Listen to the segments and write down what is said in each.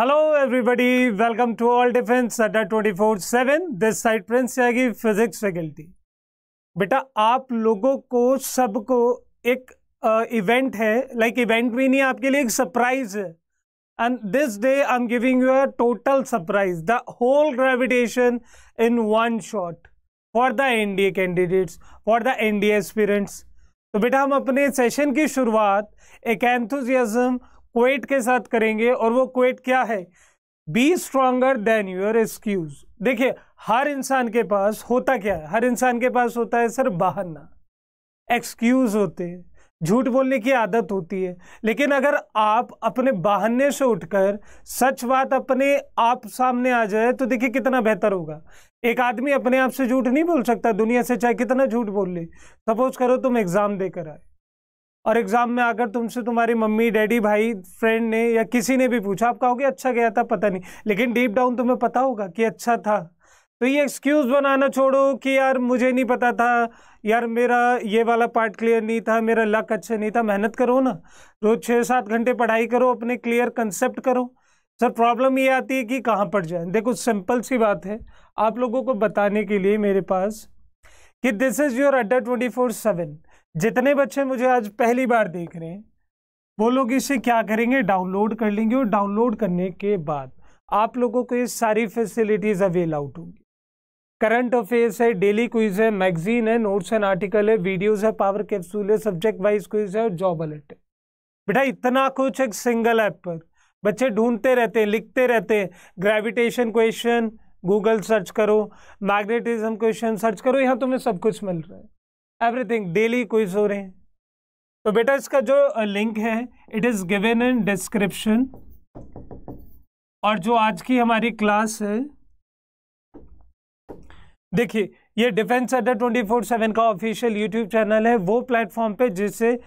Hello everybody welcome to all defence Adda twenty four seven this side Prince जाएगी physics faculty बेटा, आप लोगों को, सबको एक इवेंट है। लाइक इवेंट भी नहीं, आपके लिए एक सरप्राइज़ है। And this day I am giving you a total surprise the whole gravitation in one shot for the NDA candidates for the NDA aspirants तो बेटा, हम अपने सेशन की शुरुआत, एक एंथुजियाज्म क्वेट के साथ करेंगे और वो क्वेट क्या है? Be stronger than your excuse देखिए, हर इंसान के पास होता क्या है? हर इंसान के पास होता है सर बहाना। एक्सक्यूज होते हैं। झूठ बोलने की आदत होती है। लेकिन अगर आप अपने बहाने से उठकर सच बात अपने आप सामने आ जाए तो देखिए कितना बेहतर होगा। एक आदमी अपने आप से झूठ नहीं बोल सकता दुनिया से, चाहे कितना झूठ बोल ले। सपोज़ करो तुम एग्ज़ाम देकर आए। और एग्ज़ाम में आकर तुमसे तुम्हारी मम्मी, डैडी, भाई फ्रेंड ने या किसी ने भी पूछा, आप कहोगे अच्छा गया था, पता नहीं। लेकिन डीप डाउन तुम्हें पता होगा कि अच्छा था। तो ये एक्सक्यूज़ बनाना छोड़ो कि यार मुझे नहीं पता था। यार मेरा ये वाला पार्ट क्लियर नहीं था, मेरा लक अच्छा नहीं था। मेहनत करो ना। रोज़ छः सात घंटे पढ़ाई करो, अपने क्लियर कंसेप्ट करो। सर प्रॉब्लम ये आती है कि कहाँ पढ़ जाए? देखो सिंपल सी बात है। आप लोगों को बताने के लिए मेरे पास कि this is your Adda twenty four seven जितने बच्चे मुझे आज पहली बार देख रहे हैं, वो लोग इसे क्या करेंगे? डाउनलोड कर लेंगे और डाउनलोड करने के बाद आप लोगों को ये सारी फैसिलिटीज़ अवेल आउट होंगी। करंट अफेयर्स है डेली क्विज है मैगजीन है नोट्स एंड आर्टिकल है वीडियोस है पावर कैप्सूल है सब्जेक्ट वाइज क्विज है और जॉब अलर्ट है। बेटा, इतना कुछ एक सिंगल ऐप पर। बच्चे ढूंढते रहते हैं, लिखते रहते हैं। ग्रेविटेशन क्वेश्चन गूगल सर्च करो मैग्नेटिज्म क्वेश्चन सर्च करो, यहाँ तुम्हें सब कुछ मिल रहा है। एवरीथिंग डेली क्विज हो रहे हैं। तो बेटा इसका जो लिंक है it is given in description और जो आज की हमारी क्लास है, देखिए, ये defence Adda twenty four seven का ऑफिशियल यूट्यूब चैनल है, वो प्लेटफॉर्म पे जिसे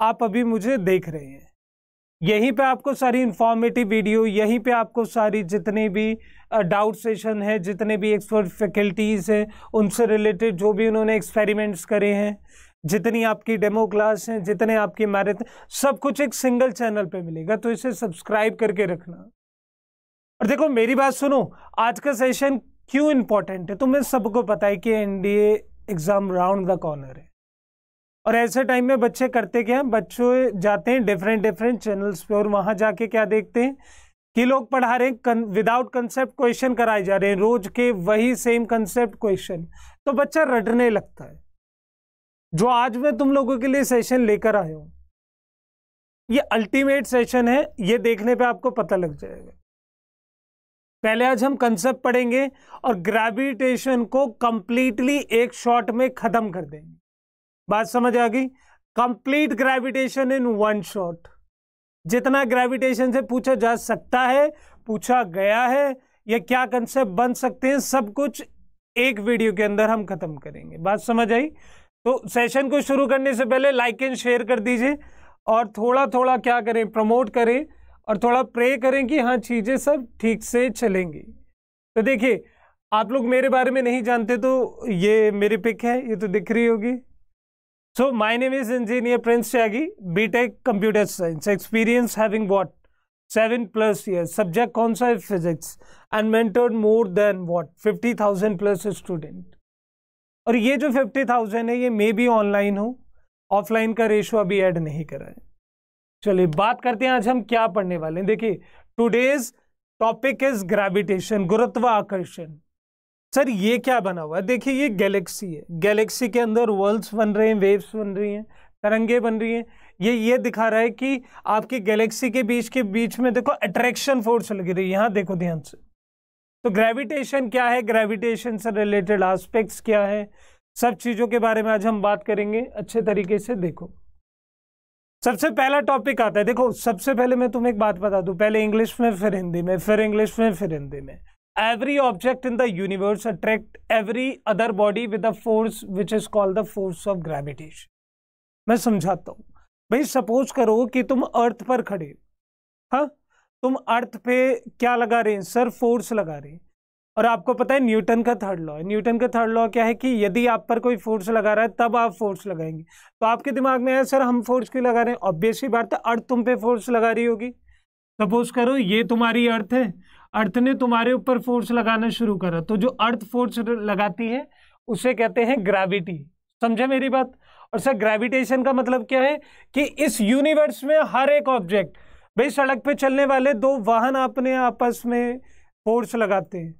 आप अभी मुझे देख रहे हैं। यहीं पे आपको सारी इंफॉर्मेटिव वीडियो यहीं पे आपको सारी जितने भी डाउट सेशन है, जितने भी एक्सपर्ट फैकल्टीज़ हैं, उनसे रिलेटेड जो भी उन्होंने एक्सपेरिमेंट्स करे हैं, जितनी आपकी डेमो क्लास हैं, जितने आपकी मैरिथ सब कुछ एक सिंगल चैनल पे मिलेगा तो इसे सब्सक्राइब करके रखना। और देखो, मेरी बात सुनो, आज का सेशन क्यों इंपॉर्टेंट है? तुम्हें सबको पता है कि NDA exam round the corner है। और ऐसे टाइम में बच्चे करते क्या बच्चे जाते हैं डिफरेंट डिफरेंट चैनल्स पे और वहाँ जाके क्या देखते हैं? कि लोग पढ़ा रहे हैं विदाउट कंसेप्ट क्वेश्चन कराए जा रहे हैं। रोज के वही सेम कंसेप्ट क्वेश्चन तो बच्चा रटने लगता है। जो आज मैं तुम लोगों के लिए सेशन लेकर आया हूँ। ये अल्टीमेट सेशन है, ये देखने पे आपको पता लग जाएगा। पहले आज हम कंसेप्ट पढ़ेंगे और ग्रेविटेशन को कंप्लीटली एक शॉट में खत्म कर देंगे। बात समझ आ गई? Complete gravitation in one shot जितना ग्रेविटेशन से पूछा जा सकता है, पूछा गया है, या क्या कंसेप्ट बन सकते हैं, सब कुछ एक वीडियो के अंदर हम खत्म करेंगे। बात समझ आई? तो सेशन को शुरू करने से पहले लाइक एंड शेयर कर दीजिए और थोड़ा थोड़ा क्या करें प्रमोट करें और थोड़ा प्रे करें कि हाँ चीज़ें सब ठीक से चलेंगी। तो देखिए, आप लोग मेरे बारे में नहीं जानते तो ये मेरी पिक है, ये तो दिख रही होगी। So my name is Engineer Prince Shaggy, BTech Computer Science. Experience having what? Seven plus years. Subject सा physics and mentored more than what? 50,000 plus student. और ये जो 50,000 है ये मे बी ऑनलाइन हो ऑफलाइन का रेशो अभी ऐड नहीं करा है चलिए बात करते हैं आज हम क्या पढ़ने वाले हैं देखिए टुडेज टॉपिक इज़ ग्रेविटेशन गुरुत्व आकर्षण सर, ये क्या बना हुआ है? देखिए, ये गैलेक्सी है। गैलेक्सी के अंदर वर्ल्ड्स बन रहे हैं, वेव्स बन रही हैं, तरंगे बन रही हैं। ये ये दिखा रहा है कि आपकी गैलेक्सी के बीच के बीच में देखो अट्रैक्शन फोर्स लगी रही है। यहाँ देखो ध्यान से। तो ग्रेविटेशन क्या है? ग्रेविटेशन से रिलेटेड आस्पेक्ट्स क्या है? सब चीज़ों के बारे में आज हम बात करेंगे। अच्छे तरीके से देखो। सबसे पहला टॉपिक आता है। देखो, सबसे पहले मैं तुम्हें एक बात बता दूँ। पहले इंग्लिश में, फिर हिंदी में, फिर इंग्लिश में, फिर हिंदी में। Every object in the universe attract every other body with a force which is called the force of gravitation. मैं समझाता हूँ। भाई सपोज़ करो कि तुम अर्थ पर खड़े हाँ तुम अर्थ पे क्या लगा रहे हैं? सर फोर्स लगा रहे और आपको पता है न्यूटन का थर्ड लॉ है। न्यूटन का थर्ड लॉ क्या है कि यदि आप पर कोई फोर्स लगा रहा है, तब आप फोर्स लगाएँगे। तो आपके दिमाग में है सर, हम फोर्स क्यों लगा रहे हैं? ऑब्वियसली बात है अर्थ तुम पे फोर्स लगा रही होगी। सपोज़ करो, ये तुम्हारी अर्थ है अर्थ ने तुम्हारे ऊपर फोर्स लगाना शुरू करा। तो जो अर्थ फोर्स लगाती है, उसे कहते हैं ग्रेविटी समझे मेरी बात? और सर ग्रेविटेशन का मतलब क्या है? कि इस यूनिवर्स में हर एक ऑब्जेक्ट भाई सड़क पे चलने वाले दो वाहन अपने आपस में फोर्स लगाते हैं।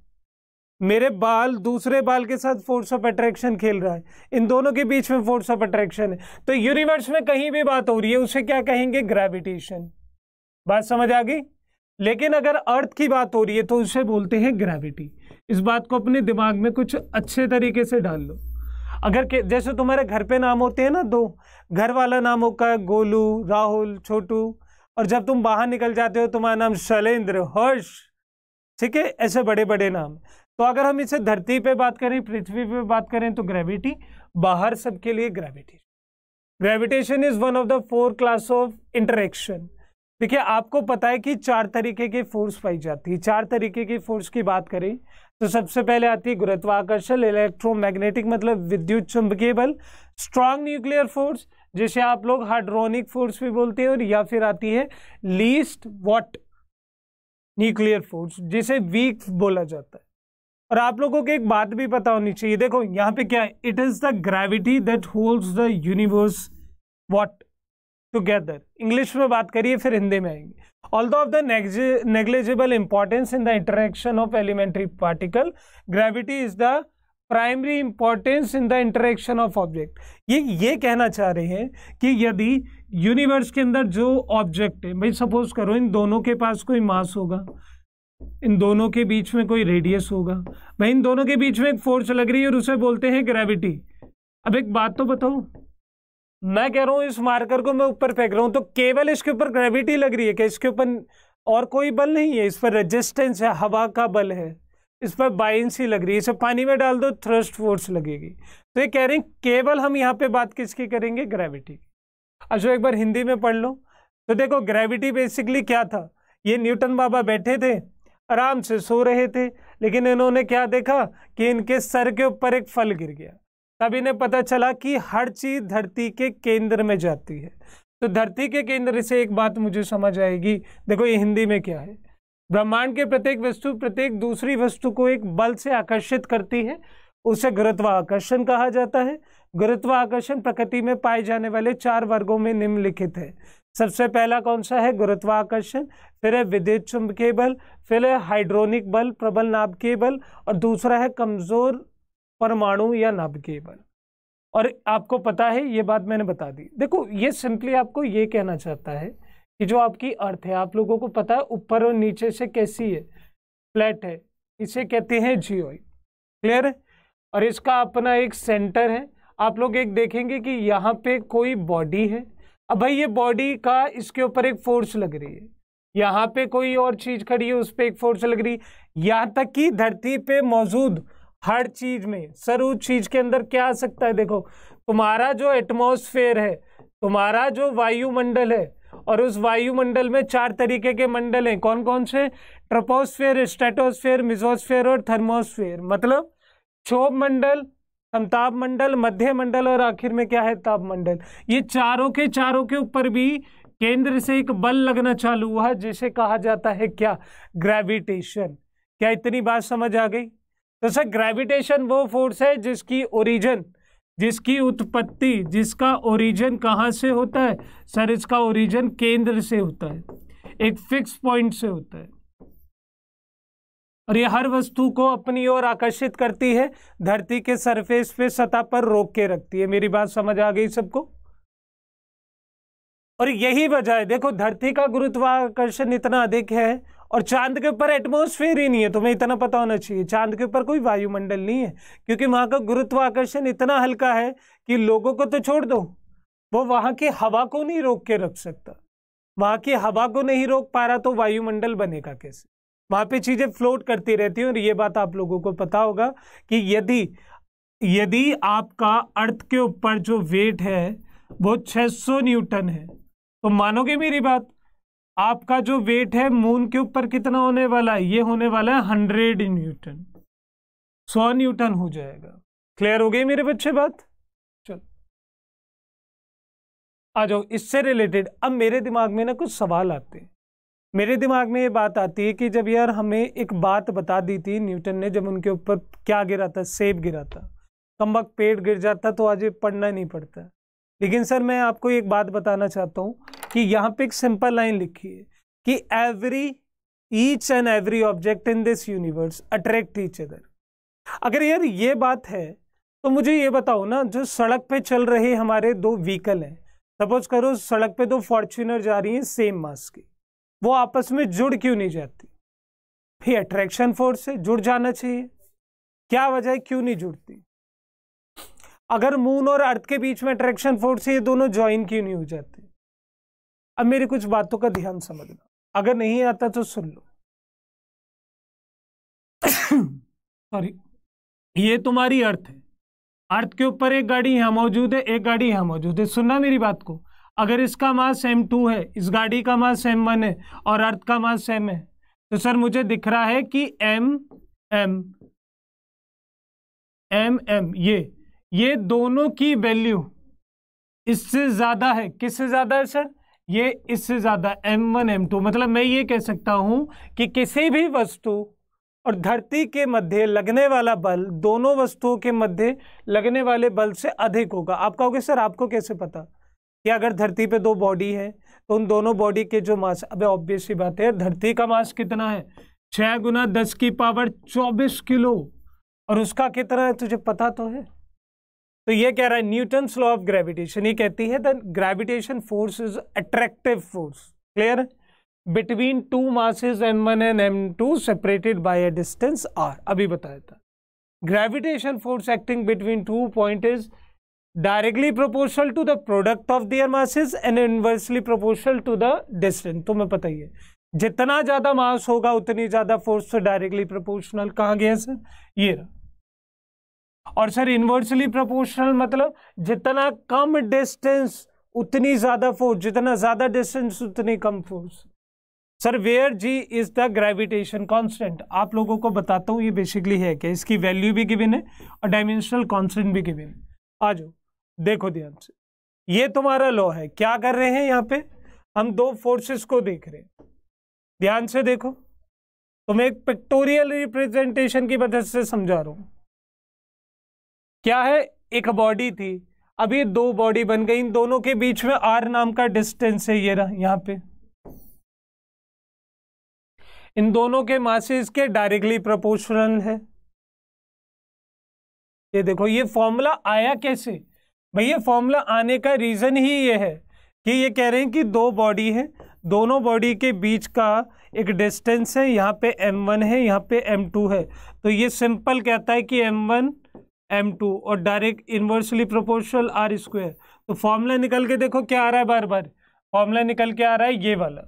मेरे बाल दूसरे बाल के साथ फोर्स ऑफ़ अट्रैक्शन खेल रहा है। इन दोनों के बीच में फोर्स ऑफ़ अट्रैक्शन है। तो यूनिवर्स में कहीं भी बात हो रही है, उसे क्या कहेंगे? ग्रेविटेशन बात समझ आ गई? लेकिन अगर अर्थ की बात हो रही है तो उसे बोलते हैं ग्रेविटी इस बात को अपने दिमाग में कुछ अच्छे तरीके से डाल लो. अगर के, जैसे तुम्हारे घर पे नाम होते हैं ना दो घर वाला नाम होगा गोलू, राहुल, छोटू, और जब तुम बाहर निकल जाते हो, तुम्हारा नाम शैलेंद्र, हर्ष. ठीक है? ऐसे बड़े बड़े नाम. तो अगर हम इसे धरती पे बात करें, पृथ्वी पे बात करें तो ग्रेविटी बाहर सबके लिए gravity gravitation is one of the four class of interaction देखिए, आपको पता है कि चार तरीके की फोर्स पाई जाती है। चार तरीके की फोर्स की बात करें तो सबसे पहले आती है गुरुत्वाकर्षण इलेक्ट्रोमैग्नेटिक मतलब विद्युत चुंबकीय बल स्ट्रॉन्ग न्यूक्लियर फोर्स जिसे आप लोग हाइड्रोनिक फोर्स भी बोलते हैं, और या फिर आती है लीस्ट वॉट न्यूक्लियर फोर्स जिसे वीक बोला जाता है। और आप लोगों को एक बात भी पता होनी चाहिए। देखो, यहाँ पे क्या है? It is the gravity that holds the universe what together English में बात करिए, फिर हिंदी में आएँगे। Although of the negligible importance in the interaction of elementary particle, gravity is the primary importance in the interaction of object ये ये कहना चाह रहे हैं कि यदि यूनिवर्स के अंदर जो ऑब्जेक्ट है, भाई सपोज़ करो इन दोनों के पास कोई मास होगा, इन दोनों के बीच में कोई रेडियस होगा, भाई इन दोनों के बीच में एक फोर्स लग रही है और उसे बोलते हैं ग्रेविटी अब एक बात तो बताओ मैं कह रहा हूँ, इस मार्कर को मैं ऊपर फेंक रहा हूँ तो केवल इसके ऊपर ग्रेविटी लग रही है कि इसके ऊपर और कोई बल नहीं है? इस पर रेजिस्टेंस है, हवा का बल है। इस पर बाइंसी लग रही है। इसे पानी में डाल दो थ्रस्ट फोर्स लगेगी। तो ये कह रहे हैं, केवल हम यहाँ पे बात किसकी करेंगे? ग्रेविटी अब जो एक बार हिंदी में पढ़ लो। तो देखो ग्रेविटी बेसिकली क्या था? ये न्यूटन बाबा बैठे थे, आराम से सो रहे थे, लेकिन इन्होंने क्या देखा कि इनके सर के ऊपर एक फल गिर गया। तब इन्हें पता चला कि हर चीज़ धरती के केंद्र में जाती है। तो धरती के केंद्र से एक बात मुझे समझ आएगी, देखो ये हिंदी में क्या है। ब्रह्मांड के प्रत्येक वस्तु प्रत्येक दूसरी वस्तु को एक बल से आकर्षित करती है, उसे गुरुत्वाकर्षण कहा जाता है। गुरुत्वाकर्षण प्रकृति में पाए जाने वाले चार वर्गों में निम्नलिखित है। सबसे पहला कौन सा है? गुरुत्वाकर्षण फिर है विद्युत चुंबकीय बल, फिर है हाइड्रोनिक बल, प्रबल नाभिकीय बल, और दूसरा है कमज़ोर परमाणु या नाभिकीय बल। और आपको पता है, ये बात मैंने बता दी। देखो, ये सिंपली आपको ये कहना चाहता है कि जो आपकी अर्थ है, आप लोगों को पता है ऊपर और नीचे से कैसी है। फ्लैट है, इसे कहते हैं जियोइड क्लियर? है और इसका अपना एक सेंटर है। आप लोग एक देखेंगे कि यहाँ पे कोई बॉडी है। अब भाई, ये बॉडी का इसके ऊपर एक फोर्स लग रही है। यहाँ पे कोई और चीज़ खड़ी है, उस पर एक फोर्स लग रही है। यहाँ तक कि धरती पे मौजूद हर चीज़ में सर उस चीज़ के अंदर क्या आ सकता है? देखो, तुम्हारा जो एटमोसफेयर है, तुम्हारा जो वायुमंडल है, और उस वायुमंडल में चार तरीके के मंडल हैं। कौन कौन से? ट्रोपोस्फेयर स्टेटोस्फेयर मिजोस्फेयर और थर्मोस्फेयर। मतलब क्षोभ मंडल समताप मंडल, मध्य मंडल और आखिर में क्या है? ताप मंडल। ये चारों के चारों के ऊपर भी केंद्र से एक बल लगना चालू हुआ, जिसे कहा जाता है क्या? ग्रेविटेशन। क्या इतनी बात समझ आ गई? तो सर ग्रेविटेशन वो फोर्स है जिसकी ओरिजिन जिसकी उत्पत्ति, जिसका ओरिजिन कहाँ से होता है? सर, इसका ओरिजिन केंद्र से होता है, एक फिक्स पॉइंट से होता है। और ये हर वस्तु को अपनी ओर आकर्षित करती है, धरती के सरफेस पे सतह पर रोक के रखती है। मेरी बात समझ आ गई सबको? और यही वजह है, देखो, धरती का गुरुत्वाकर्षण इतना अधिक है और चाँद के ऊपर एटमोसफेयर ही नहीं है, तुम्हें इतना पता होना चाहिए। चाँद के ऊपर कोई वायुमंडल नहीं है, क्योंकि वहाँ का गुरुत्वाकर्षण इतना हल्का है कि लोगों को तो छोड़ दो। वो वहाँ की हवा को नहीं रोक के रख सकता। वहाँ की हवा को नहीं रोक पा रहा तो वायुमंडल बनेगा कैसे? वहाँ पे चीज़ें फ्लोट करती रहती हैं और ये बात आप लोगों को पता होगा कि यदि यदि आपका अर्थ के ऊपर जो वेट है, वो 600 न्यूटन है। तो मानोगे मेरी बात? आपका जो वेट है मून के ऊपर कितना होने वाला है? ये होने वाला है हंड्रेड न्यूटन सौ न्यूटन हो जाएगा। क्लियर हो गई मेरे बच्चे बात? चलो। आ जाओ, इससे रिलेटेड अब मेरे दिमाग में ना कुछ सवाल आते हैं। मेरे दिमाग में ये बात आती है कि जब यार हमें एक बात बता दी थी न्यूटन ने, जब उनके ऊपर क्या गिरा था? सेब गिरा था। कम वक्त पेड़ गिर जाता तो आज ये पढ़ना नहीं पड़ता। लेकिन सर, मैं आपको एक बात बताना चाहता हूँ। कि यहाँ पे एक सिंपल लाइन लिखी है कि every each and every object in this universe attract each other अगर यार ये बात है तो मुझे ये बताओ ना, जो सड़क पे चल रहे हमारे दो व्हीकल हैं सपोज़ करो सड़क पे दो फॉर्च्यूनर जा रही हैं सेम मास की, वो आपस में जुड़ क्यों नहीं जाती? भी अट्रैक्शन फोर्स से जुड़ जाना चाहिए। क्या वजह है? क्यों नहीं जुड़ती? अगर मून और अर्थ के बीच में अट्रैक्शन फोर्स है ये दोनों ज्वाइन क्यों नहीं हो जाते? अब मेरी कुछ बातों का ध्यान समझना। अगर नहीं आता तो सुन लो। सॉरी ये तुम्हारी अर्थ है। अर्थ के ऊपर एक गाड़ी यहाँ मौजूद है, एक गाड़ी यहाँ मौजूद है। सुनना मेरी बात को। अगर इसका मास एम टू है, इस गाड़ी का मास एम वन है और अर्थ का मास एम है तो सर मुझे दिख रहा है कि एम एम एम एम ये ये दोनों की वैल्यू इससे ज़्यादा है। किससे ज़्यादा है, सर? ये इससे ज़्यादा एम वन एम टू मतलब मैं ये कह सकता हूँ कि किसी भी वस्तु और धरती के मध्य लगने वाला बल दोनों वस्तुओं के मध्य लगने वाले बल से अधिक होगा। आप कहोगे, सर, आपको कैसे पता कि अगर धरती पे दो बॉडी है तो उन दोनों बॉडी के जो मास अबे ऑब्वियस ही बात है, धरती का मास कितना है? छह गुना दस की पावर चौबीस किलो। और उसका कितना है, तुझे पता तो है? तो ये कह रहा है न्यूटन लॉ ऑफ़ ग्रेविटेशन ये कहती है gravitation force is attractive force clear between two masses m one and m two separated by a distance r अभी बताया था। Gravitation force acting between two point is directly proportional to the product of their masses and inversely proportional to the distance तुम्हें पता ही है जितना ज़्यादा मास होगा, उतनी ज़्यादा फोर्स तो डायरेक्टली प्रोपोर्शनल कहाँ गया सर ये रहा। और सर इनवर्सली प्रोपोर्शनल मतलब जितना कम डिस्टेंस उतनी ज़्यादा फोर्स जितना ज़्यादा डिस्टेंस उतनी कम force sir where G is the gravitation constant आप लोगों को बताता हूँ, ये बेसिकली है कि इसकी वैल्यू भी गिवन है और डायमेंशनल कांस्टेंट भी गिवन है। आ जाओ, देखो ध्यान से। ये तुम्हारा लॉ है। क्या कर रहे हैं यहाँ पे? हम दो फोर्सेस को देख रहे हैं। ध्यान से देखो। तो मैं एक पिक्टोरियल रिप्रेजेंटेशन की मदद से समझा रहा हूँ। क्या है? एक बॉडी थी। अब ये दो बॉडी बन गई। इन दोनों के बीच में आर नाम का डिस्टेंस है ये रहा, यहाँ पे। इन दोनों के मासेस के डायरेक्टली प्रोपोर्शनल है। ये देखो, ये फॉर्मूला आया कैसे? भैया फॉर्मूला आने का रीजन ही ये है कि ये कह रहे हैं कि दो बॉडी है। दोनों बॉडी के बीच का एक डिस्टेंस है। यहाँ पे m1 है, यहाँ पे m2 है। तो ये सिंपल कहता है कि m1 m2 और direct inversely proportional r square तो फॉर्मूला निकल के देखो क्या आ रहा है बार बार फॉर्मूला निकल के आ रहा है ये वाला।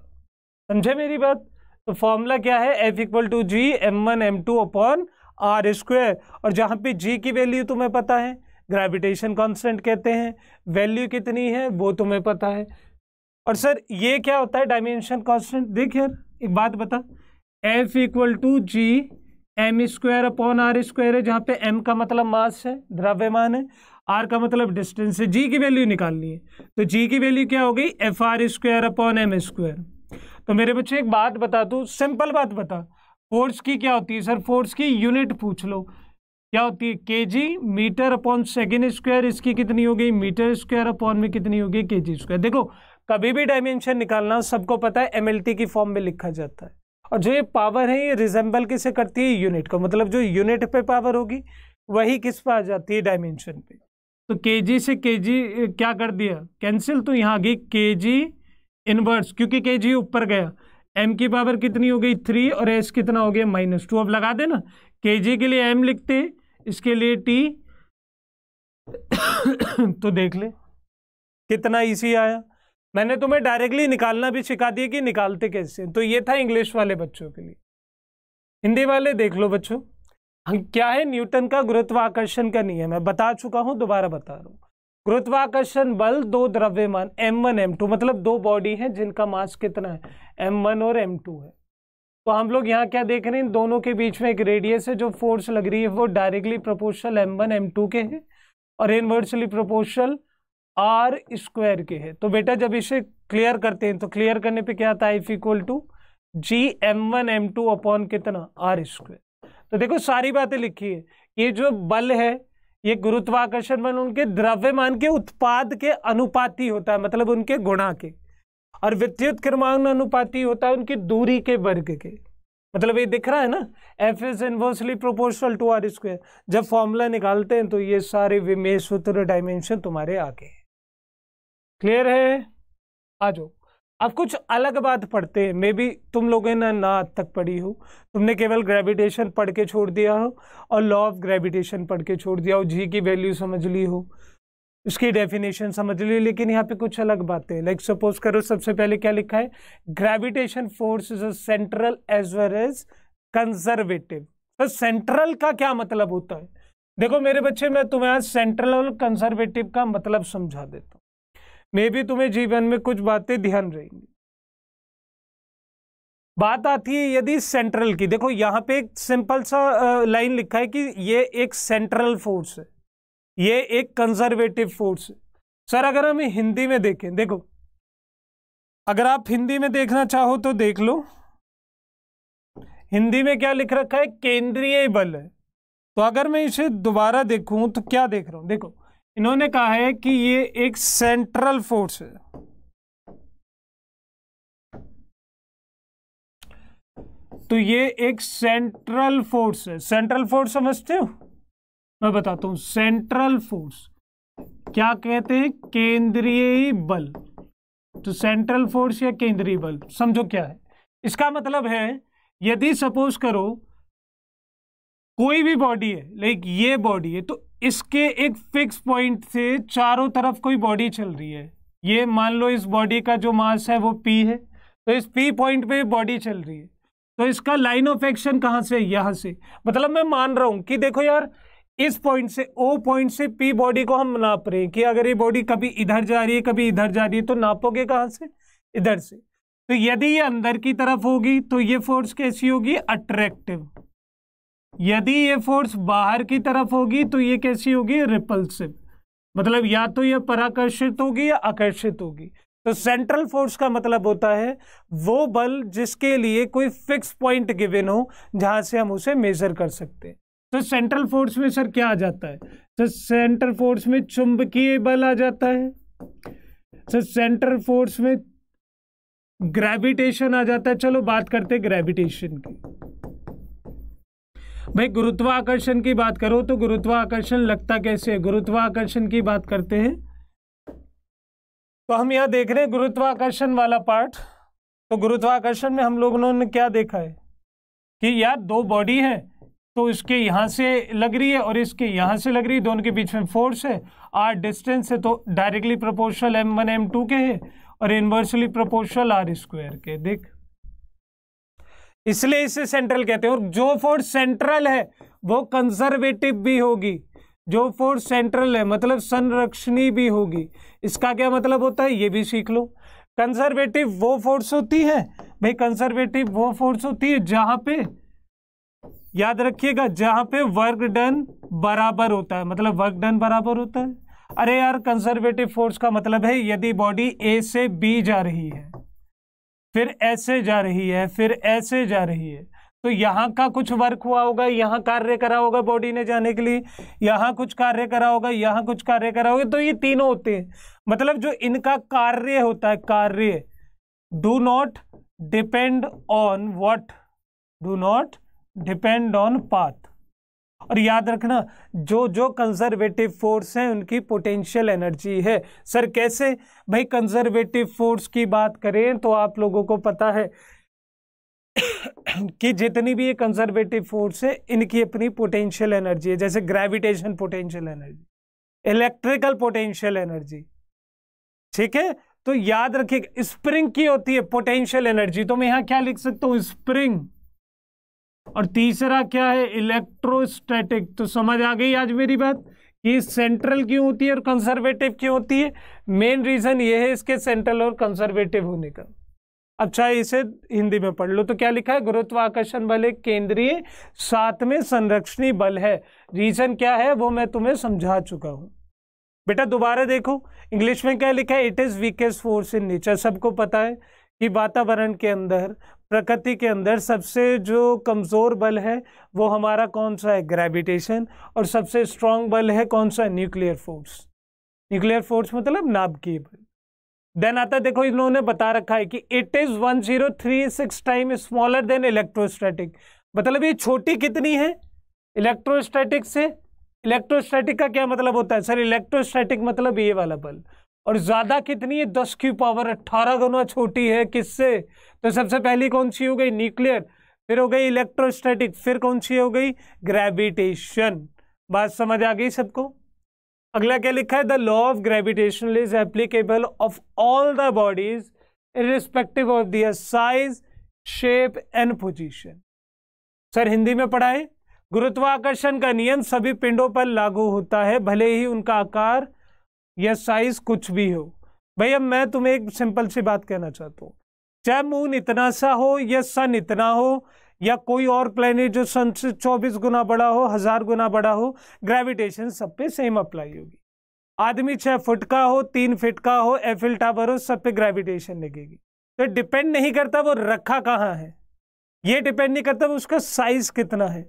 समझे मेरी बात? तो फॉर्मूला क्या है? F equal to G m one m two upon r square और जहाँ पे जी की वैल्यू तुम्हें पता है ग्रेविटेशन कांस्टेंट कहते हैं। वैल्यू कितनी है, वो तुम्हें पता है। और सर ये क्या होता है? डायमेंशन कांस्टेंट देख यार, एक बात बता। F equal to G m square upon r square है, जहाँ पे एम का मतलब मास है, द्रव्यमान है आर का मतलब डिस्टेंस है जी की वैल्यू निकालनी है। तो जी की वैल्यू क्या हो गई? F r square upon m square तो मेरे बच्चे, एक बात बता दू सिंपल बात बता। फोर्स की क्या होती है सर फोर्स की यूनिट पूछ लो। क्या होती है? K g metre upon second square इसकी कितनी हो गई? मीटर स्क्वायर अपॉन में कितनी होगी के जी स्क्वायर देखो, कभी भी डायमेंशन निकालना, सबको पता है एम की फॉर्म में लिखा जाता है। और जो ये पावर है, ये रिजेंबल किसे करती है? यूनिट को। मतलब जो यूनिट पे पावर होगी, वही किस पे आ जाती है डायमेंशन पे। तो के जी से के जी क्या कर दिया? कैंसिल तो यहाँ आ गई के जी इनवर्स क्योंकि के जी ऊपर गया। एम की पावर कितनी हो गई? थ्री और एस कितना हो गया? माइनस टू अब लगा देना। के जी के लिए एम लिखते इसके लिए टी तो देख ले, कितना इसी आया। मैंने तुम्हें डायरेक्टली निकालना भी सिखा दिया कि निकालते कैसे तो ये था इंग्लिश वाले बच्चों के लिए। हिंदी वाले देख लो बच्चों। क्या है न्यूटन का गुरुत्वाकर्षण का नियम है। बता चुका हूँ दोबारा बता रहा हूँ। गुरुत्वाकर्षण बल दो द्रव्यमान m1 m2 मतलब दो बॉडी है जिनका मास कितना है? M1 और m2 है। तो हम लोग यहाँ क्या देख रहे हैं? दोनों के बीच में एक रेडियस है जो फोर्स लग रही है वो डायरेक्टली प्रोपोर्शनल m1 m2 के है। और इनवर्सली प्रोपोर्शनल आर स्क्वायर के है। तो बेटा जब इसे क्लियर करते हैं तो क्लियर करने पे क्या आता है? F equal to G m one m two upon कितना? आर स्क्वेयर तो देखो, सारी बातें लिखी है। ये जो बल है, ये गुरुत्वाकर्षण बल, उनके द्रव्यमान के उत्पाद के अनुपाती होता है मतलब उनके गुणा के। और विद्युत क्रमांक अनुपाती होता है उनकी दूरी के वर्ग के। मतलब ये दिख रहा है ना? F is inversely proportional to r square जब फॉर्मूला निकालते हैं तो ये सारे विमेय सूत्र डायमेंशन तुम्हारे आगे क्लियर है? आ जाओ अब कुछ अलग बात पढ़ते हैं। मे बी तुम लोगों ने ना आज तक पढ़ी हो। तुमने केवल ग्रेविटेशन पढ़ के छोड़ दिया हो और लॉ ऑफ़ ग्रेविटेशन पढ़ के छोड़ दिया हो। जी की वैल्यू समझ ली हो। उसकी डेफिनेशन समझ ली लेकिन यहाँ पे कुछ अलग बातें हैं। लाइक सपोज़ करो, सबसे पहले क्या लिखा है? Gravitation force is a central as well as conservative तो सेंट्रल का क्या मतलब होता है? देखो मेरे बच्चे, मैं तुम्हें आज सेंट्रल और कंजर्वेटिव का मतलब समझा देता हूँ। मे भी तुम्हें जीवन में कुछ बातें ध्यान रहेंगी। बात आती है यदि सेंट्रल की। देखो, यहाँ पे एक सिंपल सा लाइन लिखा है कि ये एक सेंट्रल फोर्स है। ये एक कंजर्वेटिव फोर्स है। सर, अगर हम हिंदी में देखें, देखो, अगर आप हिंदी में देखना चाहो तो देख लो। हिंदी में क्या लिख रखा है? केंद्रीय बल है। तो अगर मैं इसे दोबारा देखूँ तो क्या देख रहा हूँ? देखो इन्होंने कहा है कि ये एक सेंट्रल फोर्स है। तो ये एक सेंट्रल फोर्स है। सेंट्रल फोर्स समझते हो? मैं बताता हूँ। सेंट्रल फोर्स क्या कहते हैं? केंद्रीय बल। तो सेंट्रल फोर्स या केंद्रीय बल, समझो क्या है? इसका मतलब है, यदि सपोज़ करो, कोई भी बॉडी है लाइक ये बॉडी है तो इसके एक फिक्स पॉइंट से चारों तरफ़ कोई बॉडी चल रही है। ये मान लो इस बॉडी का जो मास है वो पी है तो इस पी पॉइंट पे बॉडी चल रही है। तो इसका लाइन ऑफ़ एक्शन कहाँ से? यहाँ से। मतलब मैं मान रहा हूँ कि देखो यार, इस पॉइंट से ओ पॉइंट से पी बॉडी को हम नाप रहे हैं कि अगर ये बॉडी कभी इधर जा रही है, कभी इधर जा रही है तो नापोगे कहाँ से? इधर से। तो यदि ये अंदर की तरफ़ होगी तो ये फोर्स कैसी होगी? अट्रैक्टिव यदि ये फोर्स बाहर की तरफ़ होगी तो ये कैसी होगी? रिपल्सिव मतलब या तो ये पराकर्षित होगी या आकर्षित होगी। तो सेंट्रल फोर्स का मतलब होता है, वो बल जिसके लिए कोई फिक्स पॉइंट गिवन हो, जहाँ से हम उसे मेजर कर सकते हैं। तो सेंट्रल फोर्स में सर क्या आ जाता है? सर सेंट्रल फोर्स में चुंबकीय बल आ जाता है। सर सेंट्रल फोर्स में ग्रेविटेशन आ जाता है। चलो बात करते हैं ग्रेविटेशन की। भाई, गुरुत्वाकर्षण की बात करो तो गुरुत्वाकर्षण लगता कैसे है? गुरुत्वाकर्षण की बात करते हैं। तो हम यहाँ देख रहे हैं गुरुत्वाकर्षण वाला पार्ट। तो गुरुत्वाकर्षण में हम लोगों ने क्या देखा है? कि यार, दो बॉडी है तो इसके यहाँ से लग रही है और इसके यहाँ से लग रही है। दोनों के बीच में फोर्स है। आर डिस्टेंस है तो directly proportional m one m two के है और इनवर्सली प्रोपोर्शनल आर स्क्वायर के। देख। इसलिए इसे सेंट्रल कहते हैं। और जो फोर्स सेंट्रल है, वो कंजर्वेटिव भी होगी। जो फोर्स सेंट्रल है मतलब संरक्षणी भी होगी। इसका क्या मतलब होता है? ये भी सीख लो। कंजर्वेटिव वो फोर्स होती है। भाई कंजर्वेटिव वो फोर्स होती है जहाँ पे, याद रखिएगा, जहाँ पे वर्क डन बराबर होता है। मतलब वर्क डन बराबर होता है। अरे यार कंजर्वेटिव फोर्स का मतलब है यदि बॉडी ए से बी जा रही है। फिर ऐसे जा रही है, फिर ऐसे जा रही है। तो यहाँ का कुछ वर्क हुआ होगा, यहाँ कार्य करा होगा बॉडी ने जाने के लिए, यहाँ कुछ कार्य करा होगा, यहाँ कुछ कार्य करा होगा तो ये तीनों होते हैं। मतलब जो इनका कार्य होता है, कार्य do not depend on what do not depend on path और याद रखना, जो जो कंजर्वेटिव फोर्स है, उनकी पोटेंशियल एनर्जी है। सर कैसे? भाई कंजर्वेटिव फोर्स की बात करें तो आप लोगों को पता है कि जितनी भी ये कंजर्वेटिव फोर्स है, इनकी अपनी पोटेंशियल एनर्जी है, जैसे gravitation potential energy electrical potential energy ठीक है? तो याद रखिए स्प्रिंग की होती है पोटेंशियल एनर्जी तो मैं यहाँ क्या लिख सकता हूँ? स्प्रिंग और तीसरा क्या है? इलेक्ट्रोस्टैटिक तो समझ आ गई आज मेरी बात कि सेंट्रल क्यों होती है और कंजर्वेटिव क्यों होती है? मेन रीजन ये है इसके सेंट्रल और कंजर्वेटिव होने का। अच्छा इसे हिंदी में पढ़ लो। तो क्या लिखा है? गुरुत्वाकर्षण बल एक केंद्रीय, साथ में संरक्षणी बल है। रीजन क्या है? वो मैं तुम्हें समझा चुका हूँ। बेटा, दोबारा देखो। इंग्लिश में क्या लिखा है? It is weakest force in nature सबको पता है कि वातावरण के अंदर प्रकृति के अंदर सबसे जो कमज़ोर बल है, वो हमारा कौन सा है? ग्रेविटेशन और सबसे स्ट्रांग बल है कौन सा? न्यूक्लियर फोर्स न्यूक्लियर फोर्स मतलब नाभिकीय बल. देन आता देखो इन्होंने बता रखा है कि it is one zero three six time smaller than electrostatic मतलब ये छोटी कितनी है? इलेक्ट्रोस्टैटिक से? इलेक्ट्रोस्टैटिक का क्या मतलब होता है? सर इलेक्ट्रोस्टैटिक मतलब ये वाला बल. और ज़्यादा कितनी है? दस की पावर अट्ठारह गुना छोटी है, किससे? तो सबसे पहली कौन सी हो गई? न्यूक्लियर फिर हो गई इलेक्ट्रोस्टैटिक फिर कौन सी हो गई? ग्रेविटेशन बात समझ आ गई सबको? अगला क्या लिखा है? The law of gravitation is applicable of all the bodies irrespective of their size shape and position sir Hindi में पढ़ाए। गुरुत्वाकर्षण का नियम सभी पिंडों पर लागू होता है, भले ही उनका आकार या साइज़ कुछ भी हो। अब मैं तुम्हें एक सिंपल सी बात कहना चाहता हूँ। चाहे मून इतना सा हो या सन इतना हो, या कोई और प्लेनेट जो सन से चौबीस गुना बड़ा हो, हज़ार गुना बड़ा हो ग्रेविटेशन सब पे सेम अप्लाई होगी। आदमी छह फुट का हो, तीन फिट का हो एफिल टावर हो, सब पे ग्रेविटेशन लगेगी। तो डिपेंड नहीं करता वो रखा कहाँ है। ये डिपेंड नहीं करता उसका साइज़ कितना है।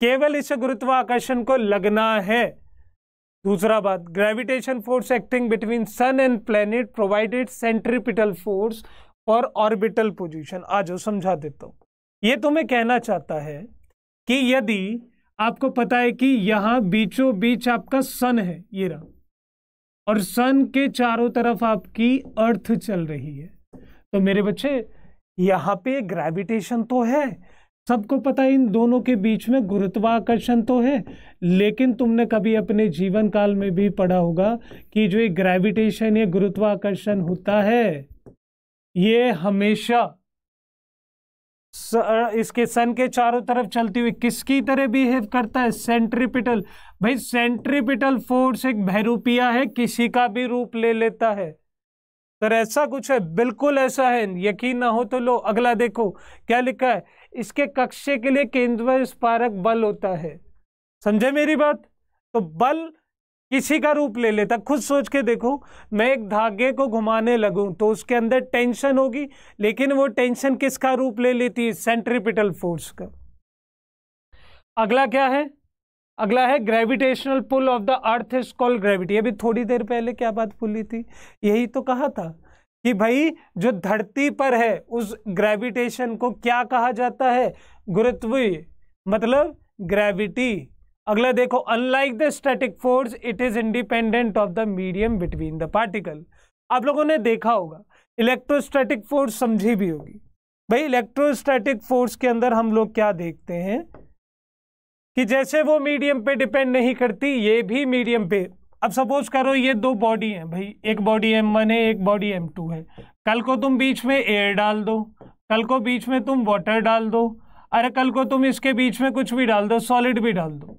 केवल इसे गुरुत्वाकर्षण को लगना है। दूसरा बात gravitation force acting between sun and planet provided centripetal force और ऑर्बिटल पोजीशन आज समझा देता हूँ। ये तुम्हें कहना चाहता है कि यदि आपको पता है कि यहाँ बीचों बीच आपका सन है, ये रहा। और सन के चारों तरफ़ आपकी अर्थ चल रही है। तो मेरे बच्चे, यहाँ पे ग्रेविटेशन तो है सबको पता है इन दोनों के बीच में गुरुत्वाकर्षण तो है, लेकिन तुमने कभी अपने जीवन काल में भी पढ़ा होगा कि जो ये ग्रेविटेशन या गुरुत्वाकर्षण होता है, ये हमेशा इसके सन के चारों तरफ़ चलती हुई किसकी तरह बिहेव करता है? सेंट्रिपिटल भाई सेंट्रिपिटल फोर्स एक भैरूपिया है, किसी का भी रूप ले लेता है। सर, ऐसा कुछ है, बिल्कुल ऐसा है, यकीन ना हो तो लो, अगला देखो, क्या लिखा है? इसके कक्षे के लिए केंद्र स्पारक बल होता है। समझे मेरी बात? तो बल किसी का रूप ले लेता? खुद सोच के देखो, मैं एक धागे को घुमाने लगूं तो उसके अंदर टेंशन होगी, लेकिन वो टेंशन किसका रूप ले लेती है? सेंट्रिपिटल फोर्स का। अगला क्या है? अगला है gravitational pull of the earth is called gravity अभी थोड़ी देर पहले क्या बात बोली थी? यही तो कहा था। कि भाई जो धरती पर है, उस ग्रेविटेशन को क्या कहा जाता है? गुरुत्व मतलब ग्रेविटी अगला देखो unlike the static force it is independent of the medium between the particle आप लोगों ने देखा होगा इलेक्ट्रोस्टैटिक फोर्स समझी भी होगी। भाई इलेक्ट्रोस्टैटिक फोर्स के अंदर हम लोग क्या देखते हैं? कि जैसे वो मीडियम पे डिपेंड नहीं करती, ये भी मीडियम पे अब सपोज़ करो ये दो बॉडी हैं, भाई, एक बॉडी एम वन है, एक बॉडी एम टू है। कल को तुम बीच में एयर डाल दो, कल को बीच में तुम वाटर डाल दो, अरे कल को तुम इसके बीच में कुछ भी डाल दो सॉलिड भी डाल दो।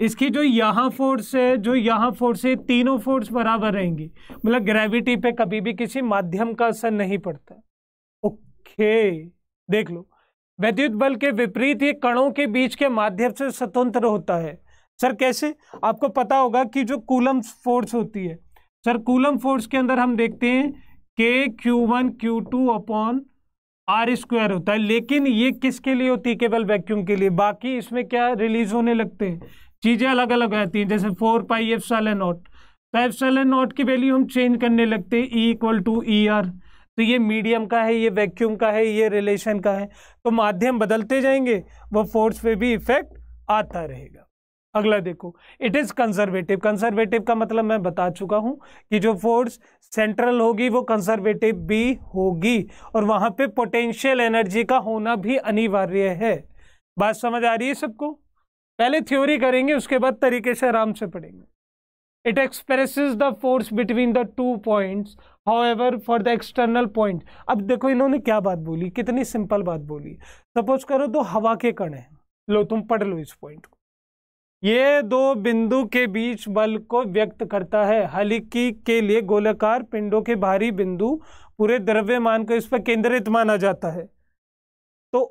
इसकी जो यहाँ फोर्स है, जो यहाँ फोर्स है, तीनों फोर्स बराबर रहेंगी। मतलब ग्रेविटी पे कभी भी किसी माध्यम का असर नहीं पड़ता। ओके देख लो। वैद्युत बल के विपरीत ये कणों के बीच के माध्यम से स्वतंत्र होता है। सर कैसे? आपको पता होगा कि जो कूलम फोर्स होती है, सर कूलम फोर्स के अंदर हम देखते हैं के Q one Q two upon R square होता है। लेकिन ये किसके लिए होती है? केवल वैक्यूम के लिए। बाकी इसमें क्या रिलीज़ होने लगते हैं? चीज़ें अलग अलग आती हैं, जैसे four pi epsilon naught तो एफ़ साल नॉट की वैल्यू हम चेंज करने लगते हैं E equal to E R तो ये मीडियम का है, ये वैक्यूम का है, ये रिलेशन का है। तो माध्यम बदलते जाएँगे, वो फोर्स पे भी इफ़ेक्ट आता रहेगा। अगला देखो इट इज़ कंजर्वेटिव कंजर्वेटिव का मतलब मैं बता चुका हूँ कि जो फोर्स सेंट्रल होगी, वो कंजर्वेटिव भी होगी और वहाँ पे पोटेंशियल एनर्जी का होना भी अनिवार्य है। बात समझ आ रही है सबको? पहले थ्योरी करेंगे, उसके बाद तरीके से आराम से पढ़ेंगे। It expresses the force between the two points however for the external point अब देखो, इन्होंने क्या बात बोली? कितनी सिंपल बात बोली। सपोज़ करो तो हवा के कण है। लो, तुम पढ़ लो इस पॉइंट को। ये दो बिंदु के बीच बल को व्यक्त करता है। हलिकी के लिए गोलाकार पिंडों के भारी बिंदु पूरे द्रव्यमान को इस पर केंद्रित माना जाता है। तो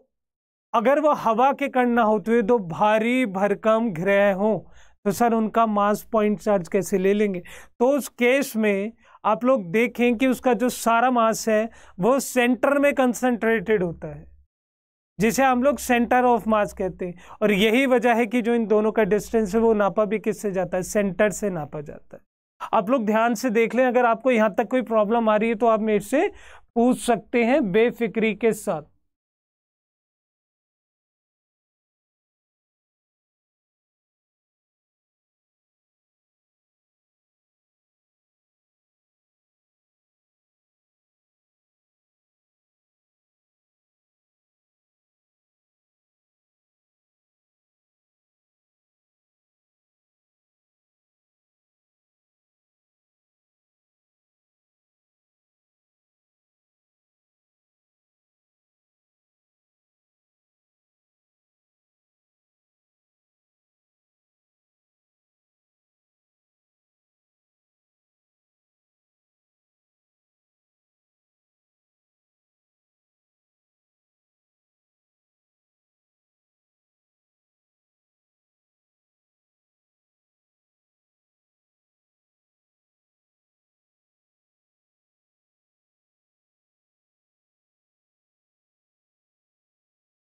अगर वो हवा के कण ना होते हुए तो भारी भरकम ग्रह हो। तो सर, उनका मास पॉइंट चार्ज कैसे ले लेंगे? तो उस केस में आप लोग देखें कि उसका जो सारा मास है, वो सेंटर में कंसंट्रेटेड होता है। जिसे हम लोग सेंटर ऑफ़ मास कहते हैं। और यही वजह है कि जो इन दोनों का डिस्टेंस है, वो नापा भी किससे जाता है? सेंटर से नापा जाता है। आप लोग ध्यान से देख लें, अगर आपको यहाँ तक कोई प्रॉब्लम आ रही है तो आप मेरे से पूछ सकते हैं बेफिक्री के साथ।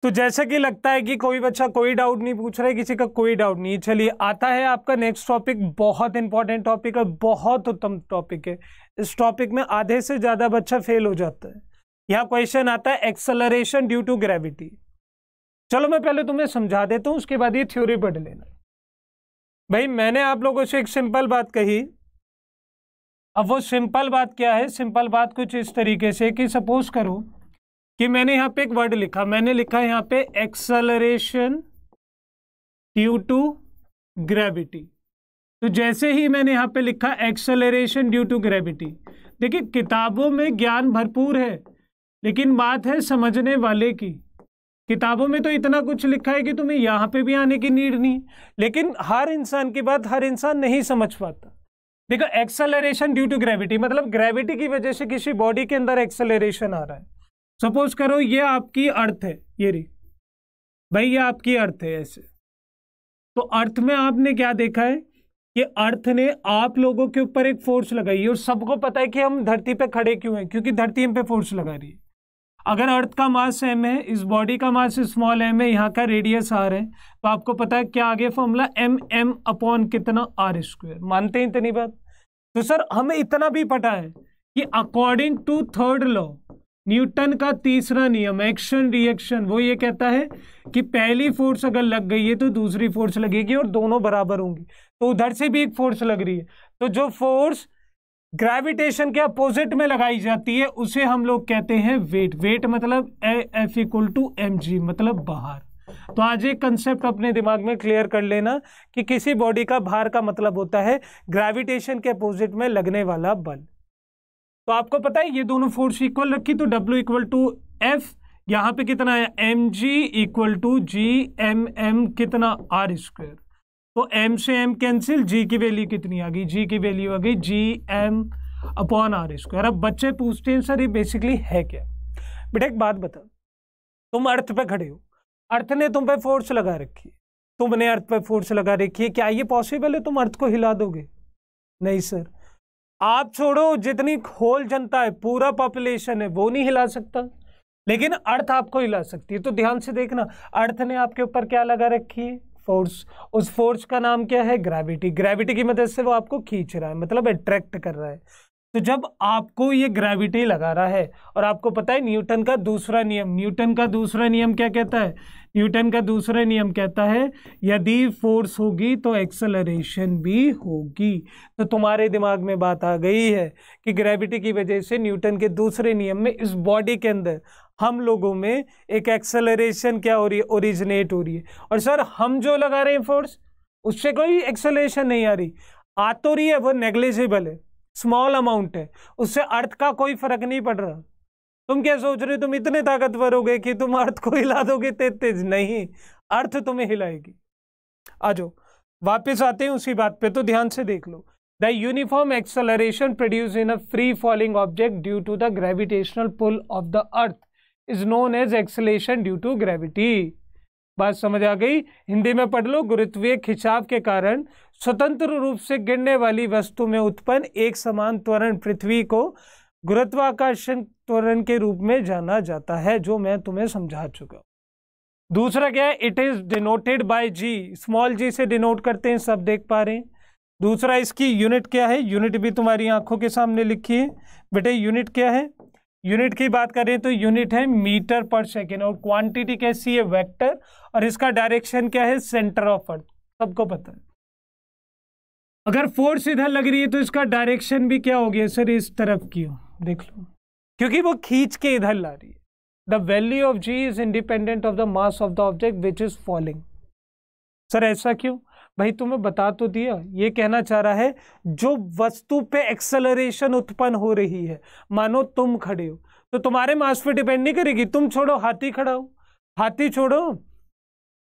तो जैसा कि लगता है कि कोई बच्चा कोई डाउट नहीं पूछ रहा है, किसी का कोई डाउट नहीं। चलिए, आता है आपका नेक्स्ट टॉपिक बहुत इंपॉर्टेंट टॉपिक है, बहुत उत्तम टॉपिक है। इस टॉपिक में आधे से ज़्यादा बच्चा फेल हो जाता है। यहाँ क्वेश्चन आता है एक्सलरेशन ड्यू टू ग्रेविटी चलो, मैं पहले तुम्हें समझा देता हूँ, उसके बाद ये थ्योरी पढ़ लेना। भाई, मैंने आप लोगों से एक सिंपल बात कही। अब वो सिंपल बात क्या है? सिंपल बात कुछ इस तरीके से कि सपोज़ करो कि मैंने यहाँ पे एक वर्ड लिखा। मैंने लिखा यहाँ पे एक्सलरेशन ड्यू टू ग्रेविटी तो जैसे ही मैंने यहाँ पे लिखा एक्सलरेशन ड्यू टू ग्रेविटी देखिए किताबों में ज्ञान भरपूर है, लेकिन बात है समझने वाले की। किताबों में तो इतना कुछ लिखा है कि तुम्हें यहाँ पे भी आने की नीड नहीं, लेकिन हर इंसान की बात हर इंसान नहीं समझ पाता। देखो एक्सेलरेशन ड्यू टू ग्रेविटी मतलब ग्रेविटी की वजह से किसी बॉडी के अंदर एक्सेलरेशन आ रहा है। सपोज़ करो ये आपकी अर्थ है, ये रही। भाई ये आपकी अर्थ है ऐसे। तो अर्थ में आपने क्या देखा है? कि अर्थ ने आप लोगों के ऊपर एक फोर्स लगाई और सबको पता है कि हम धरती पे खड़े क्यों हैं? क्योंकि धरती हम पे फोर्स लगा रही है। अगर अर्थ का मास एम है, इस बॉडी का मास स्मॉल एम है, यहाँ का रेडियस आर है तो आपको पता है क्या आगे फॉर्मूला एम एम अपॉन कितना आर स्क्वायर मानते हैं इतनी बात? तो सर, हमें इतना भी पता है कि according to third law Newton का तीसरा नियम एक्शन रिएक्शन वो ये कहता है कि पहली फोर्स अगर लग गई है तो दूसरी फोर्स लगेगी और दोनों बराबर होंगी। तो उधर से भी एक फोर्स लग रही है। तो जो फोर्स ग्रेविटेशन के अपोजिट में लगाई जाती है, उसे हम लोग कहते हैं वेट वेट मतलब F equal to M G मतलब बाहर। तो आज एक कंसेप्ट अपने दिमाग में क्लियर कर लेना कि किसी बॉडी का भार का मतलब होता है ग्रेविटेशन के अपोजिट में लगने वाला बल। तो आपको पता है, ये दोनों फोर्स इक्वल रखी तो डब्ल्यू इक्वल टू एफ़ यहाँ पे कितना है? M G equal to G M M कितना? आर स्क्वायर तो एम से एम कैंसिल जी की वैल्यू कितनी आ गई? जी की वैल्यू आ गई G M upon R square अब बच्चे पूछते हैं, सर, ये बेसिकली है क्या? बेटा, एक बात बता तुम अर्थ पे खड़े हो। अर्थ ने तुम पे फोर्स लगा रखी है। तुमने अर्थ पे फोर्स लगा रखी है। क्या ये पॉसिबल है तुम अर्थ को हिला दोगे? नहीं सर आप छोड़ो, जितनी होल जनता है, पूरा पॉपुलेशन है, वो नहीं हिला सकता। लेकिन अर्थ आपको हिला सकती है। तो ध्यान से देखना, अर्थ ने आपके ऊपर क्या लगा रखी है? फोर्स उस फोर्स का नाम क्या है? ग्रेविटी ग्रेविटी की मदद से वो आपको खींच रहा है मतलब अट्रैक्ट कर रहा है। तो जब आपको ये ग्रेविटी लगा रहा है, और आपको पता है न्यूटन का दूसरा नियम न्यूटन का दूसरा नियम क्या कहता है? न्यूटन का दूसरा नियम कहता है, यदि फोर्स होगी तो एक्सलरेशन भी होगी। तो तुम्हारे दिमाग में बात आ गई है कि ग्रेविटी की वजह से न्यूटन के दूसरे नियम में इस बॉडी के अंदर हम लोगों में एक एक्सलरेशन क्या हो रही है? ओरिजिनेट हो रही है। और सर हम जो लगा रहे हैं फोर्स उससे कोई एक्सलेशन नहीं आ रही। आ तो रही है, वो नेग्लिजिबल है स्मॉल अमाउंट है, उससे अर्थ का कोई फ़र्क नहीं पड़ रहा। तुम क्या सोच रहे हो? तुम इतने ताकतवर हो गए कि तुम अर्थ को हिला दोगे तेज तेज नहीं, अर्थ तुम्हें हिलाएगी। आ जाओ, वापिस आते हैं उसी बात पे तो ध्यान से देख लो। The uniform acceleration produce in a free falling object due to the gravitational pull of the earth is known as acceleration due to gravity बात समझ आ गई? हिंदी में पढ़ लो, गुरुत्वीय खिंचाव के कारण स्वतंत्र रूप से गिरने वाली वस्तु में उत्पन्न एक समान त्वरण पृथ्वी को गुरुत्वाकर्षण त्वरण के रूप में जाना जाता है, जो मैं तुम्हें समझा चुका दूसरा क्या है? It is denoted by G small G से डिनोट करते हैं, सब देख पा रहे हैं। दूसरा इसकी यूनिट क्या है? यूनिट भी तुम्हारी आँखों के सामने लिखी है। बेटे यूनिट क्या है? यूनिट की बात करें तो यूनिट है मीटर पर सेकेंड और क्वांटिटी कैसी है? वेक्टर और इसका डायरेक्शन क्या है? सेंटर ऑफ़ अर्थ सबको पता है। अगर फोर्स इधर लग रही है तो इसका डायरेक्शन भी क्या हो गया? सर इस तरफ़ की हो। देख लो। क्योंकि वो खींच के इधर ला रही है। The value of G is independent of the mass of the object which is falling sir, ऐसा क्यों? भाई, तुम्हें बता तो दिया। ये कहना चाह रहा है, जो वस्तु पे एक्सेलरेशन उत्पन्न हो रही है, मानो तुम खड़े हो तो तुम्हारे मास पे डिपेंड नहीं करेगी। तुम छोड़ो, हाथी खड़ा हो। हाथी छोड़ो।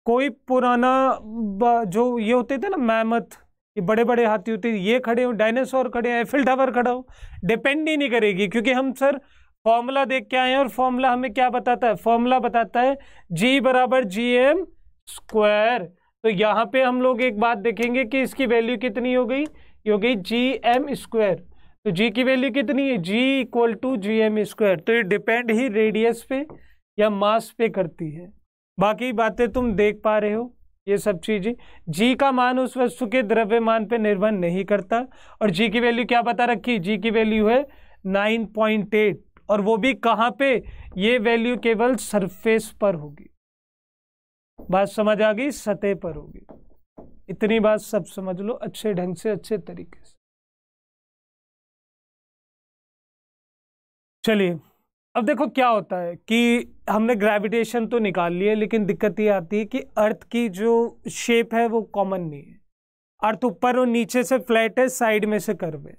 कोई पुराना जो ये होते थे ना मैमथ ये बड़े बड़े हाथी होते ये खड़े हो, डायनासोर खड़े हो एफिल टावर खड़ा हो, डिपेंड ही नहीं करेगी, क्योंकि हम सर फॉर्मूला देख के आए हैं और फॉर्मूला हमें क्या बताता है? फॉर्मूला बताता है जी बराबर जी एम स्क्वायर तो यहाँ पे हम लोग एक बात देखेंगे कि इसकी वैल्यू कितनी हो गई? ये हो गई जी एम स्क्वायर तो जी की वैल्यू कितनी है? G equal to G M square तो ये डिपेंड ही रेडियस पे या मास पे करती है। बाकी बातें तुम देख पा रहे हो। ये सब चीज़ें। जी का मान उस वस्तु के द्रव्यमान पे निर्भर नहीं करता। और जी की वैल्यू क्या बता रखी? जी की वैल्यू है 9.8 और वो भी कहाँ पे? ये वैल्यू केवल सरफेस पर होगी। बात समझ आ गई? सतह पर होगी। इतनी बात सब समझ लो अच्छे ढंग से, अच्छे तरीके से। चलिए। अब देखो क्या होता है कि हमने ग्रेविटेशन तो निकाल लिया, लेकिन दिक्कत ये आती है कि अर्थ की जो शेप है वो कॉमन नहीं है। अर्थ ऊपर और नीचे से फ्लैट है साइड में से कर्व है।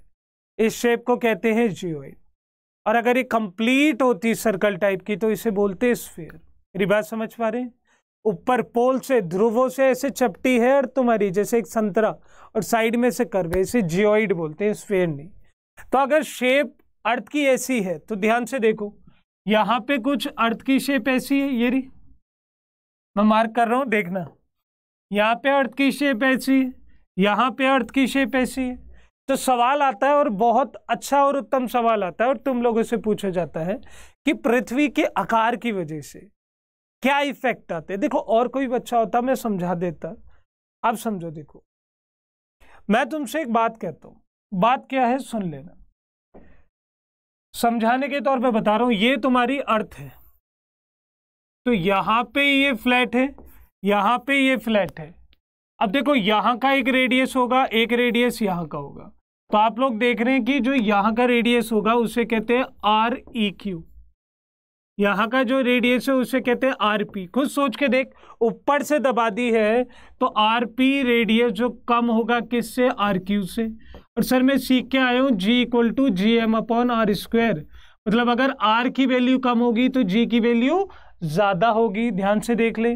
इस शेप को कहते हैं जियोइड और अगर ये कंप्लीट होती सर्कल टाइप की तो इसे बोलते हैं स्फीयर मेरी बात समझ पा रहे हैं? ऊपर पोल से, ध्रुवों से ऐसे चपटी है और तुम्हारी, जैसे एक संतरा, और साइड में से कर्वे इसे जियोइड बोलते हैं स्फेयर नहीं। तो अगर शेप अर्थ की ऐसी है तो ध्यान से देखो यहाँ पे कुछ अर्थ की शेप ऐसी है, ये रही। मैं मार्क कर रहा हूँ, देखना। यहाँ पे अर्थ की शेप ऐसी है, यहाँ पे अर्थ की शेप ऐसी है। तो सवाल आता है और बहुत अच्छा और उत्तम सवाल आता है और तुम लोगों से पूछा जाता है कि पृथ्वी के आकार की वजह से क्या इफ़ेक्ट आते देखो, और कोई बच्चा होता, मैं समझा देता। अब समझो, देखो। मैं तुमसे एक बात कहता हूँ। बात क्या है, सुन लेना। समझाने के तौर पे बता रहा हूँ, ये तुम्हारी अर्थ है। तो यहाँ पे ये फ्लैट है, यहाँ पे ये फ्लैट है। अब देखो, यहाँ का एक रेडियस होगा, एक रेडियस यहाँ का होगा। तो आप लोग देख रहे हैं कि जो यहाँ का रेडियस होगा, उसे कहते हैं आर ई क्यू यहाँ का जो रेडियस है, उसे कहते हैं आरपी खुद सोच के देख, ऊपर से दबा दी है तो आरपी रेडियस जो कम होगा किससे? आर क्यू से। और सर, मैं सीख के आया हूँ G equal to G M upon R square मतलब अगर आर की वैल्यू कम होगी तो जी की वैल्यू ज़्यादा होगी। ध्यान से देख ले।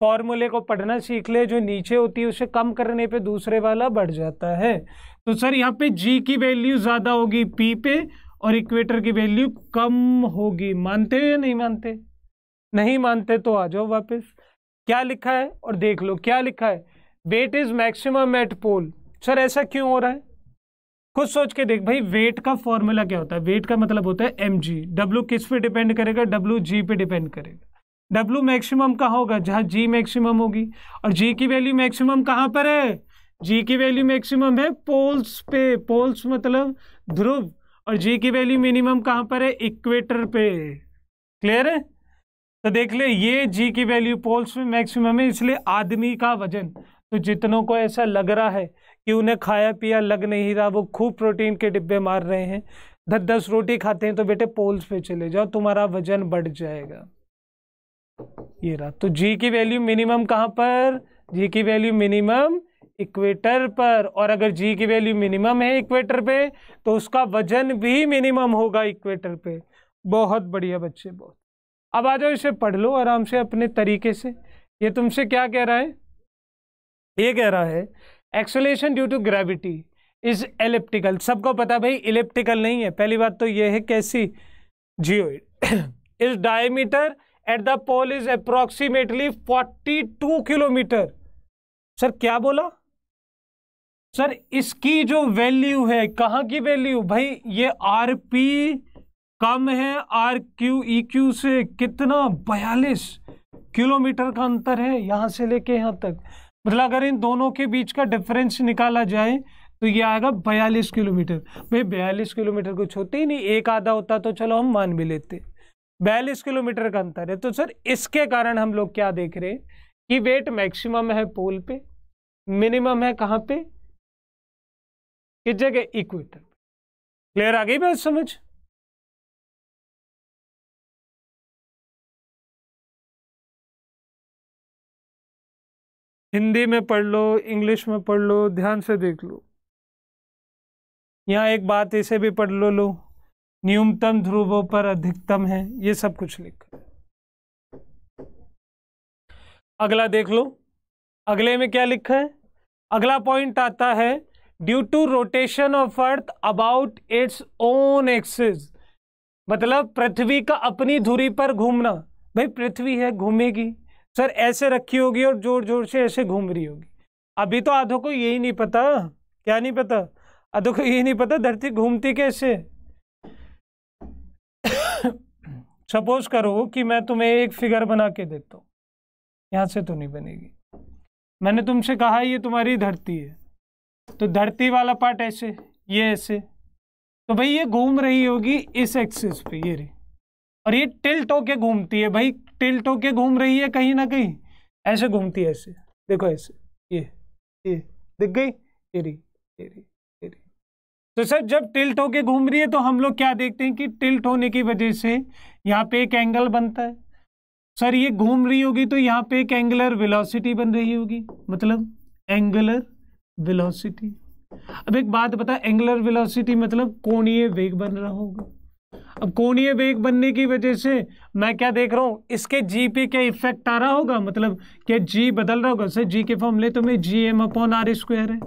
फॉर्मूले को पढ़ना सीख ले, जो नीचे होती है, उसे कम करने पे दूसरे वाला बढ़ जाता है। तो सर, यहाँ पे जी की वैल्यू ज़्यादा होगी पी पे और इक्वेटर की वैल्यू कम होगी। मानते हो या नहीं मानते? नहीं मानते तो आ जाओ वापस। क्या लिखा है? और देख लो, क्या लिखा है? Weight is maximum at pole sir, ऐसा क्यों हो रहा है? खुद सोच के देख भाई वेट का फॉर्मूला क्या होता है? वेट का मतलब होता है एम जी डब्ल्यू किस पे डिपेंड करेगा? डब्ल्यू जी पे डिपेंड करेगा। डब्ल्यू मैक्सिमम कहाँ होगा? जहाँ जी मैक्सिमम होगी। और जी की वैल्यू मैक्सिमम कहाँ पर है? जी की वैल्यू मैक्सिमम है पोल्स पे। पोल्स मतलब ध्रुव। और जी की वैल्यू मिनिमम कहाँ पर है? इक्वेटर पे। क्लियर है? तो देख ले, ये जी की वैल्यू पोल्स में मैक्सिमम है, इसलिए आदमी का वज़न। तो जितनों को ऐसा लग रहा है कि उन्हें खाया पिया लग नहीं रहा, वो खूब प्रोटीन के डिब्बे मार रहे हैं। दस दस रोटी खाते हैं तो बेटे पोल्स पे चले जाओ, तुम्हारा वज़न बढ़ जाएगा। ये रहा। तो जी की वैल्यू मिनिमम कहाँ पर? जी की वैल्यू मिनिमम इक्वेटर पर, और अगर जी की वैल्यू मिनिमम है इक्वेटर पे तो उसका वज़न भी मिनिमम होगा इक्वेटर पे। बहुत बढ़िया बच्चे, बहुत। अब आ जाओ इसे पढ़ लो आराम से अपने तरीके से। ये तुमसे क्या कह रहा है? ये कह रहा है acceleration due to gravity is elliptical सबको पता भाई इलिप्टिकल नहीं है। पहली बात तो ये है कैसी? Geoid is diameter at the pole is approximately 42 kilometre sir, क्या बोला? सर, इसकी जो वैल्यू है, कहाँ की वैल्यू भाई, ये आर पी कम है आर क्यू ई क्यू से कितना? बयालीस किलोमीटर का अंतर है, यहाँ से लेके यहाँ तक। मतलब अगर इन दोनों के बीच का डिफरेंस निकाला जाए तो ये आएगा बयालीस किलोमीटर। भाई, बयालीस किलोमीटर कुछ होते ही नहीं, एक आधा होता तो चलो हम मान भी लेते। बयालीस किलोमीटर का अंतर है। तो सर, इसके कारण हम लोग क्या देख रहे हैं कि वेट मैक्सिमम है पोल पे मिनिमम है कहाँ पे? किस जगह इक्वेटर क्लियर आ गई बात समझ? हिंदी में पढ़ लो, इंग्लिश में पढ़ लो, ध्यान से देख लो। यहाँ एक बात इसे भी पढ़ लो लो। न्यूनतम ध्रुवों पर अधिकतम है, ये सब कुछ लिख। अगला देख लो। अगले में क्या लिखा है? अगला पॉइंट आता है due to rotation of earth about its own axis मतलब पृथ्वी का अपनी धुरी पर घूमना। भाई पृथ्वी है, घूमेगी। सर, ऐसे रखी होगी और ज़ोर ज़ोर से ऐसे घूम रही होगी। अभी तो आधो को यही नहीं पता। क्या नहीं पता? आधो को यही नहीं पता, धरती घूमती कैसे? सपोज़ करो कि मैं तुम्हें एक फिगर बना के देता हूँ। यहाँ से तो नहीं बनेगी। मैंने तुमसे कहा, ये तुम्हारी धरती है। तो धरती वाला पार्ट ऐसे, ये ऐसे। तो भाई ये घूम रही होगी इस एक्सिस पे, ये रही और ये टिल्ट होके घूमती है भाई टिल्ट होके घूम रही है कहीं ना कहीं। ऐसे घूमती है, ऐसे। देखो ऐसे, ये ये, दिख गई? ये रही ये रही ये रही। तो सर, जब टिल्ट होके घूम रही है तो हम लोग क्या देखते हैं कि टिल्ट होने की वजह से यहाँ पे एक एंगल बनता है। सर, ये घूम रही होगी तो यहाँ पे एक एंगुलर वेलोसिटी बन रही होगी। मतलब एंगुलर वेलोसिटी अब एक बात बता एंगुलर वेलोसिटी मतलब कोणीय वेग बन रहा होगा। अब कोणीय वेग बनने की वजह से मैं क्या देख रहा हूँ, इसके जी पे क्या इफ़ेक्ट आ रहा होगा? मतलब क्या जी बदल रहा होगा? सर जी के फॉर्मूले तो मैं G M upon R square है।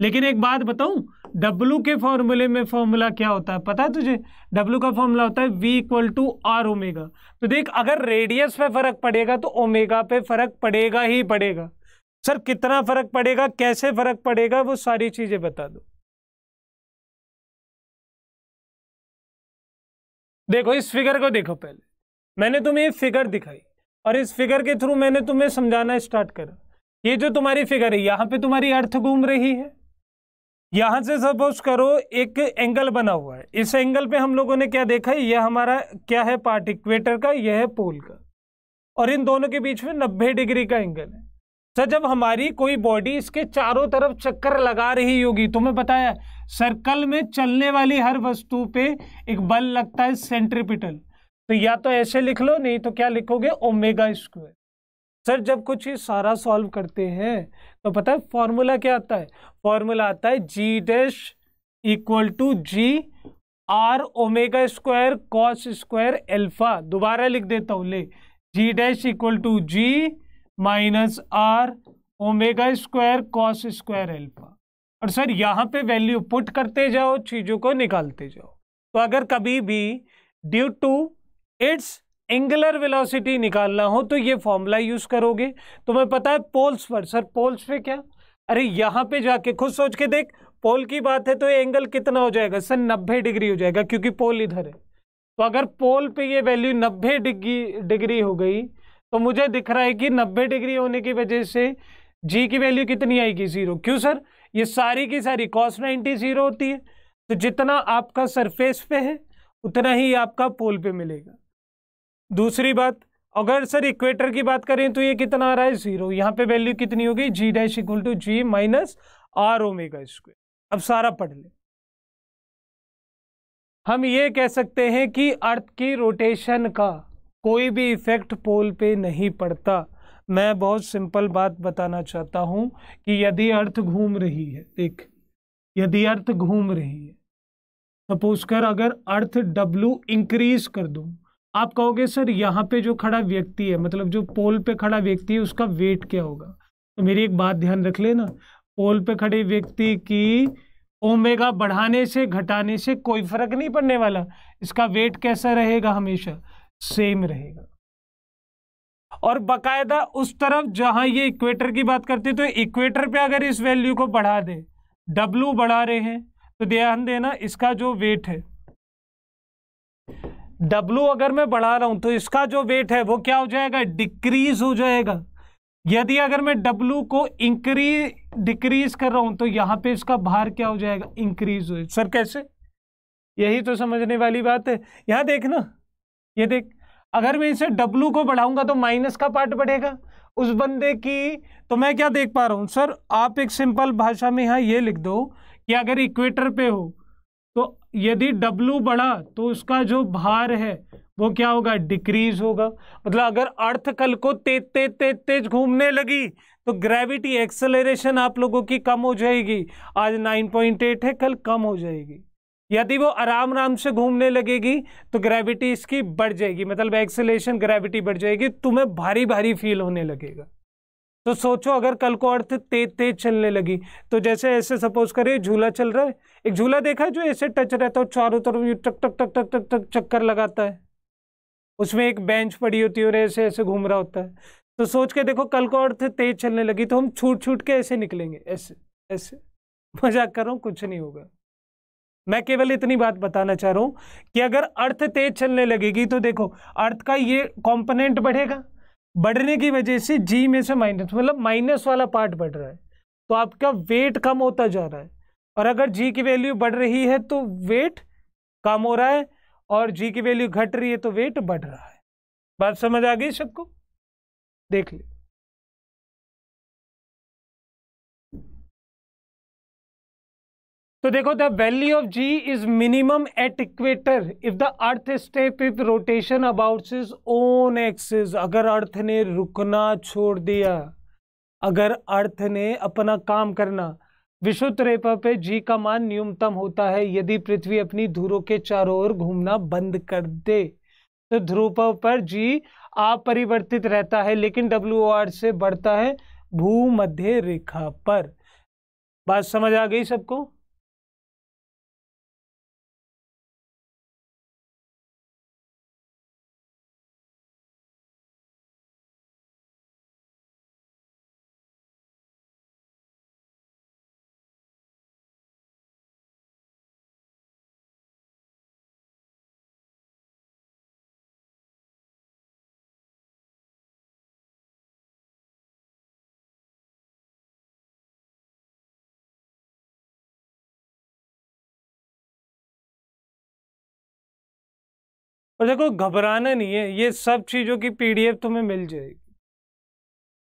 लेकिन एक बात बताऊँ डब्लू के फॉर्मूले में फॉर्मूला क्या होता है? पता है तुझे? डब्लू का फॉर्मूला होता है V equal to R omega तो देख, अगर रेडियस पे फ़र्क पड़ेगा तो ओमेगा पे फ़र्क पड़ेगा ही पड़ेगा। सर, कितना फ़र्क पड़ेगा? कैसे फ़र्क पड़ेगा? वो सारी चीज़ें बता दो। देखो, इस फिगर को देखो पहले। मैंने तुम्हें ये फिगर दिखाई और इस फिगर के थ्रू मैंने तुम्हें समझाना स्टार्ट करा। ये जो तुम्हारी फिगर है, यहाँ पे तुम्हारी अर्थ घूम रही है। यहाँ से सपोज़ करो, एक एंगल बना हुआ है। इस एंगल पे हम लोगों ने क्या देखा? है यह हमारा क्या है? पार्ट इक्वेटर का, यह है पोल का। और इन दोनों के बीच में नब्बे डिग्री का एंगल है। सर, जब हमारी कोई बॉडी इसके चारों तरफ़ चक्कर लगा रही होगी, तुम्हें बताया सर्कल में चलने वाली हर वस्तु पे एक बल लगता है सेंट्रिपिटल तो या तो ऐसे लिख लो, नहीं तो क्या लिखोगे? ओमेगा स्क्वायर सर, जब कुछ ही सारा सॉल्व करते हैं तो पता है फॉर्मूला क्या आता है? फॉर्मूला आता है G dash equal to G R omega square cos square alpha दोबारा लिख देता हूँ, ले। G dash equal to G minus R omega square cos square alpha और सर, यहाँ पे वैल्यू पुट करते जाओ, चीज़ों को निकालते जाओ। तो अगर कभी भी due to its angular velocity निकालना हो तो ये फॉर्मूला यूज़ करोगे। तुम्हें पता है पोल्स पर, सर, पोल्स पे क्या? अरे, यहाँ पे जाके खुद सोच के देख, पोल की बात है तो ये एंगल कितना हो जाएगा? सर, नब्बे डिग्री हो जाएगा, क्योंकि पोल इधर है। तो अगर पोल पे ये वैल्यू नब्बे डिग्री डिग्री हो गई तो मुझे दिख रहा है कि 90 डिग्री होने की वजह से जी की वैल्यू कितनी आएगी? ज़ीरो क्यों सर? ये सारी की सारी कॉस नाइन्टी ज़ीरो होती है। तो जितना आपका सरफेस पे है, उतना ही आपका पोल पे मिलेगा। दूसरी बात, अगर सर इक्वेटर की बात करें तो ये कितना आ रहा है? ज़ीरो यहाँ पे वैल्यू कितनी होगी? G dash equal to G minus R omega square अब सारा पढ़ ले। हम ये कह सकते हैं कि अर्थ की रोटेशन का कोई भी इफ़ेक्ट पोल पे नहीं पड़ता। मैं बहुत सिंपल बात बताना चाहता हूँ कि यदि अर्थ घूम रही है, देख, यदि अर्थ घूम रही है सपोज़ कर अगर अर्थ डब्लू इंक्रीज कर दूँ, आप कहोगे, सर, यहाँ पे जो खड़ा व्यक्ति है मतलब जो पोल पे खड़ा व्यक्ति है, उसका वेट क्या होगा? तो मेरी एक बात ध्यान रख लेना पोल पे खड़े व्यक्ति की ओमेगा बढ़ाने से, घटाने से कोई फ़र्क नहीं पड़ने वाला। इसका वेट कैसा रहेगा हमेशा? सेम रहेगा। और बकायदा उस तरफ़ जहाँ ये इक्वेटर की बात करते तो इक्वेटर पे अगर इस वैल्यू को बढ़ा दे डब्लू बढ़ा रहे हैं तो ध्यान देना इसका जो वेट है। डब्लू अगर मैं बढ़ा रहा हूँ तो इसका जो वेट है, वो क्या हो जाएगा? डिक्रीज हो जाएगा। यदि अगर मैं डब्लू को इंक्रीज डिक्रीज कर रहा हूँ तो यहाँ पे इसका भार क्या हो जाएगा? इंक्रीज हो सर, कैसे? यही तो समझने वाली बात है। यहाँ देखना ये देख, अगर मैं इसे डब्लू को बढ़ाऊँगा तो माइनस का पार्ट बढ़ेगा। उस बंदे की तो मैं क्या देख पा रहा हूँ? सर, आप एक सिंपल भाषा में यहाँ ये लिख दो कि अगर इक्वेटर पे हो तो यदि डब्लू बढ़ा तो उसका जो भार है, वो क्या होगा? डिक्रीज होगा। मतलब अगर अर्थ कल को तेज तेज तेज तेज घूमने लगी तो ग्रेविटी एक्सेलरेशन आप लोगों की कम हो जाएगी। आज 9.8 है, कल कम हो जाएगी। यदि वो आराम आराम से घूमने लगेगी तो ग्रेविटी इसकी बढ़ जाएगी। मतलब एक्सेलेशन ग्रेविटी बढ़ जाएगी, तुम्हें भारी भारी फील होने लगेगा। तो सोचो, अगर कल को अर्थ तेज तेज चलने लगी तो जैसे ऐसे सपोज़ करिए, झूला चल रहा है। एक झूला देखा जो ऐसे टच रहता है और चारों तरफ़ टक टक टक टक टक टक चक्कर लगाता है। उसमें एक बेंच पड़ी होती है और ऐसे ऐसे घूम रहा होता है। तो सोच के देखो, कल को अर्थ तेज चलने लगी तो हम छूट छूट के ऐसे निकलेंगे। ऐसे ऐसे। मज़ाक करो कुछ नहीं होगा। मैं केवल इतनी बात बताना चाह रहा हूँ कि अगर अर्थ तेज चलने लगेगी तो देखो, अर्थ का ये कंपोनेंट बढ़ेगा। बढ़ने की वजह से जी में से माइनस मतलब माइनस वाला पार्ट बढ़ रहा है। तो आपका वेट कम होता जा रहा है। और अगर जी की वैल्यू बढ़ रही है तो वेट कम हो रहा है और जी की वैल्यू घट रही है तो वेट बढ़ रहा है। बात समझ आ गई सबको? देख लिया तो देखो the value of G is minimum at equator if the earth step if rotation about is own axis अगर अर्थ ने रुकना छोड़ दिया, अगर अर्थ ने अपना काम करना, विशुद्ध रेपा पे जी का मान न्यूनतम होता है, यदि पृथ्वी अपनी ध्रुवों के चारों ओर घूमना बंद कर दे तो ध्रुव पर जी अपरिवर्तित रहता है, लेकिन डब्ल्यू आर से बढ़ता है भूमध्य रेखा पर। बात समझ आ गई सबको? और देखो, घबराना नहीं है, ये सब चीज़ों की पीडीएफ तुम्हें मिल जाएगी।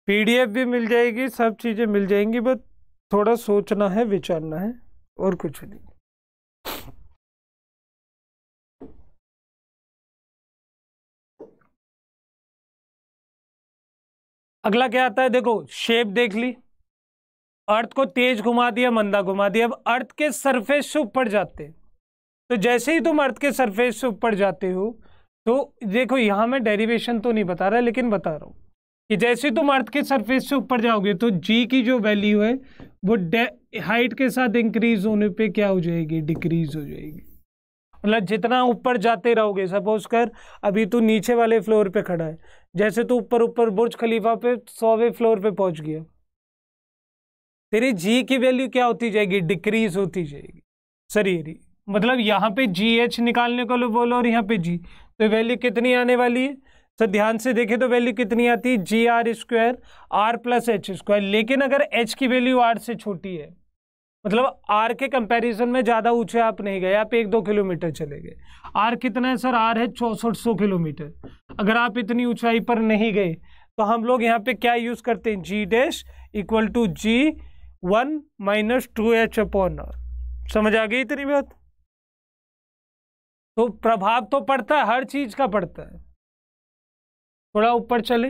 पीडीएफ भी मिल जाएगी, सब चीज़ें मिल जाएँगी, बस थोड़ा सोचना है, विचारना है, और कुछ नहीं। अगला क्या आता है, देखो शेप देख ली। अर्थ को तेज घुमा दिया, मंदा घुमा दिया। अब अर्थ के सरफेस से ऊपर जाते तो जैसे ही तुम अर्थ के सरफेस से ऊपर जाते हो तो देखो, यहाँ मैं डेरिवेशन तो नहीं बता रहा, लेकिन बता रहा हूँ कि जैसे तुम अर्थ के सरफेस से ऊपर जाओगे तो जी की जो वैल्यू है, वो हाइट के साथ इंक्रीज होने पे क्या हो जाएगी? डिक्रीज हो जाएगी। मतलब जितना ऊपर जाते रहोगे सपोज़ कर, अभी तू नीचे वाले फ्लोर पे खड़ा है, जैसे तू ऊपर ऊपर बुर्ज खलीफा पे सौवे फ्लोर पे पहुँच गया, तेरी जी की वैल्यू क्या होती जाएगी? डिक्रीज होती जाएगी। सरी मतलब यहाँ पे जी एच निकालने को लो बोलो और यहाँ पे जी तो वैल्यू कितनी आने वाली है? सर, ध्यान से देखें तो वैल्यू कितनी आती है? G R square R plus H square लेकिन अगर एच की वैल्यू आर से छोटी है मतलब आर के कंपैरिजन में ज़्यादा ऊँचे आप नहीं गए, आप एक दो किलोमीटर चले गए। आर कितना है सर? आर है चौसठ सौ किलोमीटर। अगर आप इतनी ऊंचाई पर नहीं गए तो हम लोग यहाँ पे क्या यूज़ करते हैं? G dash equal to G one minus two H upon R समझ आ गई इतनी बात? तो प्रभाव तो पड़ता है, हर चीज़ का पड़ता है। थोड़ा ऊपर चले।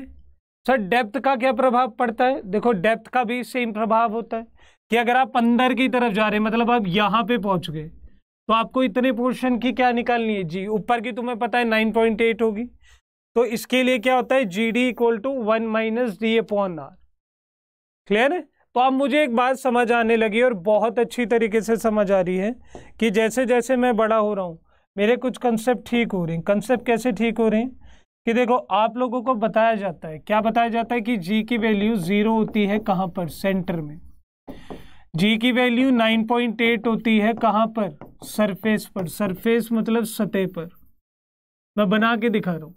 सर, डेप्थ का क्या प्रभाव पड़ता है? देखो, डेप्थ का भी सेम प्रभाव होता है कि अगर आप अंदर की तरफ़ जा रहे हैं मतलब आप यहाँ पे पहुँच गए तो आपको इतने पोर्शन की क्या निकालनी है? जी, ऊपर की तुम्हें पता है नाइन पॉइंट एट होगी। तो इसके लिए क्या होता है? G D equal to one minus D upon R clear है? तो अब मुझे एक बात समझ आने लगी और बहुत अच्छी तरीके से समझ आ रही है कि जैसे जैसे मैं बड़ा हो रहा हूँ मेरे कुछ कंसेप्ट ठीक हो रहे हैं। कंसेप्ट कैसे ठीक हो रहे हैं? कि देखो, आप लोगों को बताया जाता है। क्या बताया जाता है कि जी की वैल्यू ज़ीरो होती है कहाँ पर? सेंटर में। जी की वैल्यू 9.8 होती है कहाँ पर? सरफेस पर। सरफेस मतलब सतह पर। मैं बना के दिखा रहा हूँ।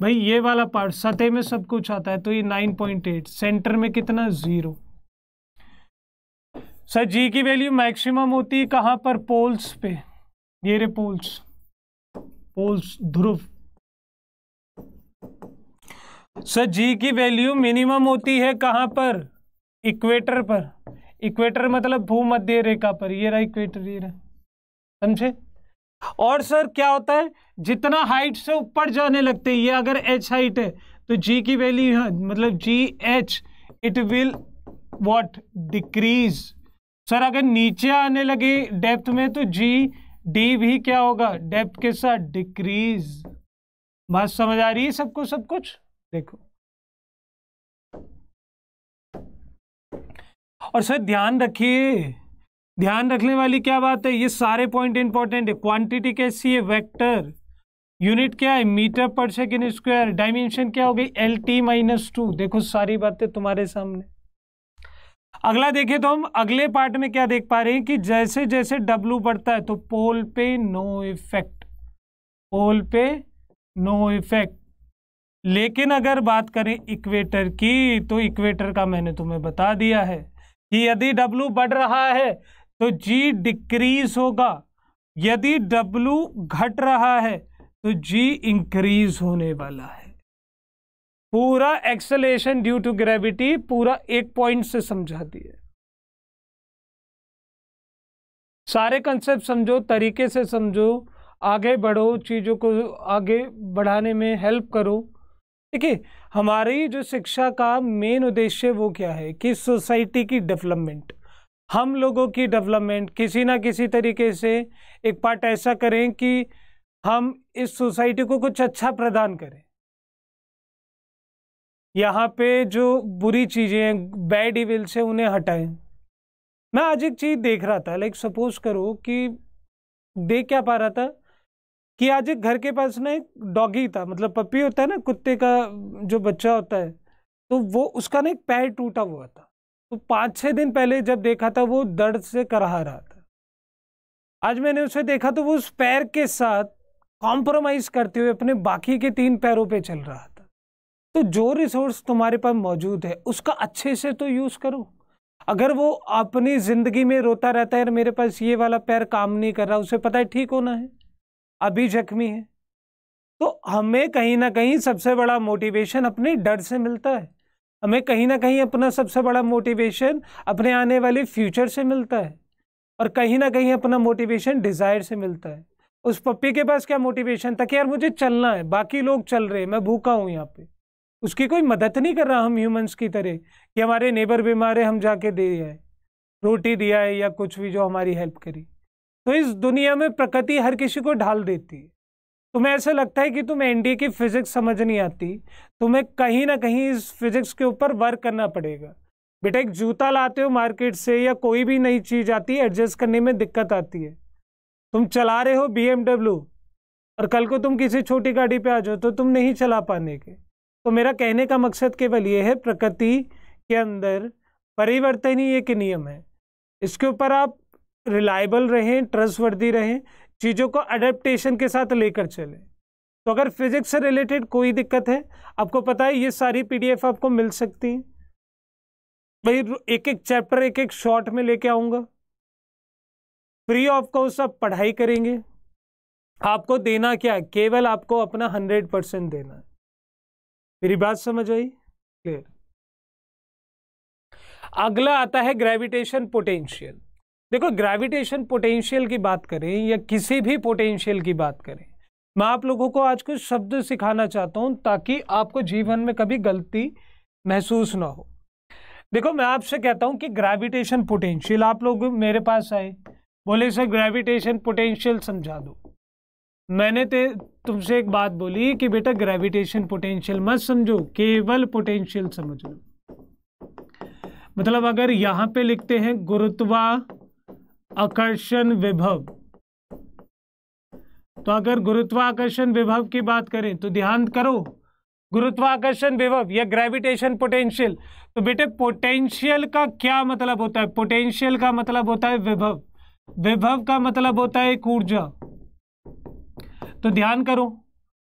भाई, ये वाला पार्ट सतह में सब कुछ आता है तो ये 9.8 सेंटर में कितना? ज़ीरो सर जी की वैल्यू मैक्सिमम होती है कहाँ पर? पोल्स पे। ये रे पोल्स पोल्स ध्रुव। सर जी की वैल्यू मिनिमम होती है कहाँ पर? इक्वेटर पर। इक्वेटर मतलब भूमध्य रेखा पर। ये रहा इक्वेटर ये रहा। समझे? और सर, क्या होता है? जितना हाइट से ऊपर जाने लगते हैं, ये अगर एच हाइट है तो जी की वैल्यू मतलब G H it will what decrease sir, अगर नीचे आने लगे डेप्थ में तो जी डी भी क्या होगा? डेप्थ के साथ डिक्रीज बात समझ आ रही है सबको? सब कुछ? देखो। और सर, ध्यान रखिए। ध्यान रखने वाली क्या बात है? ये सारे पॉइंट इंपॉर्टेंट है। क्वांटिटी कैसी है? वेक्टर यूनिट क्या है? मीटर पर सेकेंड स्क्वायर डायमेंशन क्या हो गई? एल टी माइनस टू देखो सारी बातें तुम्हारे सामने। अगला देखें तो हम अगले पार्ट में क्या देख पा रहे हैं कि जैसे जैसे डब्लू बढ़ता है तो पोल पे नो इफ़ेक्ट पोल पे नो इफ़ेक्ट लेकिन अगर बात करें इक्वेटर की तो इक्वेटर का मैंने तुम्हें बता दिया है कि यदि डब्लू बढ़ रहा है तो जी डिक्रीज होगा। यदि डब्लू घट रहा है तो जी इंक्रीज होने वाला है। पूरा एक्सलेशन ड्यू टू ग्रेविटी पूरा एक पॉइंट से समझा दिए सारे कंसेप्ट समझो, तरीके से समझो, आगे बढ़ो, चीज़ों को आगे बढ़ाने में हेल्प करो। देखिए, हमारी जो शिक्षा का मेन उद्देश्य वो क्या है कि सोसाइटी की डेवलपमेंट हम लोगों की डेवलपमेंट किसी ना किसी तरीके से एक पार्ट ऐसा करें कि हम इस सोसाइटी को कुछ अच्छा प्रदान करें। यहाँ पे जो बुरी चीज़ें हैं बैड इविल से उन्हें हटाएँ। मैं आज एक चीज़ देख रहा था लाइक सपोज़ करो कि देख क्या पा रहा था कि आज एक घर के पास ना एक डॉगी था मतलब पप्पी होता है ना, कुत्ते का जो बच्चा होता है तो वो उसका ना एक पैर टूटा हुआ था। तो पाँच छः दिन पहले जब देखा था, वो दर्द से कराहा रहा था। आज मैंने उसे देखा तो वो उस पैर के साथ कॉम्प्रोमाइज करते हुए अपने बाकी के तीन पैरों पे चल रहा था। तो जो रिसोर्स तुम्हारे पास मौजूद है, उसका अच्छे से तो यूज़ करो। अगर वो अपनी ज़िंदगी में रोता रहता है मेरे पास ये वाला पैर काम नहीं कर रहा, उसे पता है ठीक होना है, अभी जख्मी है। तो हमें कहीं ना कहीं सबसे बड़ा मोटिवेशन अपने डर से मिलता है। हमें कहीं ना कहीं अपना सबसे बड़ा मोटिवेशन अपने आने वाले फ्यूचर से मिलता है और कहीं ना कहीं अपना मोटिवेशन डिज़ायर से मिलता है। उस पप्पी के पास क्या मोटिवेशन था कि यार मुझे चलना है, बाकी लोग चल रहे हैं, मैं भूखा हूँ यहाँ पे। उसकी कोई मदद नहीं कर रहा हम ह्यूमंस की तरह कि हमारे नेबर बीमार है, हम जाके दे आए, रोटी दिया है या कुछ भी जो हमारी हेल्प करी। तो इस दुनिया में प्रकृति हर किसी को ढाल देती है। तुम्हें ऐसा लगता है कि तुम्हें एनडीए की फिजिक्स समझ नहीं आती, तुम्हें कहीं ना कहीं इस फिजिक्स के ऊपर वर्क करना पड़ेगा। बेटा, एक जूता लाते हो मार्केट से या कोई भी नई चीज़ आती है एडजस्ट करने में दिक्कत आती है। तुम चला रहे हो बी और कल को तुम किसी छोटी गाड़ी पे आ जाओ तो तुम नहीं चला पाने के। तो मेरा कहने का मकसद केवल ये है, प्रकृति के अंदर परिवर्तन ही एक नियम है। इसके ऊपर आप रिलायबल रहें ट्रस्टवर्दी रहें, चीज़ों को अडेप्टेशन के साथ लेकर चलें। तो अगर फिजिक्स से रिलेटेड कोई दिक्कत है, आपको पता है ये सारी पीडीएफ आपको मिल सकती है। भाई एक एक चैप्टर एक एक शॉर्ट में लेके आऊँगा। फ्री ऑफ़ कॉस्ट आप पढ़ाई करेंगे। आपको देना क्या? केवल आपको अपना हंड्रेड परसेंट देना है। मेरी बात समझ आई? क्लियर अगला आता है ग्रेविटेशन पोटेंशियल देखो ग्रेविटेशन पोटेंशियल की बात करें या किसी भी पोटेंशियल की बात करें, मैं आप लोगों को आज कुछ शब्द सिखाना चाहता हूँ ताकि आपको जीवन में कभी गलती महसूस ना हो। देखो, मैं आपसे कहता हूँ कि ग्रेविटेशन पोटेंशियल आप लोग मेरे पास आए, बोले, सर ग्रेविटेशन पोटेंशियल समझा दो। मैंने ते, तुमसे एक बात बोली कि बेटा ग्रेविटेशन पोटेंशियल मत समझो, केवल पोटेंशियल समझ लो। मतलब अगर यहाँ पे लिखते हैं गुरुत्वा आकर्षण विभव तो अगर गुरुत्वाकर्षण विभव की बात करें तो ध्यान करो गुरुत्वाकर्षण विभव या ग्रेविटेशन पोटेंशियल तो बेटे पोटेंशियल का क्या मतलब होता है? पोटेंशियल का मतलब होता है विभव विभव का मतलब होता है एक ऊर्जा। तो ध्यान करो।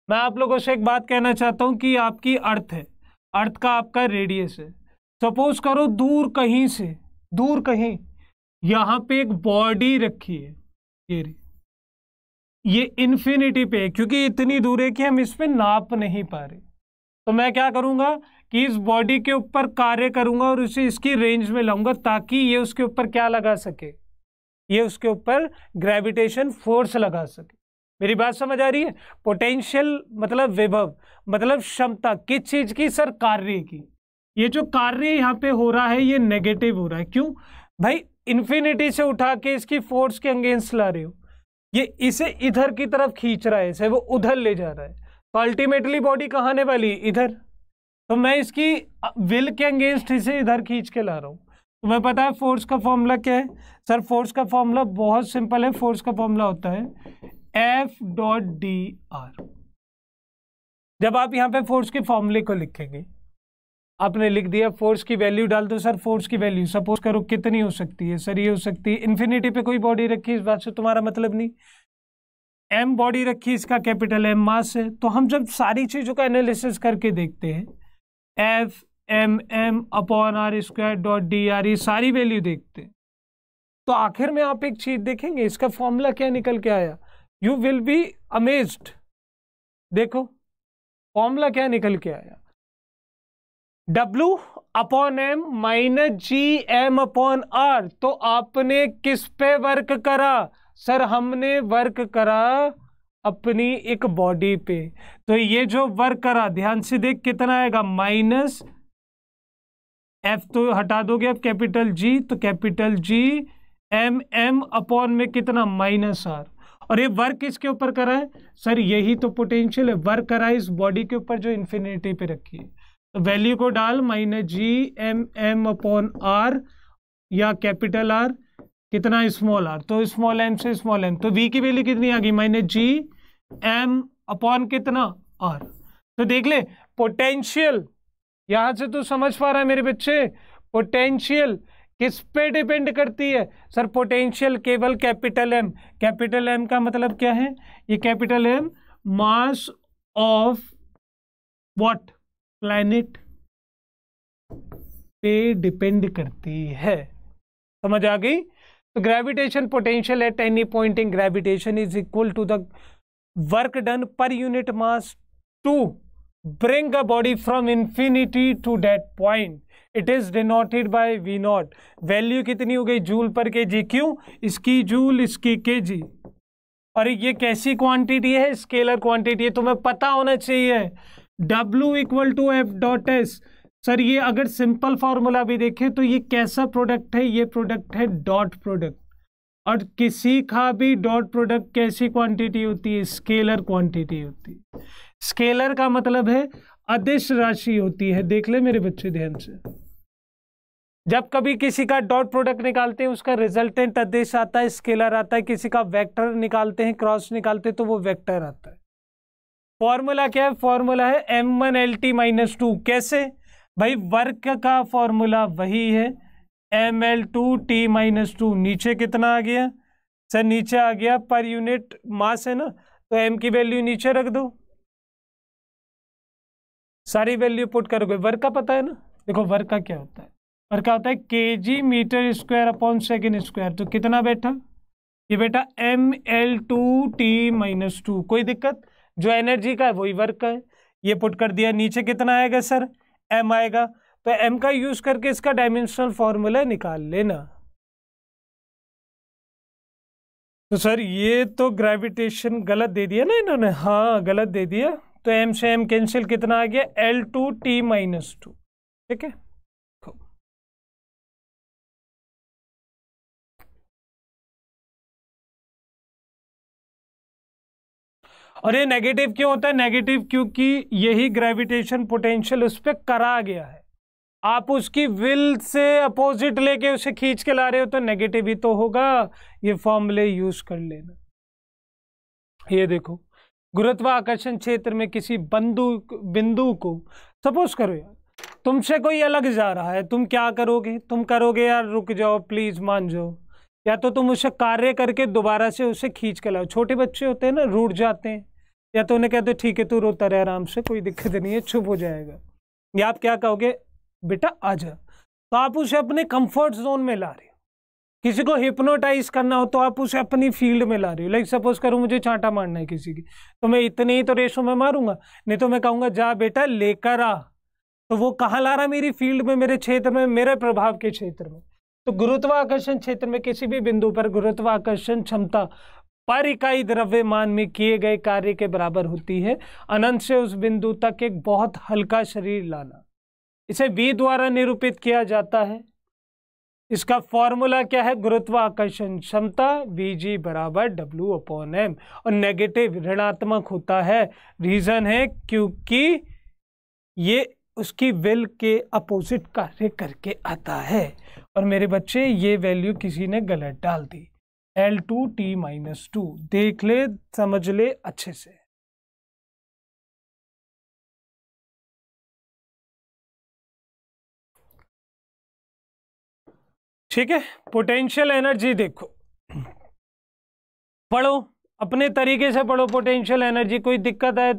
मैं आप लोगों से एक बात कहना चाहता हूँ कि आपकी अर्थ है। अर्थ का आपका रेडियस है। सपोज़ करो दूर कहीं से, दूर कहीं, यहाँ पे एक बॉडी रखी है, ये ये इन्फिनिटी पे है, क्योंकि इतनी दूर है कि हम इस पे नाप नहीं पा रहे। तो मैं क्या करूँगा कि इस बॉडी के ऊपर कार्य करूँगा और उसे इसकी रेंज में लाऊँगा ताकि ये उसके ऊपर क्या लगा सके? ये उसके ऊपर ग्रेविटेशन फोर्स लगा सके। मेरी बात समझ आ रही है? पोटेंशियल मतलब विभव मतलब क्षमता, किस चीज़ की? सर, कार्य की। ये जो कार्य यहाँ पे हो रहा है, ये नेगेटिव हो रहा है। क्यों? भाई इन्फिनिटी से उठा के इसकी फोर्स के अगेंस्ट ला रहे हो। ये इसे इधर की तरफ़ खींच रहा है, इसे वो उधर ले जा रहा है। तो अल्टीमेटली बॉडी कहाँ आने वाली? इधर। तो मैं इसकी विल के अगेंस्ट इसे इधर खींच के ला रहा हूँ। तुम्हें पता है फोर्स का फॉर्मूला क्या है? सर फोर्स का फॉर्मूला बहुत सिंपल है। फोर्स का फॉर्मूला होता है एफ़ डॉट डी आर जब आप यहाँ पे फोर्स के फॉर्मूले को लिखेंगे, आपने लिख दिया फोर्स की वैल्यू डाल दो सर फोर्स की वैल्यू सपोज़ करो कितनी हो सकती है, सर ये हो सकती है। इन्फिनिटी पे कोई बॉडी रखी, इस बात से तुम्हारा मतलब नहीं। एम बॉडी रखी, इसका कैपिटल एम मास है। तो हम जब सारी चीज़ों का एनालिसिस करके देखते हैं F M M upon R square dot D R ये सारी वैल्यू देखते हैं। तो आखिर में आप एक चीज़ देखेंगे, इसका फॉर्मूला क्या निकल के आया? यू विल बी अमेज्ड देखो फॉर्मूला क्या निकल के आया? W upon M minus G M upon R तो आपने किस पे वर्क करा? सर, हमने वर्क करा अपनी एक बॉडी पे। तो ये जो वर्क करा, ध्यान से देख कितना आएगा? माइनस एफ़ तो हटा दोगे अब कैपिटल जी तो capital G M M upon में कितना? माइनस आर और ये वर्क किसके ऊपर करा है? सर यही तो पोटेंशियल है। वर्क करा है इस बॉडी के ऊपर जो इन्फिनिटी पे रखी है। तो वैल्यू को डाल minus G M M upon R या कैपिटल आर कितना स्मॉल आर तो स्मॉल एम से स्मॉल एम तो वी की वैल्यू कितनी आ गई? माइनस जी एम अपॉन कितना? आर तो देख ले पोटेंशियल यहाँ से तू समझ पा रहा है मेरे बच्चे पोटेंशियल किस पे डिपेंड करती है? सर पोटेंशियल केवल कैपिटल एम कैपिटल एम का मतलब क्या है? ये capital M mass of what planet पे डिपेंड करती है? समझ आ गई? तो gravitation potential at any point in gravitation is equal to the work done per unit mass to bring a body from infinity to that point it is denoted by V naught value कितनी हो गई? Joule पर के जी क्यों? इसकी joule इसकी के जी और ये कैसी क्वांटिटी है? स्केलर क्वांटिटी है। तुम्हें पता होना चाहिए। W equal to F dot S sir ये अगर सिंपल फॉर्मूला भी देखें तो ये कैसा प्रोडक्ट है? ये प्रोडक्ट है डॉट प्रोडक्ट और किसी का भी डॉट प्रोडक्ट कैसी क्वांटिटी होती है? स्केलर क्वांटिटी होती है। स्केलर का मतलब है अदिश राशि होती है, देख ले मेरे बच्चे ध्यान से। जब कभी किसी का डॉट प्रोडक्ट निकालते हैं, उसका रिजल्टेंट अदिश आता है स्केलर आता है, किसी का वेक्टर निकालते हैं क्रॉस निकालते हैं तो वो वेक्टर आता है। फॉर्मूला क्या है? फॉर्मूला है M one L T minus two कैसे? भाई, वर्क का फॉर्मूला वही है। M L two T minus two नीचे कितना आ गया? सर, नीचे आ गया पर यूनिट मास है ना? तो एम की वैल्यू नीचे रख दो। सारी वैल्यू पुट करोगे। वर्क का पता है ना? देखो वर्क का क्या होता है? वर्क का होता है K G metre square upon second square तो कितना बैठा? ये बेटा M L two T minus two कोई दिक्कत? जो एनर्जी का है, वही वर्क का है। ये पुट कर दिया। नीचे कितना आएगा सर एम आएगा। तो एम का यूज़ करके इसका डायमेंशनल फॉर्मूला निकाल लेना। तो सर ये तो ग्रेविटेशन गलत दे दिया ना इन्होंने? हाँ गलत दे दिया। तो एम से एम कैंसिल कितना आ गया? L two T minus two ठीक है? और ये नेगेटिव क्यों होता है? नेगेटिव क्योंकि यही ग्रेविटेशन पोटेंशियल उस पर करा गया है। आप उसकी विल से अपोजिट लेके उसे खींच के ला रहे हो तो नेगेटिव ही तो होगा। ये फॉर्मूले यूज़ कर लेना। ये देखो। गुरुत्वाकर्षण क्षेत्र में किसी बंदू, बिंदु को सपोज़ करो यार। तुमसे कोई अलग जा रहा है, तुम क्या करोगे? तुम करोगे, यार, रुक जाओ प्लीज़ मान जाओ। या तो तुम उसे कार्य करके दोबारा से उसे खींच के लाओ। छोटे बच्चे होते हैं ना रूट जाते हैं। या तो उन्हें कहते ठीक है, तू रोता रहे आराम से, कोई दिक्कत नहीं है, चुप हो जाएगा। या आप क्या कहोगे, बेटा, आ जा। तो आप उसे अपने कंफर्ट जोन में ला रहे किसी को हिप्नोटाइज करना हो तो आप उसे अपनी फ़ील्ड में ला रहे हो। लाइक सपोज़ करो मुझे चांटा मारना है किसी की तो मैं इतने ही तो रेशो में मारूँगा, नहीं तो मैं कहूँगा, जा बेटा, लेकर आ। तो वो कहाँ ला रहा मेरी फ़ील्ड में, मेरे क्षेत्र में, मेरे प्रभाव के क्षेत्र में? तो गुरुत्वाकर्षण क्षेत्र में किसी भी बिंदु पर गुरुत्वाकर्षण क्षमता पर इकाई द्रव्यमान में किए गए कार्य के बराबर होती है। अनंत से उस बिंदु तक एक बहुत हल्का शरीर लाना। इसे वी द्वारा निरूपित किया जाता है। इसका फॉर्मूला क्या है? गुरुत्वाकर्षण क्षमता वी जी बराबर डब्ल्यू अपॉन एम और नेगेटिव ऋणात्मक होता है। रीजन है क्योंकि ये उसकी विल के अपोजिट कार्य करके आता है। और मेरे बच्चे, ये वैल्यू किसी ने गलत डाल दी। L two T minus two देख ले, समझ ले अच्छे से। ठीक है? पोटेंशियल एनर्जी देखो। पढ़ो, अपने तरीके से पढ़ो पोटेंशियल एनर्जी कोई दिक्कत आए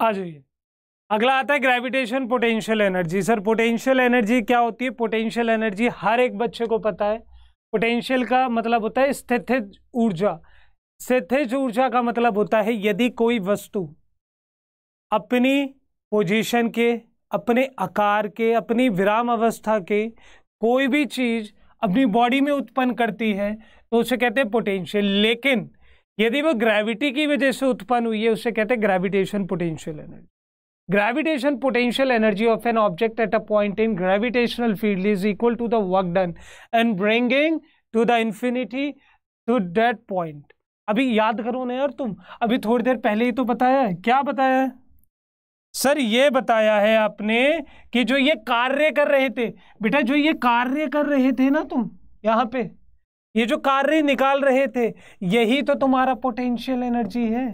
आ जाइए। अगला आता है gravitation potential energy sir potential energy क्या होती है? पोटेंशियल एनर्जी हर एक बच्चे को पता है। पोटेंशियल का मतलब होता है स्थितिज ऊर्जा। स्थितिज ऊर्जा का मतलब होता है यदि कोई वस्तु अपनी पोजीशन के, अपने आकार के, अपनी विराम अवस्था के कोई भी चीज़ अपनी बॉडी में उत्पन्न करती है तो उसे कहते हैं पोटेंशियल लेकिन यदि वो ग्रेविटी की वजह से उत्पन्न हुई है, उसे कहते हैं gravitation potential energy gravitation potential energy of an object at a point in gravitational field is equal to the work done and bringing to the infinity to that point अभी याद करो ना यार तुम। अभी थोड़ी देर पहले ही तो बताया है। क्या बताया है? सर, ये बताया है आपने कि जो ये कार्य कर रहे थे, बेटा जो ये कार्य कर रहे थे ना तुम, यहाँ पे ये जो कार्य निकाल रहे थे, यही तो तुम्हारा पोटेंशियल एनर्जी है।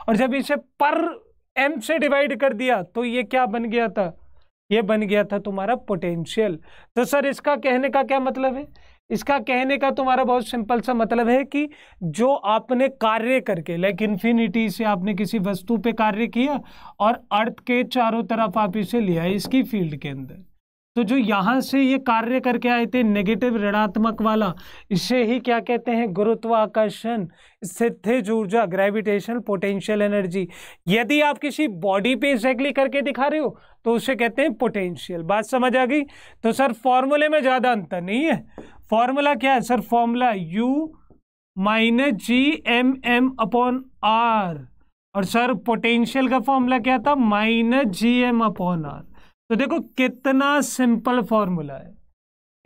और जब इसे पर एम से डिवाइड कर दिया तो ये क्या बन गया था? ये बन गया था तुम्हारा पोटेंशियल तो सर इसका कहने का क्या मतलब है? इसका कहने का तुम्हारा बहुत सिंपल सा मतलब है कि जो आपने कार्य करके लाइक इन्फिनिटी से आपने किसी वस्तु पे कार्य किया, और अर्थ के चारों तरफ़ आप इसे लिया इसकी फ़ील्ड के अंदर। तो जो यहाँ से ये कार्य करके आए थे नेगेटिव ऋणात्मक वाला, इसे ही क्या कहते हैं? गुरुत्वाकर्षण। स्थितिज ऊर्जा ग्रेविटेशन पोटेंशियल एनर्जी यदि आप किसी बॉडी पे एग्जैक्टली करके दिखा रहे हो तो उसे कहते हैं पोटेंशियल बात समझ आ गई? तो सर फॉर्मूले में ज़्यादा अंतर नहीं है। फॉर्मूला क्या है? Sir formula U minus G M M upon R और सर पोटेंशियल का फॉर्मूला क्या था? Minus G M upon R तो देखो कितना सिंपल फॉर्मूला है।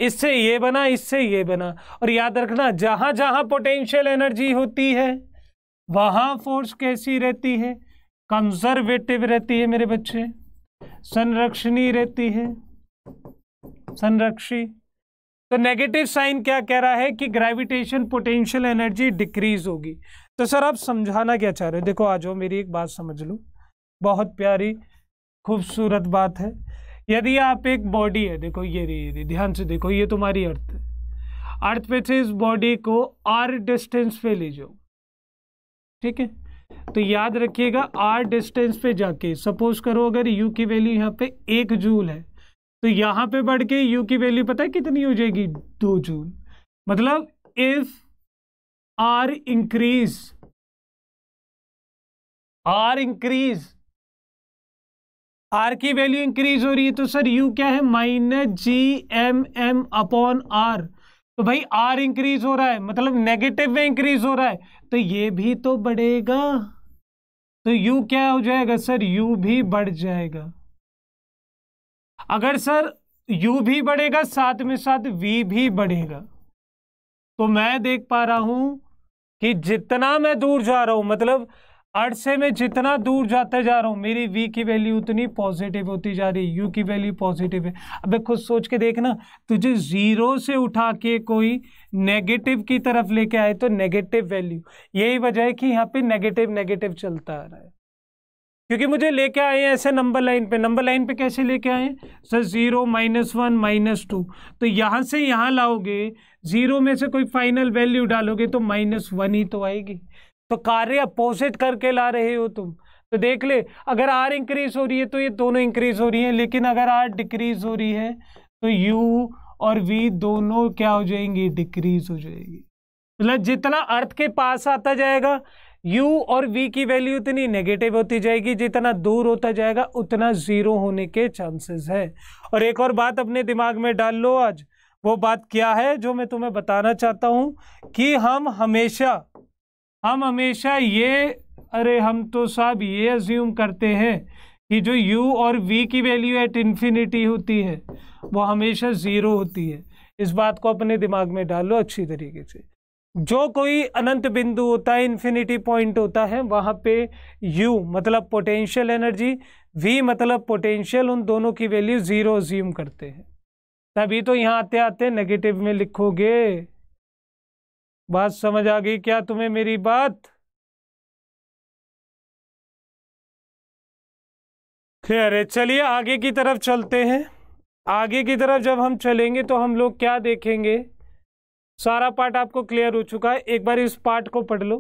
इससे ये बना, इससे ये बना। और याद रखना, जहाँ जहाँ पोटेंशियल एनर्जी होती है, वहाँ फोर्स कैसी रहती है? कंजर्वेटिव रहती है मेरे बच्चे। संरक्षणी रहती है। संरक्षी। तो नेगेटिव साइन क्या कह रहा है कि ग्रेविटेशन पोटेंशियल एनर्जी डिक्रीज होगी। तो सर आप समझाना क्या चाह रहे हो? देखो, आ जाओ, मेरी एक बात समझ लो। बहुत प्यारी खूबसूरत बात है। यदि आप एक बॉडी है, देखो ये रही ध्यान से देखो, ये तुम्हारी अर्थ है। अर्थ पे से इस बॉडी को आर डिस्टेंस पे ले जाओ। ठीक है? तो याद रखिएगा आर डिस्टेंस पे जाके सपोज़ करो अगर यू की वैल्यू यहाँ पे एक जूल है तो यहाँ पे बढ़ के यू की वैल्यू पता है कितनी हो जाएगी? दो जूल मतलब if R increase R increase R की वैल्यू इंक्रीज हो रही है तो सर यू क्या है? Minus G M M upon R तो भाई आर इंक्रीज हो रहा है मतलब नेगेटिव में इंक्रीज हो रहा है तो ये भी तो बढ़ेगा। तो यू क्या हो जाएगा सर यू भी बढ़ जाएगा। अगर सर यू भी बढ़ेगा, साथ में साथ वी भी बढ़ेगा। तो मैं देख पा रहा हूँ कि जितना मैं दूर जा रहा हूँ मतलब अर्थ से मैं जितना दूर जाते जा रहा हूँ, मेरी वी की वैल्यू उतनी पॉजिटिव होती जा रही है यू की वैल्यू पॉजिटिव है। अब खुद सोच के देखना, तुझे ज़ीरो से उठा के कोई नेगेटिव की तरफ़ लेके आए तो नेगेटिव वैल्यू यही वजह है कि यहाँ पे नेगेटिव नेगेटिव चलता आ रहा है। क्योंकि मुझे लेके आए हैं ऐसे नंबर लाइन पे। नंबर लाइन पे कैसे लेके आए sir zero minus one minus two तो यहाँ से यहाँ लाओगे ज़ीरो में से कोई फाइनल वैल्यू डालोगे तो माइनस वन ही तो आएगी। तो कार्य अपोजिट करके ला रहे हो तुम। तो देख ले, अगर आर इंक्रीज हो रही है तो ये दोनों इंक्रीज हो रही है, लेकिन अगर आर डिक्रीज हो रही है तो यू और वी दोनों क्या हो जाएँगी? डिक्रीज हो जाएगी। मतलब जितना अर्थ के पास आता जाएगा, u और v की वैल्यू उतनी नेगेटिव होती जाएगी, जितना दूर होता जाएगा, उतना ज़ीरो होने के चांसेस है। और एक और बात अपने दिमाग में डाल लो आज, वो बात क्या है जो मैं तुम्हें बताना चाहता हूँ कि हम हमेशा हम हमेशा ये, अरे हम तो साहब ये अज्यूम करते हैं कि जो u और v की वैल्यू एट इन्फिनिटी होती है, वो हमेशा ज़ीरो होती है। इस बात को अपने दिमाग में डालो अच्छी तरीके से। जो कोई अनंत बिंदु होता है इन्फिनिटी पॉइंट होता है, वहाँ पे U मतलब पोटेंशियल एनर्जी V मतलब पोटेंशियल उन दोनों की वैल्यू ज़ीरो अज्यूम करते हैं। तभी तो यहाँ आते आते नेगेटिव में लिखोगे। बात समझ आ गई क्या तुम्हें मेरी बात? खैर चलिए आगे की तरफ़ चलते हैं। आगे की तरफ़ जब हम चलेंगे तो हम लोग क्या देखेंगे? सारा पार्ट आपको क्लियर हो चुका है। एक बार इस पार्ट को पढ़ लो।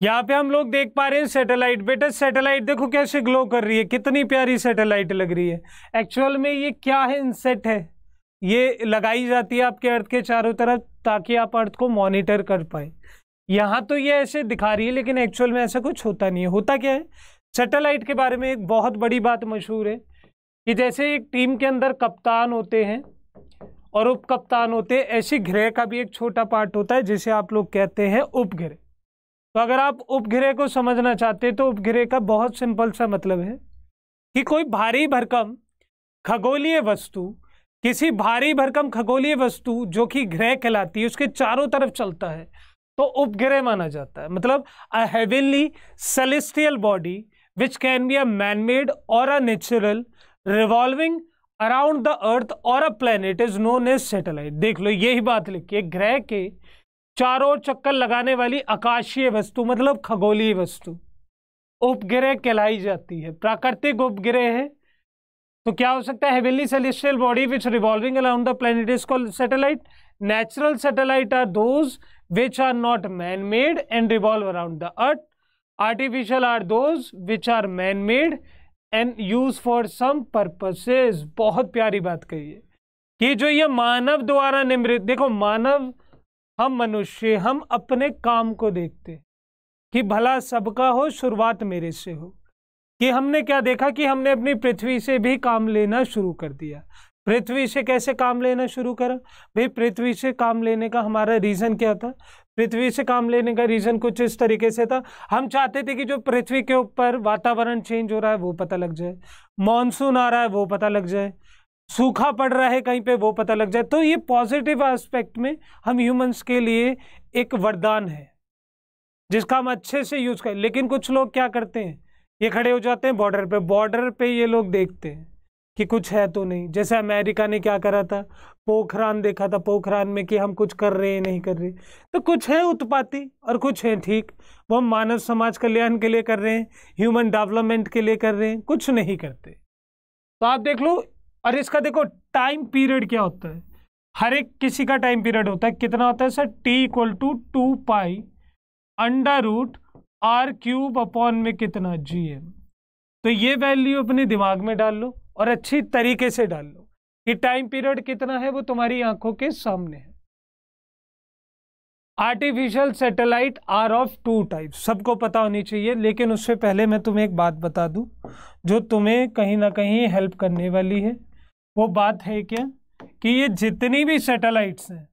यहाँ पे हम लोग देख पा रहे हैं सैटेलाइट बेटा सैटेलाइट देखो कैसे ग्लो कर रही है, कितनी प्यारी सैटेलाइट लग रही है। एक्चुअल में ये क्या है इनसेट है? ये लगाई जाती है आपके अर्थ के चारों तरफ़ ताकि आप अर्थ को मॉनिटर कर पाए। यहाँ तो ये ऐसे दिखा रही है, लेकिन एक्चुअल में ऐसा कुछ होता नहीं है। होता क्या है? सैटेलाइट के बारे में एक बहुत बड़ी बात मशहूर है कि जैसे एक टीम के अंदर कप्तान होते हैं और उप कप्तान होते हैं, ऐसे ग्रह का भी एक छोटा पार्ट होता है, जिसे आप लोग कहते हैं उपग्रह तो अगर आप उपग्रह को समझना चाहते हैं तो उपग्रह का बहुत सिंपल सा मतलब है कि कोई भारी भरकम खगोलीय वस्तु, किसी भारी भरकम खगोलीय वस्तु जो कि ग्रह कहलाती है, उसके चारों तरफ़ चलता है तो उपग्रह माना जाता है। मतलब a heavenly celestial body which can be a man made और a natural revolving around the earth और a planet is known as satellite देख लो, यही बात लिखी ग्रह के चारों चक्कर लगाने वाली आकाशीय वस्तु मतलब खगोलीय वस्तु, उपग्रह कहलाई जाती है। प्राकृतिक उपग्रह है। तो क्या हो सकता है? Heavily celestial body which revolving around the planet is called satellite natural satellite are those which are not man made and revolve around the earth artificial are those which are man made and use for some purposes बहुत प्यारी बात कही है। कि जो ये मानव द्वारा निमृत, देखो मानव हम मनुष्य, हम अपने काम को देखते कि भला सबका हो, शुरुआत मेरे से हो। कि हमने क्या देखा कि हमने अपनी पृथ्वी से भी काम लेना शुरू कर दिया। पृथ्वी से कैसे काम लेना शुरू करा? भाई, पृथ्वी से काम लेने का हमारा रीज़न क्या था? पृथ्वी से काम लेने का रीज़न कुछ इस तरीके से था। हम चाहते थे कि जो पृथ्वी के ऊपर वातावरण चेंज हो रहा है, वो पता लग जाए। मानसून आ रहा है, वो पता लग जाए। सूखा पड़ रहा है कहीं पे, वो पता लग जाए। तो ये पॉजिटिव एस्पेक्ट में हम ह्यूमंस के लिए एक वरदान है, जिसका हम अच्छे से यूज़ करें, लेकिन कुछ लोग क्या करते हैं? ये खड़े हो जाते हैं बॉर्डर पे। बॉर्डर पे ये लोग देखते हैं कि कुछ है तो नहीं। जैसे अमेरिका ने क्या करा था? पोखरान देखा था, पोखरान में कि हम कुछ कर रहे हैं, नहीं कर रहे। तो कुछ है उत्पाती और कुछ है ठीक। वो हम मानव समाज कल्याण के लिए कर रहे हैं ह्यूमन डेवलपमेंट के लिए कर रहे हैं, कुछ नहीं करते। तो आप देख लो और इसका देखो टाइम पीरियड क्या होता है? हर एक किसी का टाइम पीरियड होता है। कितना होता है sir T equal to two pi under root R cube upon में कितना? जी एम तो ये वैल्यू अपने दिमाग में डाल लो और अच्छी तरीके से डाल लो कि टाइम पीरियड कितना है, वो तुम्हारी आँखों के सामने है। Artificial satellite are of two type सबको पता होनी चाहिए, लेकिन उससे पहले मैं तुम्हें एक बात बता दूँ, जो तुम्हें कहीं ना कहीं हेल्प करने वाली है। वो बात है क्या? कि ये जितनी भी सैटेलाइट्स हैं,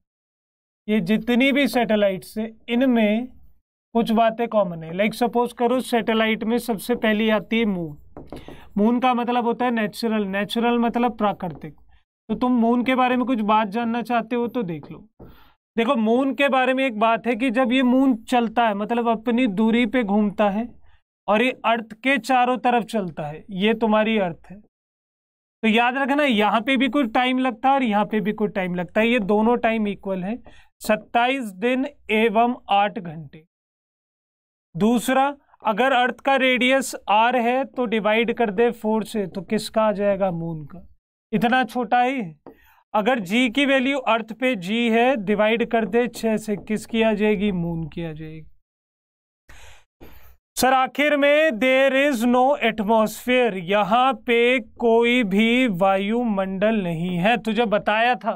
ये जितनी भी सैटेलाइट्स हैं, इनमें कुछ बातें कॉमन है। लाइक सपोज़ करो सैटेलाइट में सबसे पहली आती है मून मून का मतलब होता है नेचुरल नेचुरल मतलब प्राकृतिक। तो तुम मून के बारे में कुछ बात जानना चाहते हो तो देख लो। देखो मून के बारे में एक बात है कि जब ये मून चलता है मतलब अपनी दूरी पे घूमता है, और ये अर्थ के चारों तरफ़ चलता है, ये तुम्हारी अर्थ है। तो याद रखना, यहाँ पे भी कुछ टाइम लगता है और यहाँ पे भी कुछ टाइम लगता है। ये दोनों टाइम इक्वल है। सत्ताईस दिन एवं आठ घंटे। दूसरा, अगर अर्थ का रेडियस आर है तो डिवाइड कर दे फोर से तो किसका आ जाएगा? मून का। इतना छोटा ही अगर जी की वैल्यू अर्थ पे जी है डिवाइड कर दे छह से, किसकी आ जाएगी? मून की आ जाएगी। सर, आखिर में देर इज़ नो एटमोस्फेयर यहाँ पे कोई भी वायुमंडल नहीं है। तुझे बताया था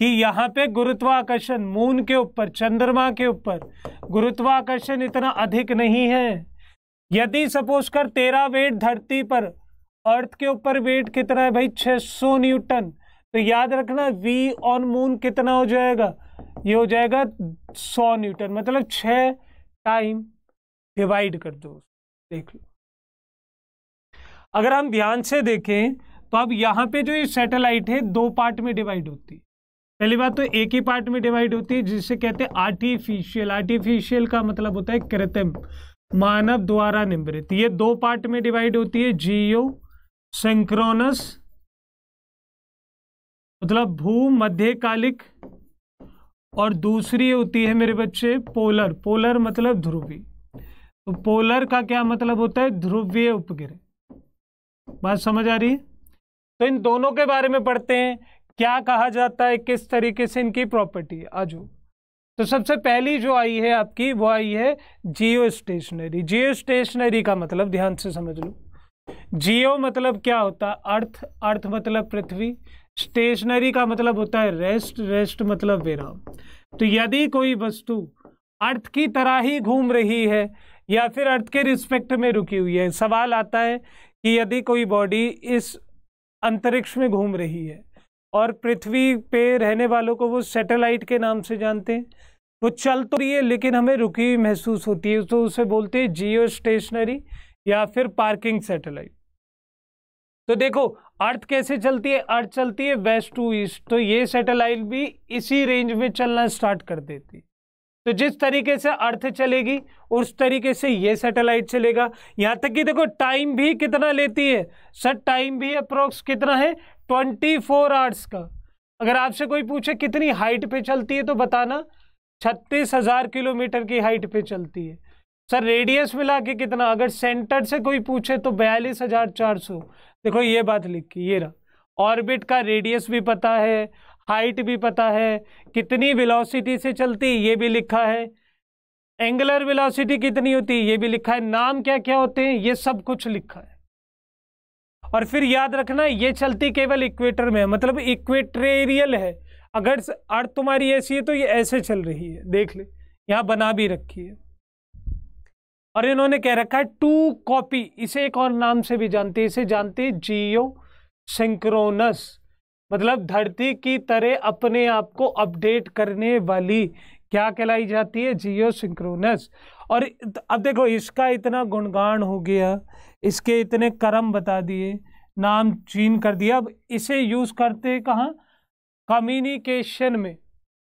कि यहाँ पे गुरुत्वाकर्षण मून के ऊपर, चंद्रमा के ऊपर गुरुत्वाकर्षण इतना अधिक नहीं है। यदि सपोज़ कर, तेरा वेट धरती पर अर्थ के ऊपर वेट कितना है भाई? 600 न्यूटन। तो याद रखना, v ऑन मून कितना हो जाएगा? ये हो जाएगा 100 न्यूटन मतलब छ टाइम डिवाइड कर दो, देख लो। अगर हम ध्यान से देखें तो अब यहाँ पे जो ये सैटेलाइट है, दो पार्ट में डिवाइड होती है। पहली बात तो एक ही पार्ट में डिवाइड होती है, जिसे कहते हैं आर्टिफिशियल। आर्टिफिशियल का मतलब होता है कृत्रिम, मानव द्वारा निम्बरित ये दो पार्ट में डिवाइड होती है, जियो, सिंक्रोनस मतलब भू मध्यकालिक और दूसरी होती है मेरे बच्चे, पोलर। पोलर मतलब ध्रुवी तो पोलर का क्या मतलब होता है? ध्रुवीय उपग्रह। बात समझ आ रही है? तो इन दोनों के बारे में पढ़ते हैं, क्या कहा जाता है, किस तरीके से इनकी प्रॉपर्टी आजो। तो सबसे पहली जो आई है आपकी, वो आई है जियो स्टेशनरी जियो स्टेशनरी का मतलब ध्यान से समझ लो। जियो मतलब क्या होता? है अर्थ। अर्थ मतलब पृथ्वी। स्टेशनरी का मतलब होता है रेस्ट रेस्ट मतलब विराम। तो यदि कोई वस्तु अर्थ की तरह ही घूम रही है या फिर अर्थ के रिस्पेक्ट में रुकी हुई है। सवाल आता है कि यदि कोई बॉडी इस अंतरिक्ष में घूम रही है और पृथ्वी पे रहने वालों को वो सैटेलाइट के नाम से जानते हैं, वो चल तो रही है, लेकिन हमें रुकी हुई महसूस होती है तो उसे बोलते हैं जियो स्टेशनरी या फिर पार्किंग सैटेलाइट तो देखो, अर्थ कैसे चलती है? अर्थ चलती है वेस्ट टू ईस्ट तो ये सैटेलाइट भी इसी रेंज में चलना स्टार्ट कर देती तो जिस तरीके से अर्थ चलेगी, उस तरीके से ये सैटेलाइट चलेगा। यहाँ तक कि देखो, टाइम भी कितना लेती है? सर, टाइम भी अप्रोक्स कितना है? ट्वेंटी फोर आवर्स का। अगर आपसे कोई पूछे, कितनी हाइट पे चलती है तो बताना। छत्तीस हज़ार किलोमीटर की हाइट पे चलती है। सर, रेडियस मिला के कितना? अगर सेंटर से कोई पूछे तो बयालीस हज़ार चार सौ। देखो, ये बात लिखी, ये रहा। ऑर्बिट का रेडियस भी पता है हाइट भी पता है, कितनी वेलोसिटी से चलती ये भी लिखा है। एंगुलर वेलोसिटी कितनी होती है ये भी लिखा है। नाम क्या क्या होते हैं, ये सब कुछ लिखा है। और फिर याद रखना, ये चलती केवल इक्वेटर में है मतलब इक्वेटेरियल है। अगर अर्थ तुम्हारी ऐसी है तो ये ऐसे चल रही है, देख ले, यहाँ बना भी रखी है। और इन्होंने कह रखा है टू कॉपी इसे एक और नाम से भी जानते हैं, इसे जानते हैं जियो सिंक्रोनस। मतलब धरती की तरह अपने आप को अपडेट करने वाली क्या कहलाई जाती है? जियो सिंक्रोनस और अब देखो, इसका इतना गुणगान हो गया, इसके इतने कर्म बता दिए, नाम चीन कर दिया। अब इसे यूज़ करते हैं कहाँ? कम्युनिकेशन में।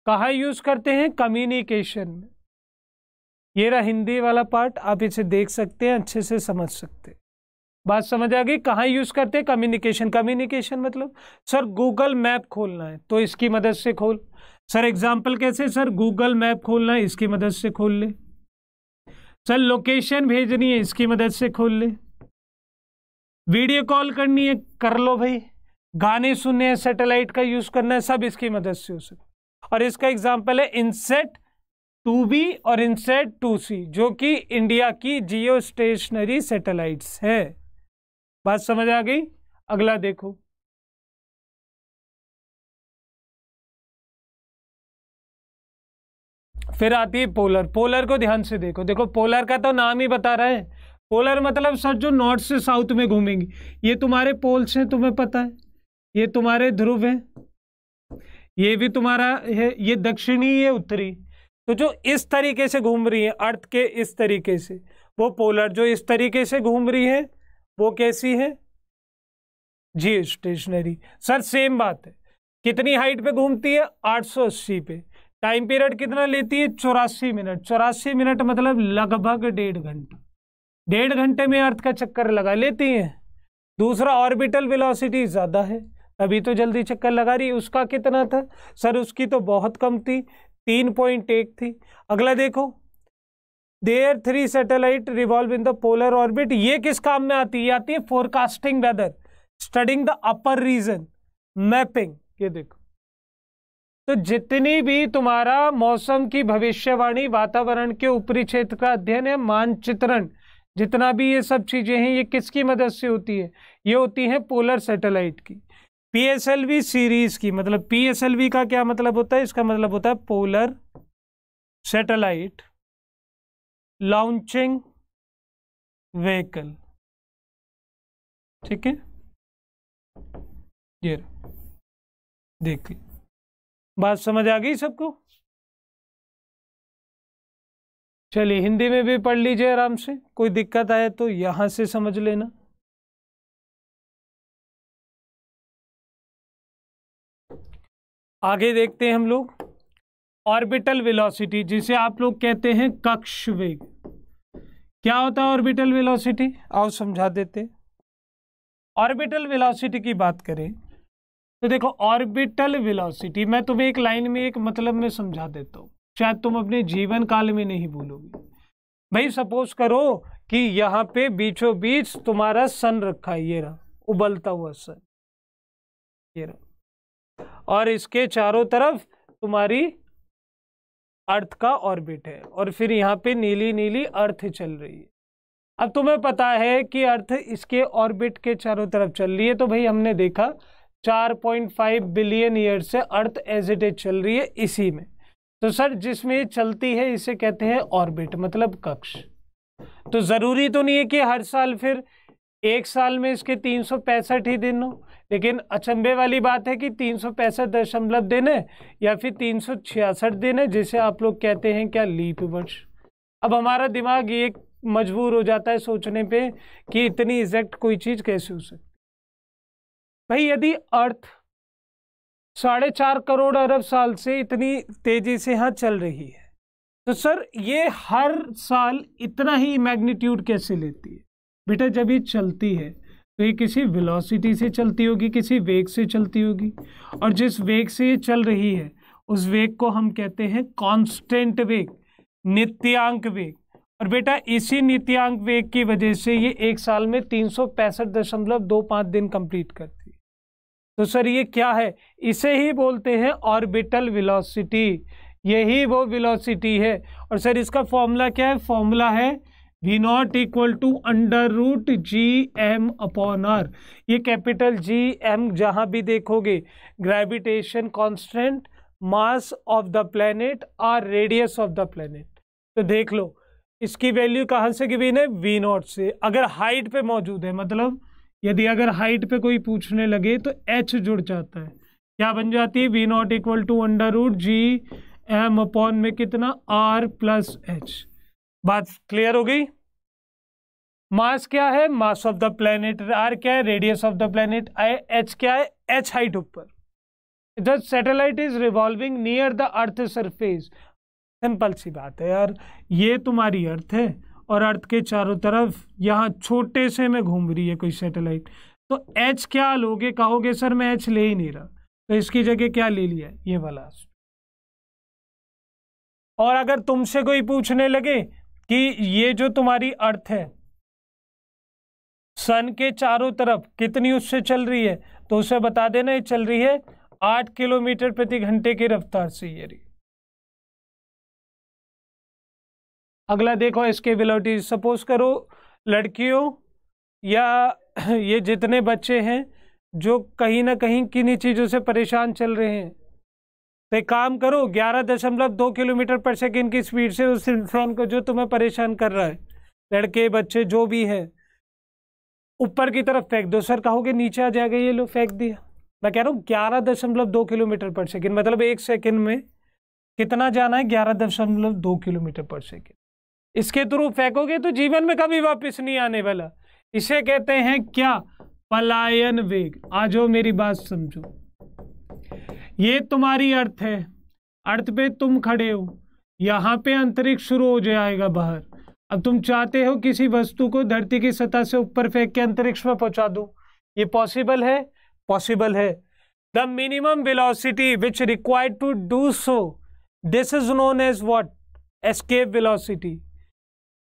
कहाँ यूज़ करते हैं? कम्युनिकेशन में। ये रहा हिंदी वाला पार्ट, आप इसे देख सकते हैं, अच्छे से समझ सकते हैं। बात समझ आ गई? कहाँ यूज़ करते हैं? कम्युनिकेशन कम्युनिकेशन मतलब? सर गूगल मैप खोलना है तो इसकी मदद से खोल। सर एग्ज़ाम्पल कैसे? सर गूगल मैप खोलना है, इसकी मदद से खोल ले। सर लोकेशन भेजनी है, इसकी मदद से खोल ले। वीडियो कॉल करनी है, कर लो भाई। गाने सुनने हैं सैटेलाइट का यूज़ करना है, सब इसकी मदद से हो सकता और इसका एग्ज़ाम्पल है इनसेट टू बी और इनसेट टू सी, जो कि इंडिया की जियो स्टेशनरी सैटेलाइट्स है। बात समझ आ गई? अगला देखो। फिर आती है पोलर। पोलर को ध्यान से देखो। देखो, पोलर का तो नाम ही बता रहा है। पोलर मतलब सर जो नॉर्थ से साउथ में घूमेंगी। ये तुम्हारे पोल्स हैं, तुम्हें पता है। ये तुम्हारे ध्रुव हैं। ये भी तुम्हारा है, ये दक्षिणी, ये उत्तरी। तो जो इस तरीके से घूम रही है, अर्थ के इस तरीके से, वो पोलर जो इस तरीके से घूम रही है वो कैसी है? जी, स्टेशनरी। सर, सेम बात है। कितनी हाइट पे घूमती है? 880 पे। टाइम पीरियड कितना लेती है? चौरासी मिनट। चौरासी मिनट मतलब लगभग डेढ़ घंटा। डेढ़ घंटे में अर्थ का चक्कर लगा लेती है। दूसरा ऑर्बिटल वेलोसिटी ज़्यादा है। अभी तो जल्दी चक्कर लगा रही उसका कितना था? सर, उसकी तो बहुत कम थी। तीन पॉइंट एक थी। अगला देखो। There three satellite, revolve in the polar orbit. ये किस काम में आती है? आती है forecasting weather, studying the upper region, mapping. ये देखो। तो जितनी भी तुम्हारा मौसम की भविष्यवाणी, वातावरण के ऊपरी क्षेत्र का अध्ययन है, मानचित्रण, जितना भी ये सब चीज़ें हैं, ये किसकी मदद से होती है? ये होती है पोलर सैटेलाइट की। पीएसएलवी सीरीज़ की मतलब पीएसएलवी का क्या मतलब होता है? इसका मतलब होता है पोलर सैटेलाइट। Launching vehicle. ठीक है? ये देखिए बात समझ आ गई सबको? चलिए, हिंदी में भी पढ़ लीजिए आराम से। कोई दिक्कत आए तो यहाँ से समझ लेना। आगे देखते हैं हम लोग। ऑर्बिटल वेलोसिटी, जिसे आप लोग कहते हैं कक्ष वेग। क्या होता है ऑर्बिटल वेलोसिटी आओ समझा देते। ऑर्बिटल वेलोसिटी की बात करें तो देखो ऑर्बिटल वेलोसिटी मैं तुम्हें एक लाइन में एक मतलब में समझा देता हूँ। शायद तुम अपने जीवन काल में नहीं भूलोगे। भाई सपोज़ करो कि यहाँ पे बीचों बीच तुम्हारा सन रखा है ये रहा उबलता हुआ सन ये रहा। और इसके चारों तरफ़ तुम्हारी अर्थ का ऑर्बिट है और फिर यहाँ पे नीली नीली अर्थ चल रही है। अब तुम्हें पता है कि अर्थ इसके ऑर्बिट के चारों तरफ़ चल रही है तो भाई हमने देखा 4.5 बिलियन ईयर से अर्थ एज इट इज़ चल रही है इसी में। तो सर, जिसमें ये चलती है, इसे कहते हैं ऑर्बिट मतलब कक्ष। तो ज़रूरी तो नहीं है कि हर साल फिर एक साल में इसके तीन सौ पैंसठ ही दिन हो। लेकिन अचंभे वाली बात है कि तीन सौ पैंसठ दशमलव दिन है या फिर तीन सौ छियासठ दिन है, जिसे आप लोग कहते हैं क्या लीप वर्ष अब हमारा दिमाग ये मजबूर हो जाता है सोचने पे कि इतनी एग्जैक्ट कोई चीज़ कैसे हो सकती भाई, यदि अर्थ साढ़े चार करोड़ अरब साल से इतनी तेज़ी से यहाँ चल रही है तो सर ये हर साल इतना ही मैग्नीट्यूड कैसे लेती है? बेटा जब ये चलती है तो ये किसी वेलोसिटी से चलती होगी, किसी वेग से चलती होगी। और जिस वेग से ये चल रही है, उस वेग को हम कहते हैं कांस्टेंट वेग, नित्यांक वेग। और बेटा इसी नित्यांक वेग की वजह से ये एक साल में तीन दिन कंप्लीट करती है। तो सर, ये क्या है? इसे ही बोलते हैं ऑर्बिटल वेलोसिटी यही वो वेलोसिटी है। और सर, इसका फॉर्मूला क्या है? फॉर्मूला है V naught equal to under root G M upon R ये कैपिटल जी एम जहाँ भी देखोगे gravitation constant mass of the planet और रेडियस ऑफ़ द प्लेनेट तो देख लो, इसकी वैल्यू कहाँ से गिवीन है? वी नॉट से। अगर हाइट पे मौजूद है मतलब यदि अगर हाइट पे कोई पूछने लगे तो एच जुड़ जाता है। क्या बन जाती है? V naught equal to under root G M upon में कितना? आर प्लस एच बात क्लियर हो गई? मास क्या है? Mass of the planet R क्या है? Radius of the planet I H क्या है? एच हाइट ऊपर। The satellite is revolving near the earth surface. Simple सी बात है यार, ये तुम्हारी अर्थ है और अर्थ के चारों तरफ़ यहाँ छोटे से में घूम रही है कोई सैटेलाइट। तो एच क्या लोगे? कहोगे, सर, मैं एच ले ही नहीं रहा। तो इसकी जगह क्या ले लिया ये वाला। और अगर तुमसे कोई पूछने लगे कि ये जो तुम्हारी अर्थ है, सन के चारों तरफ़ कितनी उससे चल रही है तो उसे बता देना, ये चल रही है आठ किलोमीटर प्रति घंटे की रफ्तार से ये रही। अगला देखो, इसके वेलोसिटी सपोज़ करो, लड़कियों या ये जितने बच्चे हैं, जो कहीं ना कहीं किन्हीं चीज़ों से परेशान चल रहे हैं तो एक काम करो, ग्यारह दशमलव दो किलोमीटर पर सेकेंड की स्पीड से उस इंसान को जो तुम्हें परेशान कर रहा है, लड़के, बच्चे, जो भी है, ऊपर की तरफ़ फेंक दो। सर, कहोगे नीचे आ जाएगा ये लो, फेंक दिया। मैं कह रहा हूँ ग्यारह दशमलव दो किलोमीटर पर सेकेंड मतलब एक सेकेंड में कितना जाना है? ग्यारह दशमलव दो किलोमीटर पर सेकेंड। इसके थ्रू फेंकोगे तो जीवन में कभी वापस नहीं आने वाला। इसे कहते हैं क्या? पलायन वेग। आ जाओ मेरी बात समझो। ये तुम्हारी अर्थ है। अर्थ पे तुम खड़े हो। यहाँ पे अंतरिक्ष शुरू हो जाएगा बाहर। अब तुम चाहते हो किसी वस्तु को धरती की सतह से ऊपर फेंक के अंतरिक्ष में पहुँचा दो। ये पॉसिबल है? पॉसिबल है। The minimum velocity which required to do so this is known as what escape velocity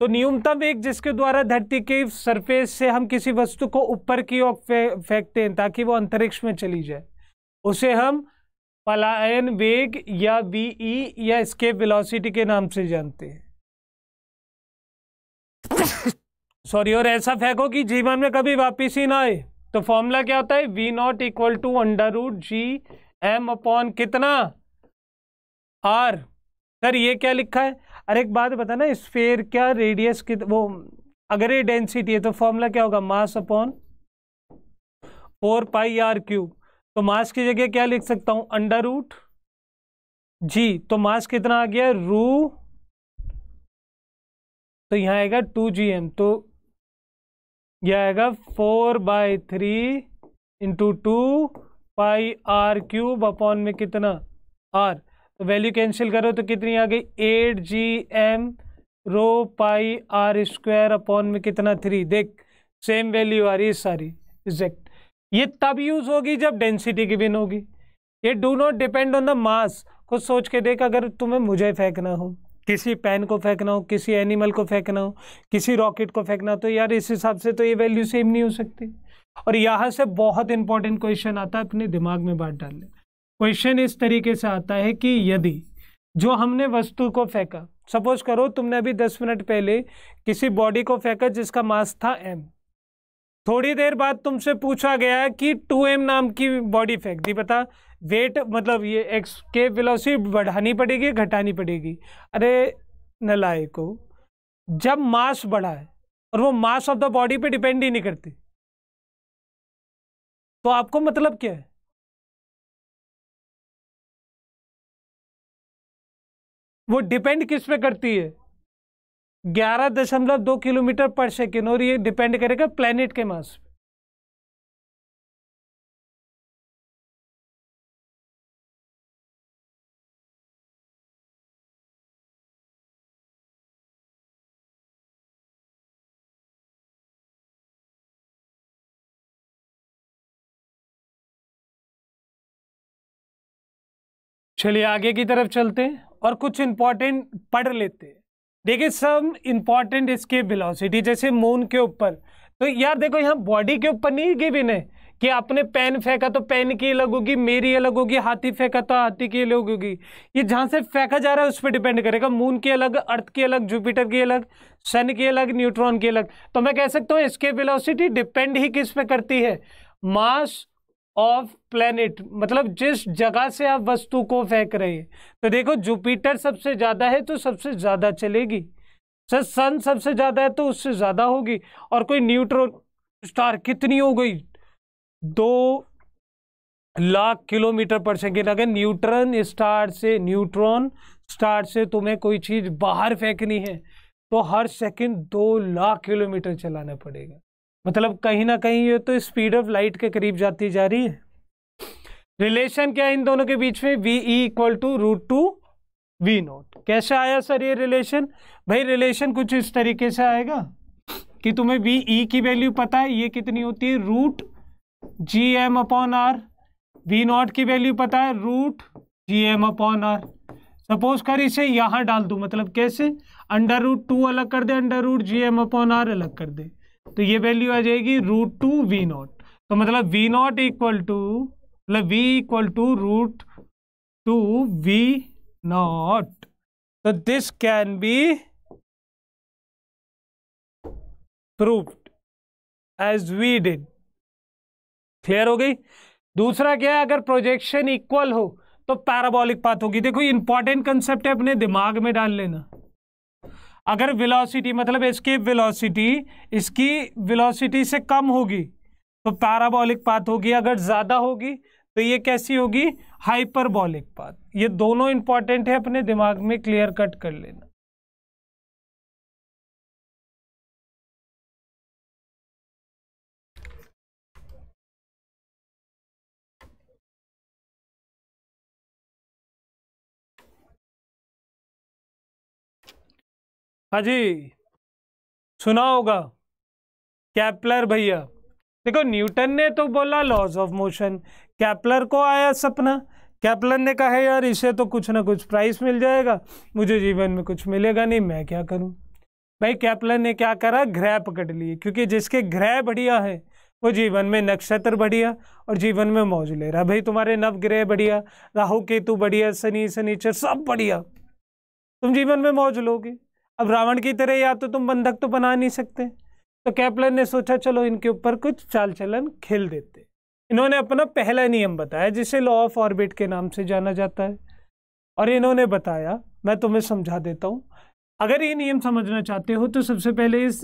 तो न्यूनतम वेग जिसके द्वारा धरती के सरफेस से हम किसी वस्तु को ऊपर की ओर फेंकते हैं ताकि वो अंतरिक्ष में चली जाए। उसे हम पलायन, वेग या बीई या स्केप वेलोसिटी के नाम से जानते हैं। सॉरी और ऐसा फेंको कि जीवन में कभी वापिस ही ना आए। तो फॉर्मूला क्या होता है? V naught equal to under root G M upon कितना? आर सर, ये क्या लिखा है? अरे, एक बात बता ना स्फेयर क्या रेडियस की वो अगर ये डेंसिटी है तो फॉर्मूला क्या होगा? Mass upon four pi R cube तो मास की जगह क्या लिख सकता हूँ? Under root. जी तो मास कितना आ गया? रू। तो यहाँ आएगा टू जी एम। तो यह आएगा four by three into two pi R cube upon में कितना? आर। तो वैल्यू कैंसिल करो तो कितनी आ गई? Eight G M rho pi R square upon में कितना? थ्री। देख, सेम वैल्यू आ रही है सारी। एग्जैक्ट ये तब यूज़ होगी जब डेंसिटी गिवन होगी। ये do not depend on the mass कुछ सोच के देख अगर तुम्हें मुझे फेंकना हो, किसी पेन को फेंकना हो, किसी एनिमल को फेंकना हो, किसी रॉकेट को फेंकना हो तो यार इस हिसाब से तो ये वैल्यू सेम नहीं हो सकती। और यहाँ से बहुत इंपॉर्टेंट क्वेश्चन आता है, अपने दिमाग में बात डाल क्वेश्चन इस तरीके से आता है कि यदि जो हमने वस्तु को फेंका सपोज़ करो तुमने अभी दस मिनट पहले किसी बॉडी को फेंका जिसका मास था एम थोड़ी देर बाद तुमसे पूछा गया कि टू एम नाम की बॉडी फेंक दी। बता वेट मतलब ये एक्स के वेलोसिटी बढ़ानी पड़ेगी, घटानी पड़ेगी। अरे नलाए को जब मास बढ़ा है और वो मास ऑफ़ द बॉडी पे डिपेंड ही नहीं करती तो आपको मतलब क्या है? वो डिपेंड किस पे करती है? ग्यारह दशमलव दो किलोमीटर पर सेकेंड, और ये डिपेंड करेगा प्लेनेट के मास पे। चलिए आगे की तरफ़ चलते हैं और कुछ इंपॉर्टेंट पढ़ लेते हैं। देखिए सब इंपॉर्टेंट इसके वेलोसिटी जैसे मून के ऊपर। तो यार देखो, यहाँ बॉडी के ऊपर नहीं गिविन है कि आपने पेन फेंका तो पेन की अलग होगी, मेरी अलग होगी, हाथी फेंका तो हाथी की अलग होगी। ये जहाँ से फेंका जा रहा है, उस पर डिपेंड करेगा। मून की अलग अर्थ की अलग जुपिटर की अलग सन की अलग न्यूट्रॉन की अलग। तो मैं कह सकता हूँ, इसके वेलोसिटी डिपेंड ही किस पे करती है? मास ऑफ़ प्लेनेट मतलब जिस जगह से आप वस्तु को फेंक रहे हैं। तो देखो जुपिटर सबसे ज़्यादा है तो सबसे ज़्यादा चलेगी। सर सन सबसे ज़्यादा है तो उससे ज़्यादा होगी। और कोई न्यूट्रॉन स्टार कितनी हो गई? दो लाख किलोमीटर पर सेकेंड। अगर न्यूट्रन स्टार से न्यूट्रॉन स्टार से तुम्हें कोई चीज़ बाहर फेंकनी है तो हर सेकंड दो लाख किलोमीटर चलाना पड़ेगा। मतलब कहीं ना कहीं ये तो स्पीड ऑफ़ लाइट के करीब जाती जा रही है। रिलेशन क्या है इन दोनों के बीच में? V E equal to root two V naught कैसे आया सर ये रिलेशन भाई रिलेशन कुछ इस तरीके से आएगा कि तुम्हें वी ई की वैल्यू पता है, ये कितनी होती है? Root G M upon R V naught की वैल्यू पता है root G M upon R suppose कर इसे यहाँ डाल दू मतलब कैसे? अंडर रूट टू अलग कर दे under root G M upon R अलग कर दे। तो ये वैल्यू आ जाएगी रूट टू वी नॉट तो मतलब वी नॉट इक्वल टू मतलब V equal to root two V naught तो this can be proved as we did clear हो गई? दूसरा क्या है? अगर प्रोजेक्शन इक्वल हो तो पैराबोलिक पाथ होगी। देखो इंपॉर्टेंट कंसेप्ट है, अपने दिमाग में डाल लेना। अगर वेलोसिटी मतलब इसकी वेलोसिटी इसकी वेलोसिटी से कम होगी तो पैराबोलिक पाथ होगी। अगर ज़्यादा होगी तो ये कैसी होगी? हाइपरबोलिक पाथ ये दोनों इंपॉर्टेंट है, अपने दिमाग में क्लियर कट कर लेना। हाँ जी, सुना होगा। कैपलर भैया। देखो, न्यूटन ने तो बोला लॉज ऑफ़ मोशन कैपलर को आया सपना। कैपलर ने कहा, यार, इसे तो कुछ ना कुछ प्राइस मिल जाएगा। मुझे जीवन में कुछ मिलेगा नहीं, मैं क्या करूँ? भाई, कैपलर ने क्या करा? ग्रह पकड़ लिए, क्योंकि जिसके ग्रह बढ़िया है, वो जीवन में नक्षत्र बढ़िया और जीवन में मौज ले रहा। भाई, तुम्हारे नव ग्रह बढ़िया, राहु, केतु बढ़िया, शनि, शनिचर सब बढ़िया। तुम जीवन में मौज लोगे। अब रावण की तरह या तो तुम बंधक तो बना नहीं सकते। तो कैपलर ने सोचा, चलो इनके ऊपर कुछ चाल चलन, खेल देते। इन्होंने अपना पहला नियम बताया, जिसे लॉ ऑफ़ ऑर्बिट के नाम से जाना जाता है। और इन्होंने बताया, मैं तुम्हें समझा देता हूँ, अगर ये नियम समझना चाहते हो तो सबसे पहले इस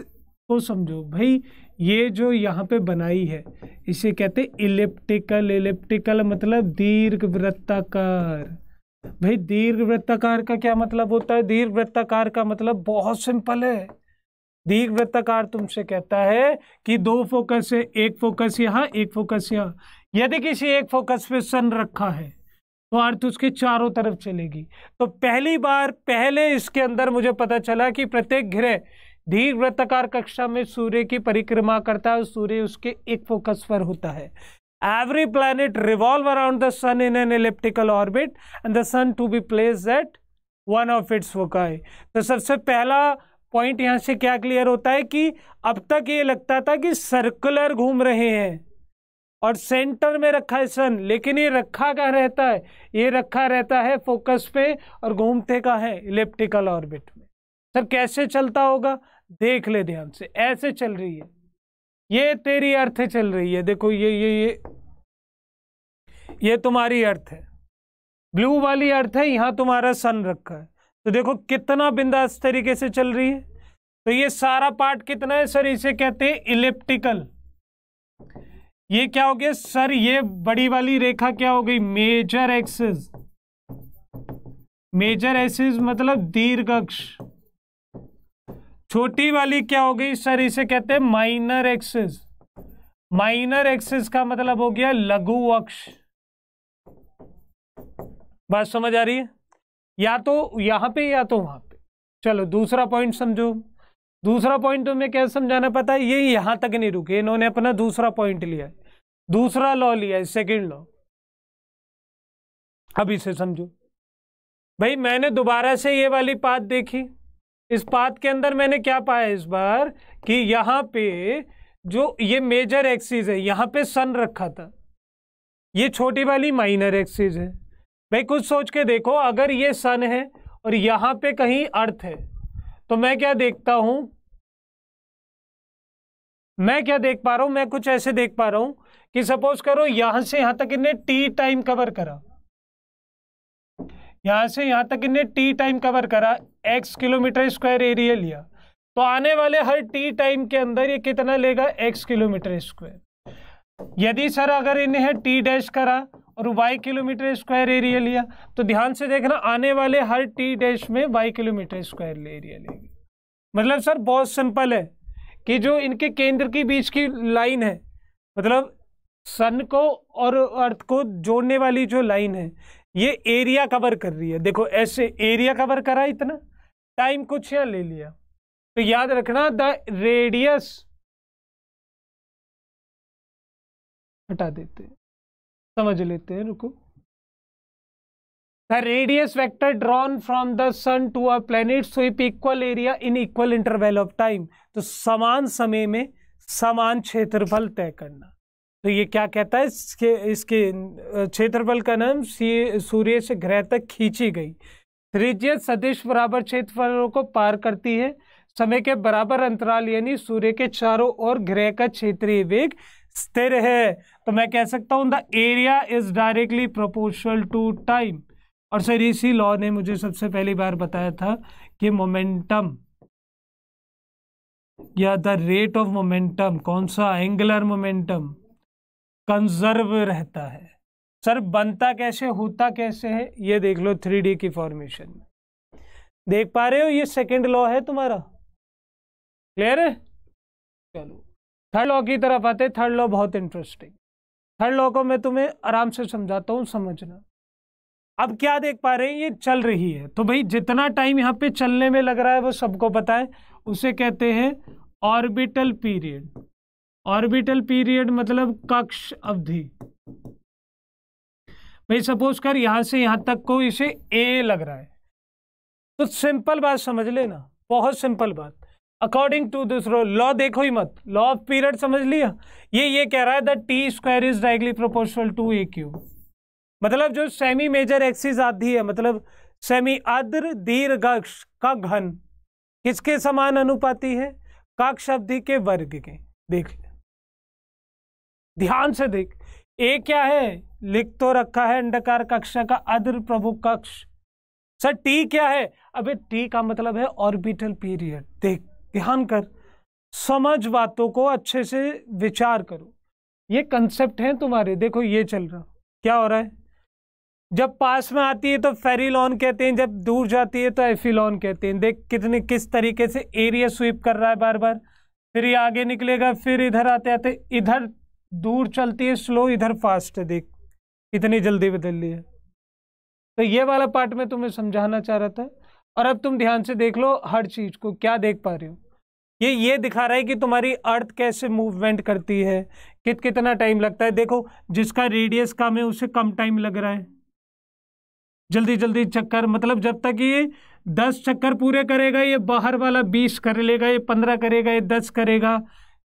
को समझो, भाई, ये जो यहाँ पे बनाई है, इसे कहते इलेप्टिकल इलेप्टिकल मतलब दीर्घ वृत्ताकार भाई दीर्घ वृत्ताकार का क्या मतलब होता है? दीर्घ वृत्ताकार का मतलब बहुत सिंपल है। दीर्घ वृत्ताकार तुमसे कहता है कि दो फोकस है, एक फोकस यहाँ, एक फोकस यहाँ। यदि किसी एक फोकस पे सन रखा है तो अर्थ उसके चारों तरफ़ चलेगी। तो पहली बार, पहले इसके अंदर मुझे पता चला कि प्रत्येक ग्रह दीर्घ वृत्ताकार कक्षा में सूर्य की परिक्रमा करता है सूर्य उसके एक फोकस पर होता है। Every planet revolve around the sun in an elliptical orbit and the sun to be placed at one of its foci. तो सबसे पहला पॉइंट यहाँ से क्या क्लियर होता है कि अब तक ये लगता था कि सर्कुलर घूम रहे हैं और सेंटर में रखा है सन लेकिन ये रखा क्या रहता है? ये रखा रहता है फोकस पे और घूमते का है? इलेप्टिकल ऑर्बिट में। सर, कैसे चलता होगा? देख ले ध्यान से। ऐसे चल रही है। ये तेरी अर्थ चल रही है। देखो, ये ये ये ये तुम्हारी अर्थ है। ब्लू वाली अर्थ है, यहाँ तुम्हारा सन रखा है। तो देखो, कितना बिंदास तरीके से चल रही है। तो ये सारा पार्ट कितना है सर? इसे कहते हैं इलेप्टिकल। ये क्या हो गया? सर, ये बड़ी वाली रेखा क्या हो गई? Major axis. मेजर एक्सिस मतलब दीर्घ अक्ष छोटी वाली क्या हो गई? सर, इसे कहते हैं माइनर एक्सिस माइनर एक्सिस का मतलब हो गया लघु अक्ष। बात समझ आ रही है? या तो यहाँ पे या तो वहाँ पे। चलो, दूसरा पॉइंट समझो। दूसरा पॉइंट तुम्हें क्या समझाना पता है? ये यहाँ तक नहीं रुके। इन्होंने अपना दूसरा पॉइंट लिया दूसरा लॉ लिया है सेकेंड लॉ अब इसे समझो। भाई, मैंने दोबारा से ये वाली बात देखी। इस पाथ के अंदर मैंने क्या पाया इस बार कि यहाँ पे जो ये मेजर एक्सिस है, यहाँ पे सन रखा था। ये छोटी वाली माइनर एक्सिस है। भाई, कुछ सोच के देखो, अगर ये सन है और यहाँ पे कहीं अर्थ है तो मैं क्या देखता हूँ? मैं क्या देख पा रहा हूँ? मैं कुछ ऐसे देख पा रहा हूँ कि सपोज़ करो, यहाँ से यहाँ तक इन्हें टी टाइम कवर करा। यहाँ से यहाँ तक इन्हें टी टाइम कवर करा, एक्स किलोमीटर स्क्वायर एरिया लिया। तो आने वाले हर टी टाइम के अंदर ये कितना लेगा? X kilometre square. यदि सर अगर इन्हें टी डैश करा और वाई किलोमीटर स्क्वायर एरिया लिया तो ध्यान से देखना आने वाले हर टी डैश में वाई किलोमीटर स्क्वायर एरिया लेगी। मतलब सर बहुत सिंपल है कि जो इनके केंद्र के बीच की लाइन है मतलब सन को और अर्थ को जोड़ने वाली जो लाइन है ये एरिया कवर कर रही है। देखो, ऐसे एरिया कवर करा इतना टाइम कुछ यहाँ ले लिया। तो याद रखना द रेडियस हटा देते हैं। समझ लेते हैं, रुको। The radius vector drawn from the sun to a planet sweep equal area in equal interval of time तो समान समय में समान क्षेत्रफल तय करना। तो ये क्या कहता है? इसके इसके क्षेत्रफल का नाम सूर्य से ग्रह तक खींची गई। त्रिज्य सदिश बराबर क्षेत्रफलों को पार करती है। समय के बराबर अंतराल यानी सूर्य के चारों ओर ग्रह का क्षेत्रीय वेग स्थिर है। तो मैं कह सकता हूँ, the area is directly proportional to time. और सर, इसी लॉ ने मुझे सबसे पहली बार बताया था कि मोमेंटम या द रेट ऑफ़ मोमेंटम, कौन सा एंगुलर मोमेंटम? कंजर्व रहता है। सर, बनता कैसे, होता कैसे है, ये देख लो थ्री डी की फॉर्मेशन में। देख पा रहे हो, ये सेकंड लॉ है तुम्हारा। क्लियर है? चलो। थर्ड लॉ की तरफ़ आते थर्ड लॉ बहुत इंटरेस्टिंग थर्ड लॉ को मैं तुम्हें आराम से समझाता हूँ, समझना। अब क्या देख पा रहे हैं, ये चल रही है। तो भाई, जितना टाइम यहाँ पे चलने में लग रहा है, वो सबको पता है। उसे कहते हैं ऑर्बिटल पीरियड ऑर्बिटल पीरियड मतलब कक्ष अवधि। भाई, सपोज़ कर यहाँ से यहाँ तक को इसे ए लग रहा है। तो सिंपल बात समझ लेना, बहुत सिंपल बात। अकॉर्डिंग टू दिस लॉ देखो ही मत। लॉ ऑफ़ पीरियड समझ लिया? ये ये कह रहा है the T square is directly proportional to A cube मतलब जो सेमी मेजर एक्सिस आधी है मतलब सेमी आद्र दीर्घ का घन किसके समान अनुपाती है? कक्ष अवधि के वर्ग के। देख ले। ध्यान से देख। ए क्या है? लिख तो रखा है अंडकार कक्षा का अद्र प्रभु कक्ष। सर, टी क्या है? अबे, टी का मतलब है ऑर्बिटल पीरियड। देख, ध्यान कर। समझ बातों को अच्छे से विचार करो। ये कंसेप्ट है तुम्हारे। देखो, ये चल रहा। क्या हो रहा है? जब पास में आती है तो फेरीलॉन कहते हैं, जब दूर जाती है तो एफिलॉन कहते हैं। देख, कितने, किस तरीके से एरिया स्वीप कर रहा है बार बार। फिर ये आगे निकलेगा, फिर इधर आते आते, इधर दूर चलती है स्लो इधर फास्ट है, देख। इतनी जल्दी बदल ली है। तो ये वाला पार्ट में तुम्हें समझाना चाह रहा था, और अब तुम ध्यान से देख लो हर चीज़ को, क्या देख पा रहे हो। ये ये दिखा रहा है कि तुम्हारी अर्थ कैसे मूवमेंट करती है, कित, कितना टाइम लगता है। देखो, जिसका रेडियस कम है, उसे कम टाइम लग रहा है। जल्दी जल्दी चक्कर मतलब जब तक ये दस चक्कर पूरे करेगा, ये बाहर वाला बीस कर लेगा, ये पंद्रह करेगा, ये दस करेगा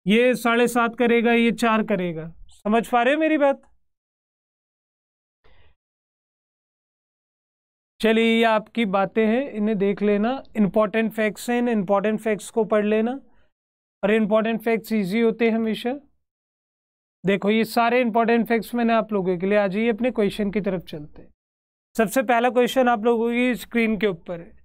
ये साढ़े सात करेगा, ये चार करेगा। समझ पा रहे हो मेरी बात? चलिए, ये आपकी बातें हैं, इन्हें देख लेना। इंपॉर्टेंट फैक्ट्स हैं, इन इंपॉर्टेंट फैक्ट्स को पढ़ लेना। और इंपॉर्टेंट फैक्ट्स इजी होते हैं हमेशा। देखो, ये सारे इंपॉर्टेंट फैक्ट्स मैंने आप लोगों के लिए आ जाइए अपने क्वेश्चन की तरफ़ चलते हैं। सबसे पहला क्वेश्चन आप लोगों की स्क्रीन के ऊपर है।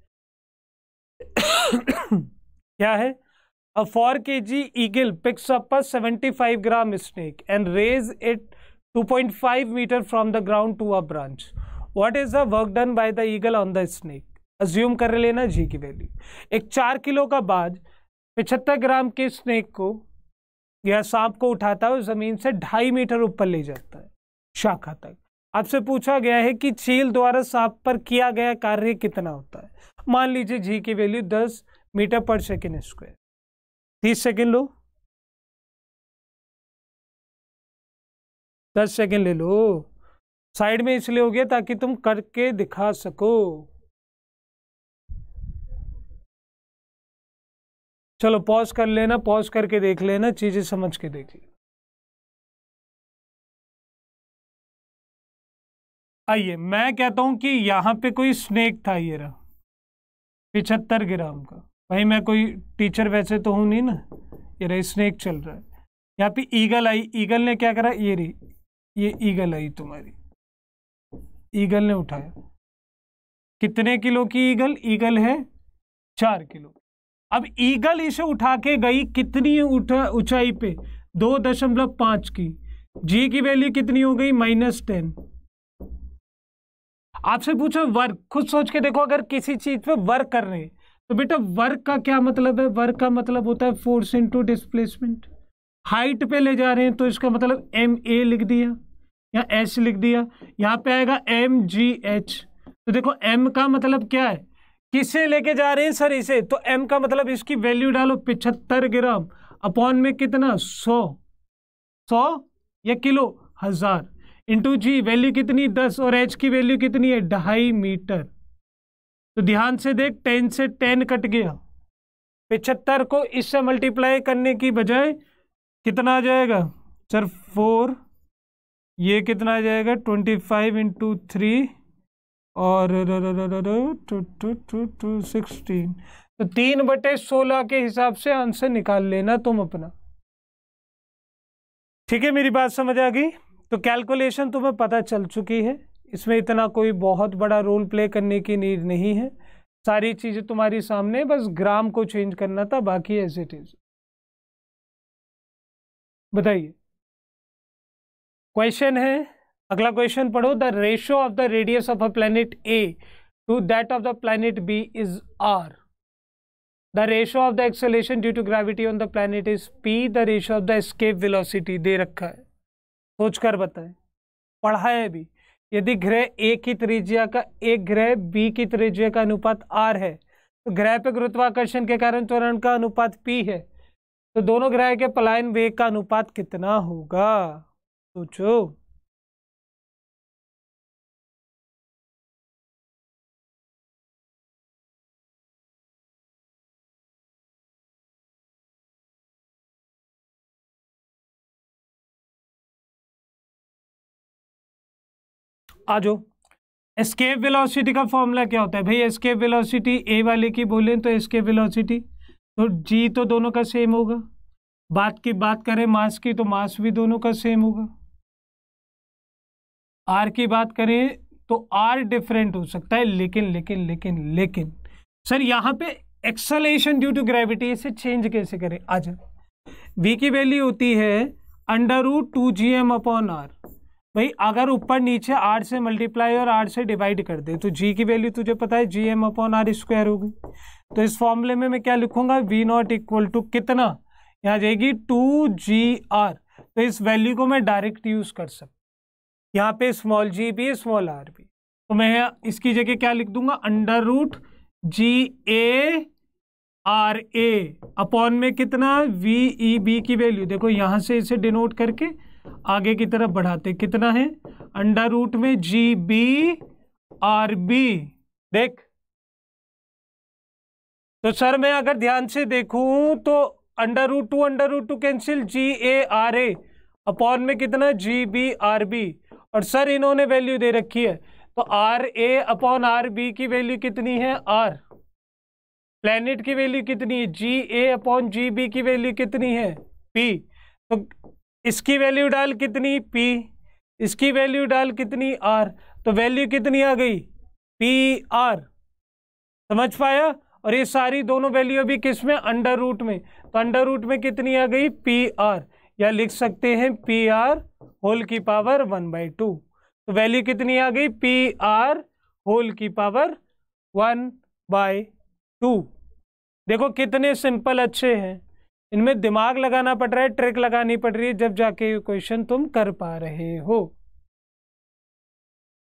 क्या है? Four K G eagle picks up a 75 gram snake and raise it 2.5 metre from the ground to a branch what is the work done by the eagle on the snake assume कर लेना जी की value एक चार kilo का बाज पिछहत्तर ग्राम के snake को या सांप को उठाता है ज़मीन से ढाई मीटर ऊपर ले जाता है, शाखा तक। आपसे पूछा गया है कि चील द्वारा सांप पर किया गया कार्य कितना होता है? मान लीजिए जी की वैल्यू दस मीटर पर सेकेंड स्क्वायर तीस सेकेंड लो। दस सेकेंड ले लो। साइड में इसलिए हो गया ताकि तुम करके दिखा सको। चलो पॉज कर लेना पॉज करके देख लेना, चीज़ें समझ के देख लेना। आइए, मैं कहता हूँ कि यहाँ पे कोई स्नेक था ये रहा। पिछहत्तर ग्राम का। भाई मैं कोई टीचर वैसे तो हूँ नहीं ना। ये स्नेक चल रहा है। यहाँ पे ईगल आई। ईगल ने क्या करा? ये रही। ये ईगल आई तुम्हारी। ईगल ने उठाया। कितने किलो की ईगल ईगल है चार किलो। अब ईगल इसे उठा के गई कितनी उठा ऊंचाई पे? दो दशमलव पाँच की। जी की वैल्यू कितनी हो गई? माइनस टेन आपसे पूछो वर्क खुद सोच के देखो, अगर किसी चीज़ पे वर्क कर रहे हैं तो बेटा वर्क का क्या मतलब है? वर्क का मतलब होता है फोर्स इनटू डिस्प्लेसमेंट हाइट पे ले जा रहे हैं तो इसका मतलब एम ए लिख दिया, या एच लिख दिया। यहाँ पे आएगा एम जी एच तो देखो एम का मतलब क्या है? किसे लेके जा रहे हैं सर इसे? तो एम का मतलब इसकी वैल्यू डालो, पिछहत्तर ग्राम। अपॉन में कितना? सौ। सौ या किलो? हज़ार। इंटू जी वैल्यू कितनी? दस। और एच की वैल्यू कितनी है? ढाई मीटर। तो ध्यान से देख, टेन से टेन कट गया। पिछहत्तर को इससे मल्टीप्लाई करने की बजाय कितना आ जाएगा? सर फोर ये कितना आ जाएगा? ट्वेंटी फाइव इंटू थ्री और सिक्सटीन तो तीन बटे सोलह के हिसाब से आंसर निकाल लेना तुम अपना। ठीक है, मेरी बात समझ आ गई? तो कैलकुलेशन तुम्हें पता चल चुकी है। इसमें इतना कोई बहुत बड़ा रोल प्ले करने की नीड नहीं है। सारी चीज़ें तुम्हारी सामने बस ग्राम को चेंज करना था, बाकी एज इट इज़ बताइए। क्वेश्चन है। अगला क्वेश्चन पढ़ो। The ratio of the radius of a planet A to that of the planet B is R the ratio of the acceleration due to gravity on the planet is P the ratio of the escape velocity दे रखा है। सोचकर बताएँ। है अभी। यदि ग्रह ए की त्रिज्या का एक ग्रह बी की त्रिज्या का अनुपात आर है तो ग्रह पे गुरुत्वाकर्षण के कारण त्वरण का अनुपात पी है। तो दोनों ग्रह के पलायन वेग का अनुपात कितना होगा? सोचो। आ जाओ। एस्केप वेलोसिटी का फॉर्मूला क्या होता है? भाई एस्केप वेलोसिटी ए वाले की बोले तो एस्केप वेलोसिटी तो जी तो दोनों का सेम होगा। बात की बात करें मास की तो मास भी दोनों का सेम होगा। आर की बात करें तो आर डिफरेंट हो सकता है, लेकिन लेकिन लेकिन लेकिन। सर यहाँ पे एक्सलेशन ड्यू टू ग्रेविटी इसे चेंज कैसे करें? आज वी की वैल्यू होती है under root two G M upon R भाई, अगर ऊपर नीचे आठ से मल्टीप्लाई और आठ से डिवाइड कर दे तो जी की वैल्यू तुझे पता है G M upon R square होगी। तो इस फॉर्मूले में मैं क्या लिखूँगा? वी नॉट इक्वल टू कितना? यहाँ जाएगी टू जी आर तो इस वैल्यू को मैं डायरेक्ट यूज़ कर सकता यहाँ पे स्मॉल जी भी स्मॉल आर भी। तो मैं इसकी जगह क्या लिख दूँगा? Under root G A R A upon में कितना? वी ई बी की वैल्यू देखो, यहाँ से इसे डिनोट करके आगे की तरफ़ बढ़ाते। कितना है? अंडर रूट में जी बी आर बी। देख। तो सर, मैं अगर ध्यान से देखूँ तो under root two under root two cancel, G A R A. Upon में कितना? G B R B. और सर, इन्होंने वैल्यू दे रखी है। तो R A upon R B की वैल्यू कितनी है? आर। प्लेनेट की वैल्यू कितनी है? G A upon G B की वैल्यू कितनी है? पी तो इसकी वैल्यू डाल कितनी? पी इसकी वैल्यू डाल कितनी? आर तो वैल्यू कितनी आ गई? पी आर समझ पाया? और ये सारी दोनों वैल्यू अभी किसमें? अंडर रूट में। तो अंडर रूट में कितनी आ गई? पी आर या लिख सकते हैं पी आर होल की पावर वन बाई टू तो वैल्यू कितनी आ गई? पी आर होल की पावर वन बाय टू देखो कितने सिंपल अच्छे हैं। इनमें दिमाग लगाना पड़ रहा है ट्रिक लगानी पड़ रही है, जब जाके ये क्वेश्चन तुम कर पा रहे हो।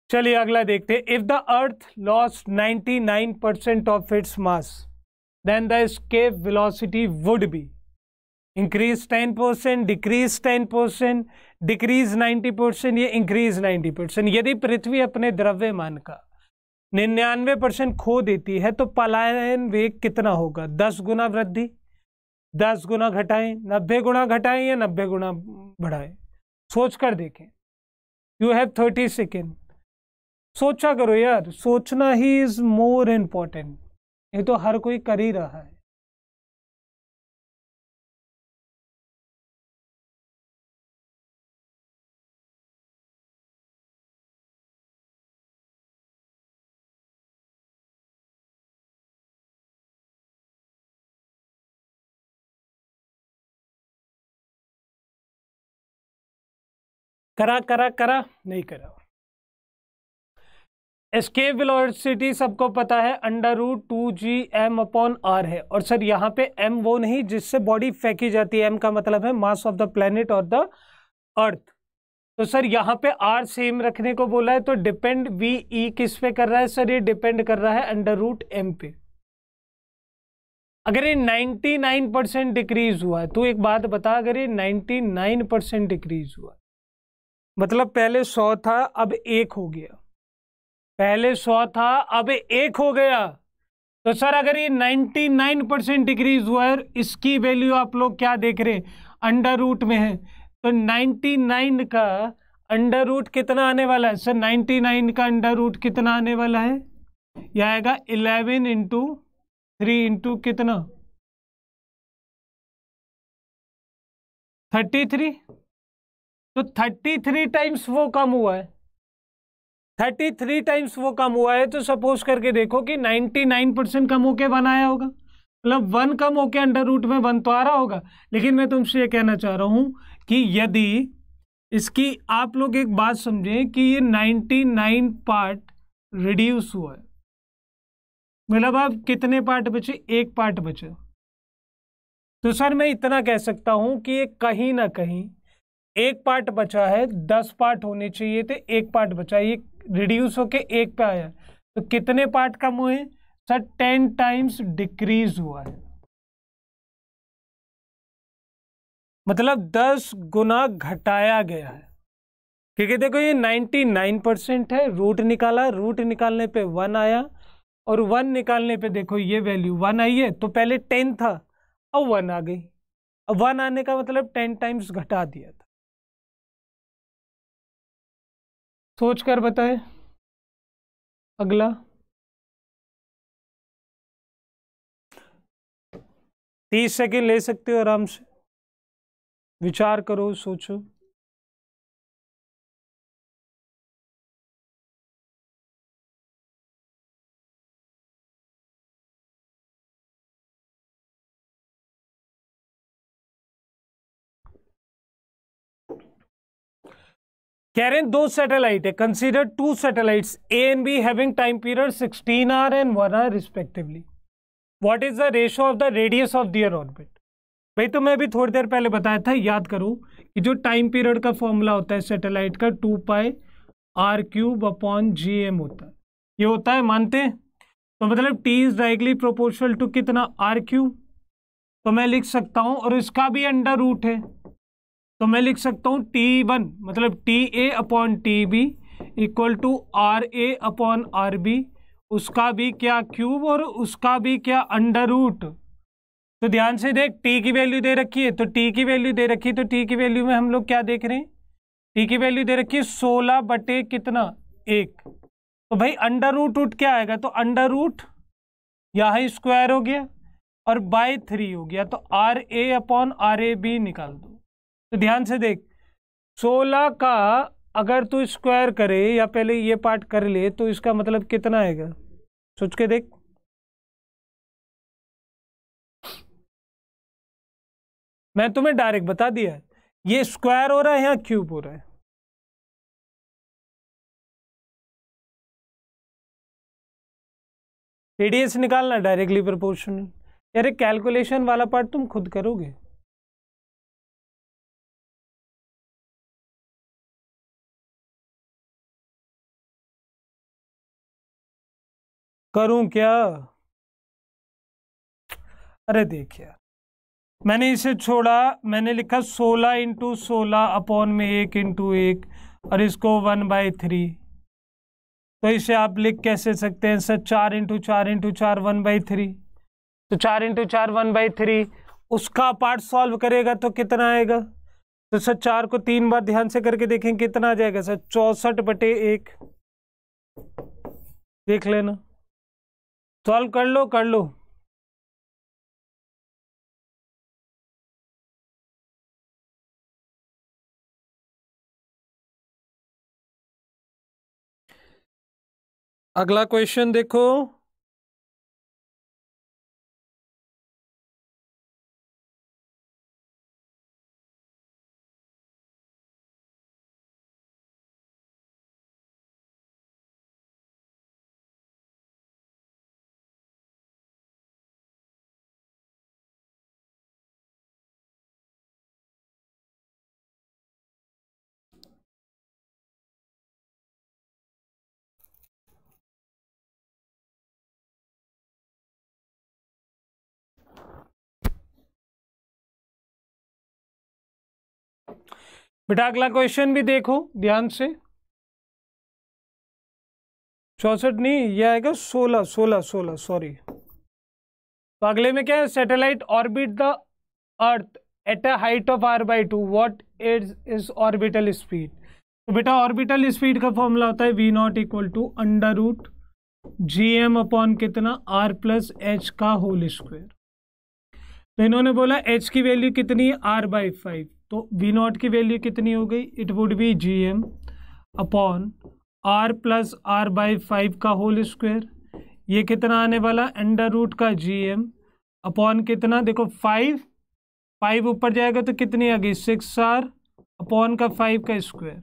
चलिए अगला देखते हैं। If the earth loss 99 percent of its mass then the escape velocity would be increase 10 percent decrease 10 percent decrease 90 percent ये इंक्रीज 90 परसेंट यदि पृथ्वी अपने द्रव्यमान का निन्यानवे परसेंट खो देती है तो पलायन वेग कितना होगा? दस गुना वृद्धि दस गुना घटाएँ, नब्बे गुना घटाएँ या नब्बे गुना बढ़ाएँ? सोच कर देखें। यू हैव थर्टी सेकेंड सोचा करो यार, सोचना ही इज़ मोर इम्पोर्टेंट ये तो हर कोई कर ही रहा है। करा करा करा, नहीं करा। एस्केप वेलोसिटी सबको पता है under root two G M upon R है। और सर यहाँ पे एम वो नहीं, जिससे बॉडी फेंकी जाती है। एम का मतलब है मास ऑफ़ द प्लेनेट और द अर्थ तो सर यहाँ पे आर सेम रखने को बोला है तो डिपेंड वी ई किस पे कर रहा है सर ये डिपेंड कर रहा है अंडर रूट एम पे। अगर ये 99 परसेंट डिक्रीज हुआ है तो एक बात बता, अगर ये 99 परसेंट डिक्रीज हुआ मतलब पहले सौ था, अब एक हो गया। पहले सौ था, अब एक हो गया। तो सर, अगर ये 99 परसेंट डिक्रीज हुआ है, इसकी वैल्यू आप लोग क्या देख रहे हैं? अंडर रूट में है। तो 99 का अंडर रूट कितना आने वाला है? सर 99 का अंडर रूट कितना आने वाला है? यह आएगा 11 इंटू थ्री इंटू कितना? Thirty three? तो थर्टी थ्री टाइम्स वो कम हुआ है। थर्टी थ्री टाइम्स वो कम हुआ है तो सपोज़ करके देखो कि नाइन्टी नाइन परसेंट कम होके वन आया होगा। मतलब वन कम होके अंडर रूट में वन तो आ रहा होगा, लेकिन मैं तुमसे ये कहना चाह रहा हूँ कि यदि इसकी आप लोग एक बात समझें कि ये नाइन्टी नाइन पार्ट रिड्यूस हुआ है। मतलब अब कितने पार्ट बचे? एक पार्ट बचे। तो सर मैं इतना कह सकता हूँ कि ये कहीं ना कहीं एक पार्ट बचा है, दस पार्ट होने चाहिए थे, एक पार्ट बचा ये रिड्यूस होके एक पे आया तो कितने पार्ट कम हुए सर टेन टाइम्स डिक्रीज हुआ है। मतलब दस गुना घटाया गया है। क्योंकि देखो, ये नाइन्टी नाइन परसेंट है रूट निकाला रूट निकालने पे वन आया और वन निकालने पे देखो, ये वैल्यू वन आई है तो पहले टेन था, अब वन आ गई। अब वन आने का मतलब टेन टाइम्स घटा दिया था। सोच कर बताए। अगला। तीस सेकेंड ले सकते हो आराम से। विचार करो सोचो। कह रहे हैं दो सैटेलाइट है consider two satellites A and B having time period 16 hour and 1 hour respectively what is the ratio of the radius of their orbit भाई तो मैं अभी थोड़ी देर पहले बताया था, याद करो कि जो टाइम पीरियड का फॉर्मूला होता है सैटेलाइट का two pi R cube upon G M होता है। ये होता है, मानते हैं? तो मतलब T is directly proportional to कितना? आर क्यूब तो मैं लिख सकता हूँ और इसका भी अंडर रूट है। तो मैं लिख सकता हूँ टी वन मतलब T A upon T B equal to R A upon R B उसका भी क्या क्यूब और उसका भी क्या अंडर रूट तो ध्यान से देख टी की वैल्यू दे रखी है तो टी की वैल्यू दे रखी है तो टी की वैल्यू में हम लोग क्या देख रहे हैं? टी की वैल्यू दे रखी है सोलह बटे कितना? एक। तो भाई अंडर रूट रूट क्या आएगा? तो अंडर रूट यहाँ स्क्वायर हो गया और बाय थ्री हो गया तो R A upon R A B निकाल दो। तो ध्यान से देख, सोलह का अगर तू स्क्वायर करे या पहले ये पार्ट कर ले तो इसका मतलब कितना आएगा? सोच के देख। मैं तुम्हें डायरेक्ट बता दिया ये स्क्वायर हो रहा है या क्यूब हो रहा है? रेडियस निकालना डायरेक्टली प्रोपोर्शनल यार कैलकुलेशन वाला पार्ट तुम खुद करोगे। करूँ क्या? अरे देखिए मैंने इसे छोड़ा, मैंने लिखा सोलह इंटू सोलह अपॉन में एक इंटू एक, और इसको वन बाई थ्री तो इसे आप लिख कैसे सकते हैं? सर, चार इंटू चार इंटू चार वन बाई थ्री तो चार इंटू चार वन बाई थ्री उसका पार्ट सॉल्व करेगा तो कितना आएगा? तो सर, चार को तीन बार ध्यान से करके देखें, कितना आ जाएगा? सर, चौसठ बटे एक। देख लेना। सॉल्व कर लो कर लो। अगला क्वेश्चन देखो। बेटा, अगला क्वेश्चन भी देखो, ध्यान से। चौसठ नहीं यह आएगा सोलह सोलह सोलह सॉरी तो अगले में क्या है? Satellite orbit the earth at a height of R by two what is is orbital speed तो बेटा ऑर्बिटल स्पीड का फॉर्मूला होता है V naught equal to under root G M upon कितना? आर प्लस एच का whole square तो इन्होंने बोला एच की वैल्यू कितनी? है आर बाई फाइव तो वी नॉट की वैल्यू कितनी हो गई? It would be G M upon R plus R by five का होल स्क्वायर ये कितना आने वाला? अंडर रूट का जी एम अपॉन कितना? देखो फाइव फाइव ऊपर जाएगा तो कितनी आ गई? सिक्स आर अपॉन का फाइव का स्क्वायर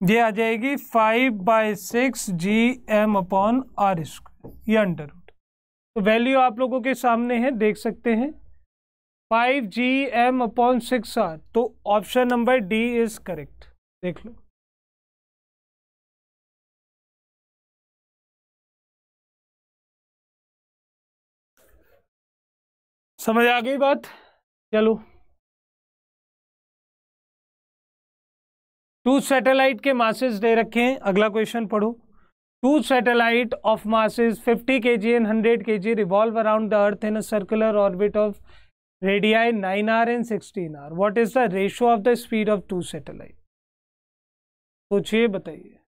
ये आ जाएगी five by six G M upon R square ये अंडर रूट तो वैल्यू आप लोगों के सामने है, देख सकते हैं। Five G M upon six R तो option number D is correct देख लो। समझ आ गई बात? चलो। टू सैटेलाइट के मासेस दे रखे हैं। अगला क्वेश्चन पढ़ो। टू सैटेलाइट ऑफ़ मासेस 50 के G and 100 K G revolve around the earth in a circular orbit of radii 9 R and 16 R what is the ratio of the speed of two satellite सोचिए, बताइए।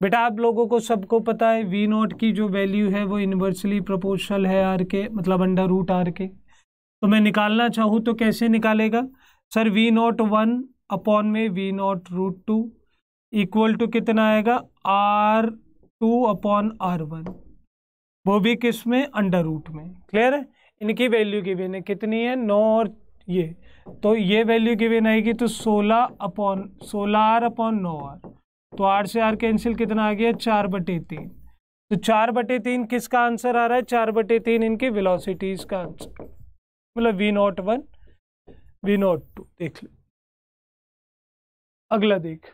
बेटा, आप लोगों को सबको पता है वी नॉट की जो वैल्यू है, वो यूनिवर्सली प्रोपोर्शनल है आर के मतलब अंडर रूट आर के। तो मैं निकालना चाहूँ तो कैसे निकालेगा? Sir V naught one upon में V naught root two equal to कितना आएगा? R two upon R one वो भी किसमें? अंडर रूट में। क्लियर है? इनकी वैल्यू गिवन है। कितनी है? नौ और ये। तो ये वैल्यू गिवन आएगी तो सोलह अपॉन सोलह आर अपॉन नौ आर तो आर से आर कैंसिल कितना आ गया? चार बटे तीन। तो चार बटे तीन किसका आंसर आ रहा है? चार बटे तीन इनकी वेलोसिटीज का आंसर मतलब V naught one V naught two देख लो। अगला देख।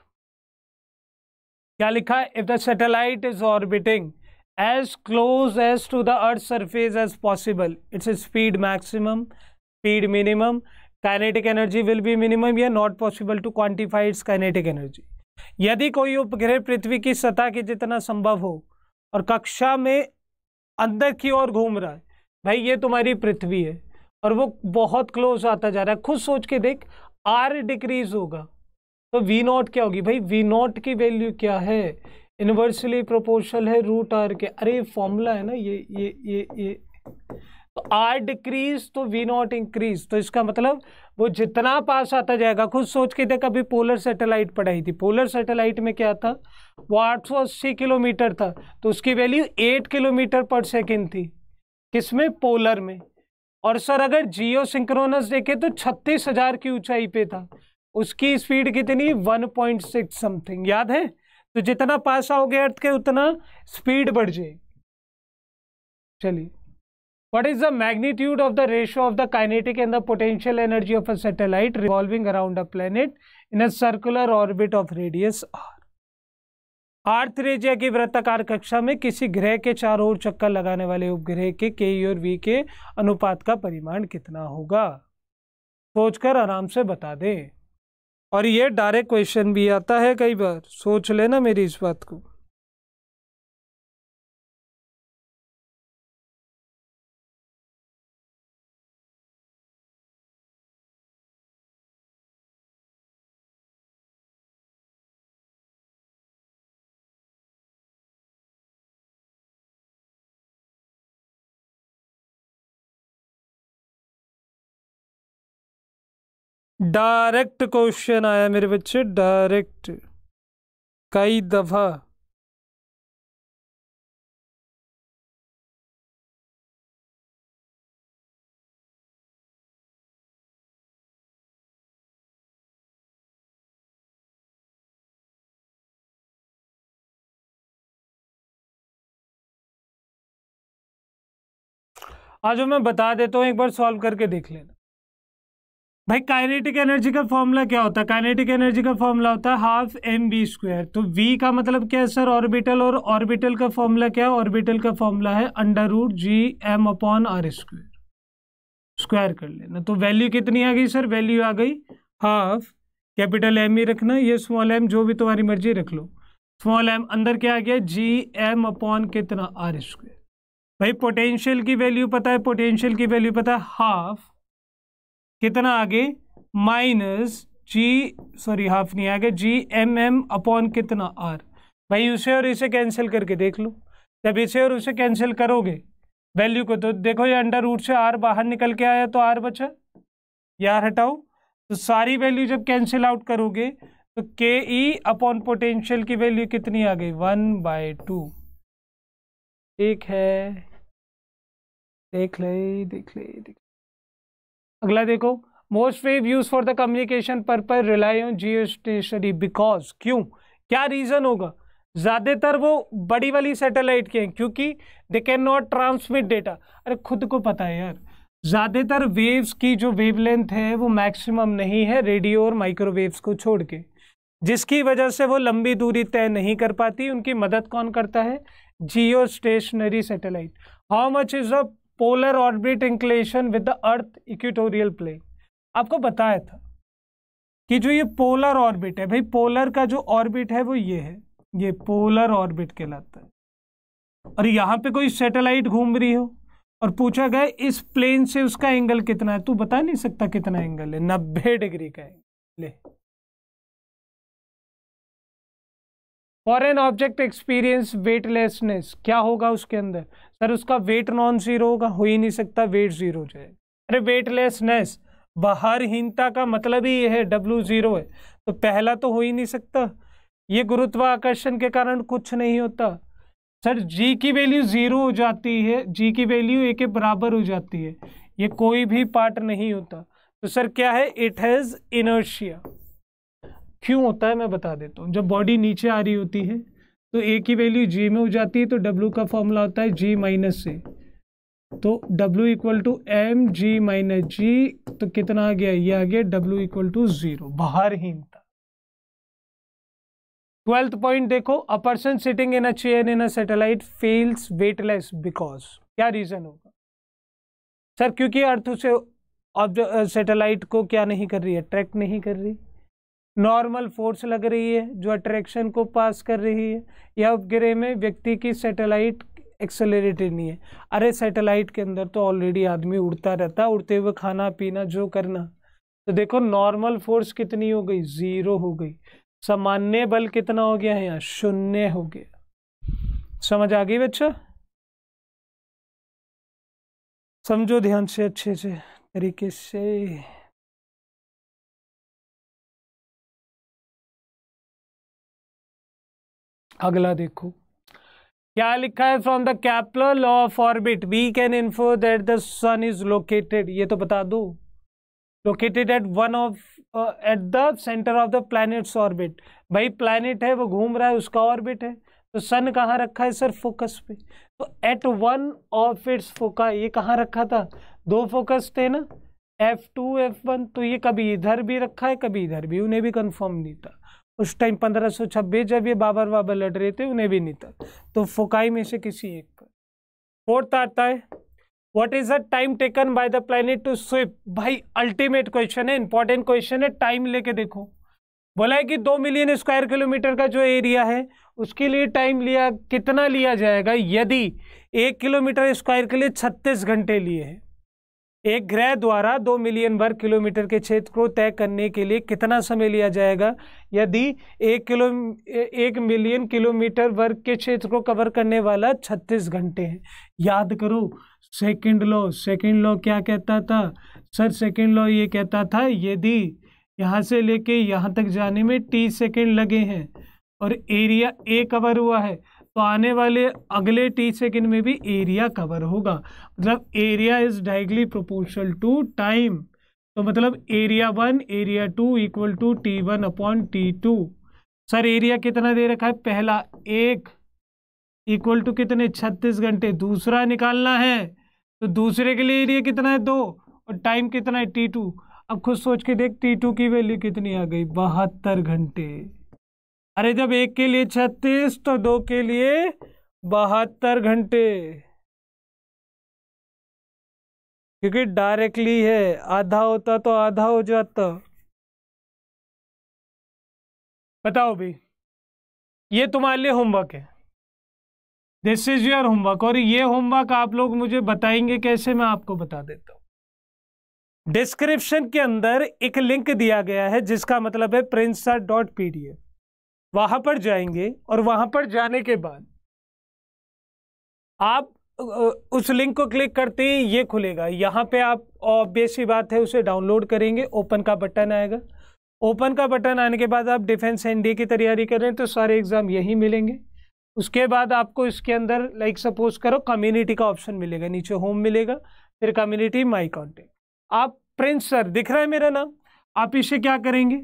क्या लिखा है? If the satellite is orbiting as close as to the earth surface as possible its speed maximum speed minimum kinetic energy will be minimum या not possible to quantify its kinetic energy यदि कोई उपग्रह पृथ्वी की सतह के जितना संभव हो और कक्षा में अंदर की ओर घूम रहा है, भाई ये तुम्हारी पृथ्वी है और वो बहुत क्लोज आता जा रहा है। खुद सोच के देख आर डिक्रीज होगा। तो वी नॉट क्या होगी? भाई वी नॉट की वैल्यू क्या है? इनवर्सली प्रोपोर्शनल है रूट आर के। अरे फॉर्मूला है ना, ये ये ये ये। तो आर डिक्रीज तो वी नॉट इंक्रीज तो इसका मतलब वो जितना पास आता जाएगा, खुद सोच के देख, अभी पोलर सैटेलाइट पढ़ाई थी। पोलर सैटेलाइट में क्या था? वो आठ सौ अस्सी किलोमीटर था तो उसकी वैल्यू एट किलोमीटर पर सेकेंड थी। किसमें? पोलर में। और सर, अगर जियो सिंक्रोनस देखे तो छत्तीस हज़ार की ऊंचाई पे था। उसकी स्पीड कितनी? 1.6 समथिंग याद है? तो जितना पास आओगे अर्थ के, उतना स्पीड बढ़ जाए चलिए। What is the magnitude of the ratio of the kinetic and the potential energy of a satellite revolving around a planet in a circular orbit of radius R earth regia की वृत्ताकार कक्षा में किसी ग्रह के चार ओर चक्कर लगाने वाले उपग्रह के के और वी के अनुपात का परिमाण कितना होगा? सोचकर आराम से बता दें। और ये डायरेक्ट क्वेश्चन भी आता है कई बार। सोच लेना मेरी इस बात को। डायरेक्ट क्वेश्चन आया मेरे बच्चे डायरेक्ट कई दफ़ा। आज मैं बता देता हूँ, एक बार सॉल्व करके देख लेना। भाई काइनेटिक एनर्जी का फॉर्मूला क्या होता है? काइनेटिक एनर्जी का फॉर्मूला होता है हाफ़ एम बी स्क्वायर तो वी का मतलब क्या है सर ऑर्बिटल और ऑर्बिटल का फॉर्मूला क्या है? ऑर्बिटल का फॉर्मूला है under root G M upon R square square कर लेना। तो वैल्यू कितनी आ गई सर वैल्यू आ गई हाफ़ कैपिटल एम ही रखना, ये स्मॉल एम जो भी तुम्हारी मर्ज़ी रख लो। स्मॉल एम अंदर क्या आ गया? जी एम अपॉन कितना? आर स्क्वायर भाई पोटेंशियल की वैल्यू पता है? पोटेंशियल की वैल्यू पता है हाफ़ कितना आगे? माइनस जी सॉरी हाफ़ नहीं, आगे जी एम एम अपॉन कितना आर भाई उसे और इसे कैंसिल करके देख लो। जब इसे और उसे कैंसिल करोगे वैल्यू को तो देखो ये अंडर रूट से आर बाहर निकल के आया तो आर बचा। यार हटाओ। तो सारी वैल्यू जब कैंसिल आउट करोगे तो के ई अपॉन पोटेंशियल की वैल्यू कितनी आ गई? वन बाय टू ठीक है। देख ले देख ले, देख अगला देखो most wave use for the communication purpose rely on geostationary because क्यों? क्या रीजन होगा? ज़्यादातर वो बड़ी वाली सैटेलाइट के हैं, क्योंकि they can not transmit data अरे, खुद को पता है यार। ज़्यादातर वेव्स की जो वेवलेंथ है, वो मैक्सिमम नहीं है रेडियो और माइक्रोवेव्स को छोड़ के। जिसकी वजह से वो लंबी दूरी तय नहीं कर पाती, उनकी मदद कौन करता है? Geostationary satellite how much is a polar orbit inclination with the earth equatorial plane आपको बताया था कि जो ये पोलर ऑर्बिट है, भाई पोलर का जो ऑर्बिट है वो ये है, ये पोलर ऑर्बिट कहलाता है। और यहाँ पे कोई सैटेलाइट घूम रही हो और पूछा गया, इस प्लेन से उसका एंगल कितना है? तू बता नहीं सकता कितना एंगल है, नब्बे डिग्री का है। ले। फॉर ऑब्जेक्ट एक्सपीरियंस वेटलेसनेस क्या होगा उसके अंदर? सर, उसका वेट नॉन ज़ीरो होगा, हो ही नहीं सकता, वेट ज़ीरो हो। जाए अरे वेटलेसनेस बाहरहीनता का मतलब ही ये है डब्ल्यू ज़ीरो है। तो पहला तो हो ही नहीं सकता। ये गुरुत्वाकर्षण के कारण कुछ नहीं होता। सर जी की वैल्यू ज़ीरो हो जाती है जी की वैल्यू ए के बराबर हो जाती है। ये कोई भी पार्ट नहीं होता। तो सर, क्या है? इट हैज़ इनर्शिया क्यों होता है? मैं बता देता हूँ। जब बॉडी नीचे आ रही होती है तो ए की वैल्यू जी में हो जाती है तो डब्ल्यू का फॉर्मूला होता है जी माइनस ए तो W equal to M G minus G तो कितना आ गया? ये आ गया डब्ल्यू इक्वल टू ज़ीरो बाहरहीनता ट्वेल्थ पॉइंट देखो a person sitting in a chair in a satellite feels weightless because क्या रीजन होगा? सर क्योंकि अर्थ उसे सैटेलाइट को क्या नहीं कर रही है? अट्रैक्ट नहीं कर रही। नॉर्मल फोर्स लग रही है जो अट्रैक्शन को पास कर रही है। या उपग्रह में व्यक्ति की सैटेलाइट एक्सेलरेटेड नहीं है। अरे, सैटेलाइट के अंदर तो ऑलरेडी आदमी उड़ता रहता, उड़ते हुए खाना, पीना, जो करना। तो देखो, नॉर्मल फोर्स कितनी हो गई? ज़ीरो हो गई। सामान्य बल कितना हो गया है यहाँ? शून्य हो गया। समझ आ गई बच्चा? समझो ध्यान से अच्छे से, तरीके से। अगला देखो। क्या लिखा है? From the Kepler law of orbit we can infer that the sun is located ये तो बता दो। Located at one of at the center of the planets orbit भाई प्लैनेट है, वो घूम रहा है, उसका ऑर्बिट है। तो सन कहाँ रखा है सर? फोकस पे। तो एट वन ऑफ़ इट्स फोका ये कहाँ रखा था? दो फोकस थे ना? एफ़ टू एफ़ वन तो ये कभी इधर भी रखा है, कभी इधर भी। उन्हें भी कंफर्म नहीं था। उस टाइम पंद्रह सौ छब्बीस जब ये बाबर बाबर लड़ रहे थे, उन्हें भी नहीं था। तो फोकाई में से किसी एक पर फोर्थ आता है what is the time taken by the planet to sweep भाई अल्टीमेट क्वेश्चन है इंपॉर्टेंट क्वेश्चन है टाइम लेके देखो। बोला है कि दो मिलियन स्क्वायर किलोमीटर का जो एरिया है, उसके लिए टाइम लिया, कितना लिया जाएगा? यदि एक किलोमीटर स्क्वायर के लिए छत्तीस घंटे लिए हैं। एक ग्रह द्वारा दो मिलियन वर्ग किलोमीटर के क्षेत्र को तय करने के लिए कितना समय लिया जाएगा? यदि एक किलो, एक मिलियन किलोमीटर वर्ग के क्षेत्र को कवर करने वाला छत्तीस घंटे हैं। याद करो सेकंड लॉ सेकंड लॉ क्या कहता था? सर सेकंड लॉ ये कहता था, यदि यहाँ से लेके यहाँ तक जाने में टी सेकंड लगे हैं और एरिया ए कवर हुआ है तो आने वाले अगले टी सेकेंड में भी एरिया कवर होगा। मतलब area is directly proportional to time तो मतलब area one area two equal to T one upon T two sir area कितना दे रखा है? पहला एक। इक्वल टू कितने? छत्तीस घंटे। दूसरा निकालना है। तो दूसरे के लिए एरिया कितना है? दो। और टाइम कितना है? टी टू अब खुद सोच के देख टी टू की वैल्यू कितनी आ गई? बहत्तर घंटे। अरे जब एक के लिए छत्तीस तो दो के लिए बहत्तर घंटे। क्योंकि डायरेक्टली है, आधा होता तो आधा हो जाता। बताओ भाई ये तुम्हारे लिए होमवर्क है। दिस इज़ योर होमवर्क और ये होमवर्क आप लोग मुझे बताएँगे कैसे मैं आपको बता देता हूँ। डिस्क्रिप्शन के अंदर एक लिंक दिया गया है, जिसका मतलब है prince sir dot P D F वहाँ पर जाएँगे और वहाँ पर जाने के बाद आप उस लिंक को क्लिक करते ही ये खुलेगा। यहाँ पे आप बेसी बात है, उसे डाउनलोड करेंगे। ओपन का बटन आएगा। ओपन का बटन आने के बाद आप डिफेंस एनडीए की तैयारी कर रहे हैं तो सारे एग्ज़ाम यही मिलेंगे। उसके बाद आपको इसके अंदर लाइक सपोज़ करो कम्युनिटी का ऑप्शन मिलेगा। नीचे होम मिलेगा, फिर कम्युनिटी माई कॉन्टेक्ट आप प्रिंस सर दिख रहा है मेरा नाम? आप इसे क्या करेंगे?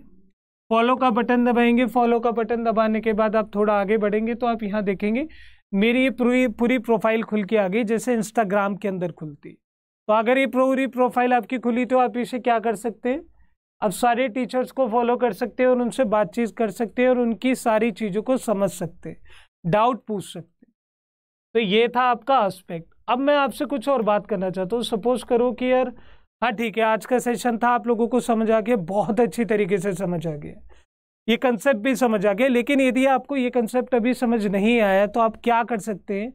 फॉलो का बटन दबाएँगे फॉलो का बटन दबाने के बाद आप थोड़ा आगे बढ़ेंगे तो आप यहाँ देखेंगे, मेरी ये पूरी पूरी प्रोफ़ाइल खुल के आ गई, जैसे इंस्टाग्राम के अंदर खुलती। तो अगर ये पूरी प्रोफ़ाइल आपकी खुली तो आप इसे क्या कर सकते हैं? अब सारे टीचर्स को फॉलो कर सकते हैं और उनसे बातचीत कर सकते हैं और उनकी सारी चीज़ों को समझ सकते हैं डाउट पूछ सकते तो ये था आपका आस्पेक्ट अब मैं आपसे कुछ और बात करना चाहता हूँ। सपोज़ करो कि यार हाँ ठीक है, आज का सेशन था, आप लोगों को समझ आ गया, बहुत अच्छी तरीके से समझ आ गया। ये कंसेप्ट भी समझ आ गया, लेकिन यदि आपको ये कंसेप्ट अभी समझ नहीं आया तो आप क्या कर सकते हैं?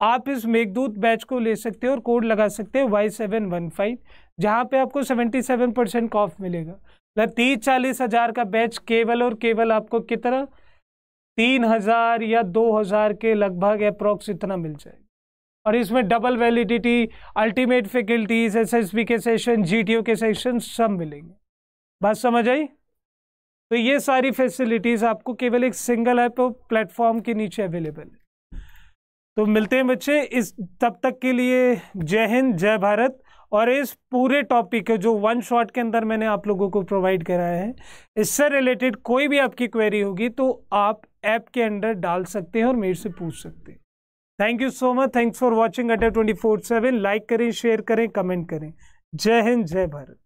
आप इस मेघदूत बैच को ले सकते हैं और कोड लगा सकते हैं वाई सेवन वन फाइव जहाँ पे आपको सेवेंटी सेवन परसेंट ऑफ़ मिलेगा। मतलब तीस चालीस हज़ार का बैच केवल और केवल आपको कितना? तीन हज़ार या दो हज़ार के लगभग अप्रोक्स इतना मिल जाएगा। और इसमें double validity ultimate faculties S के सेशन जीटीओ के सेशन सब मिलेंगे। बात समझ आई? तो ये सारी फैसिलिटीज़ आपको केवल एक सिंगल ऐप प्लेटफॉर्म के नीचे अवेलेबल है। तो मिलते हैं बच्चे, इस तब तक के लिए जय हिंद, जय भारत। और इस पूरे टॉपिक के जो वन शॉट के अंदर मैंने आप लोगों को प्रोवाइड कराया है, इससे रिलेटेड कोई भी आपकी क्वेरी होगी तो आप ऐप के अंदर डाल सकते हैं और मेरे से पूछ सकते हैं। Thank you so much thanks for watching utter twenty four seven like करें शेयर करें कमेंट करें. जय हिंद, जय भारत.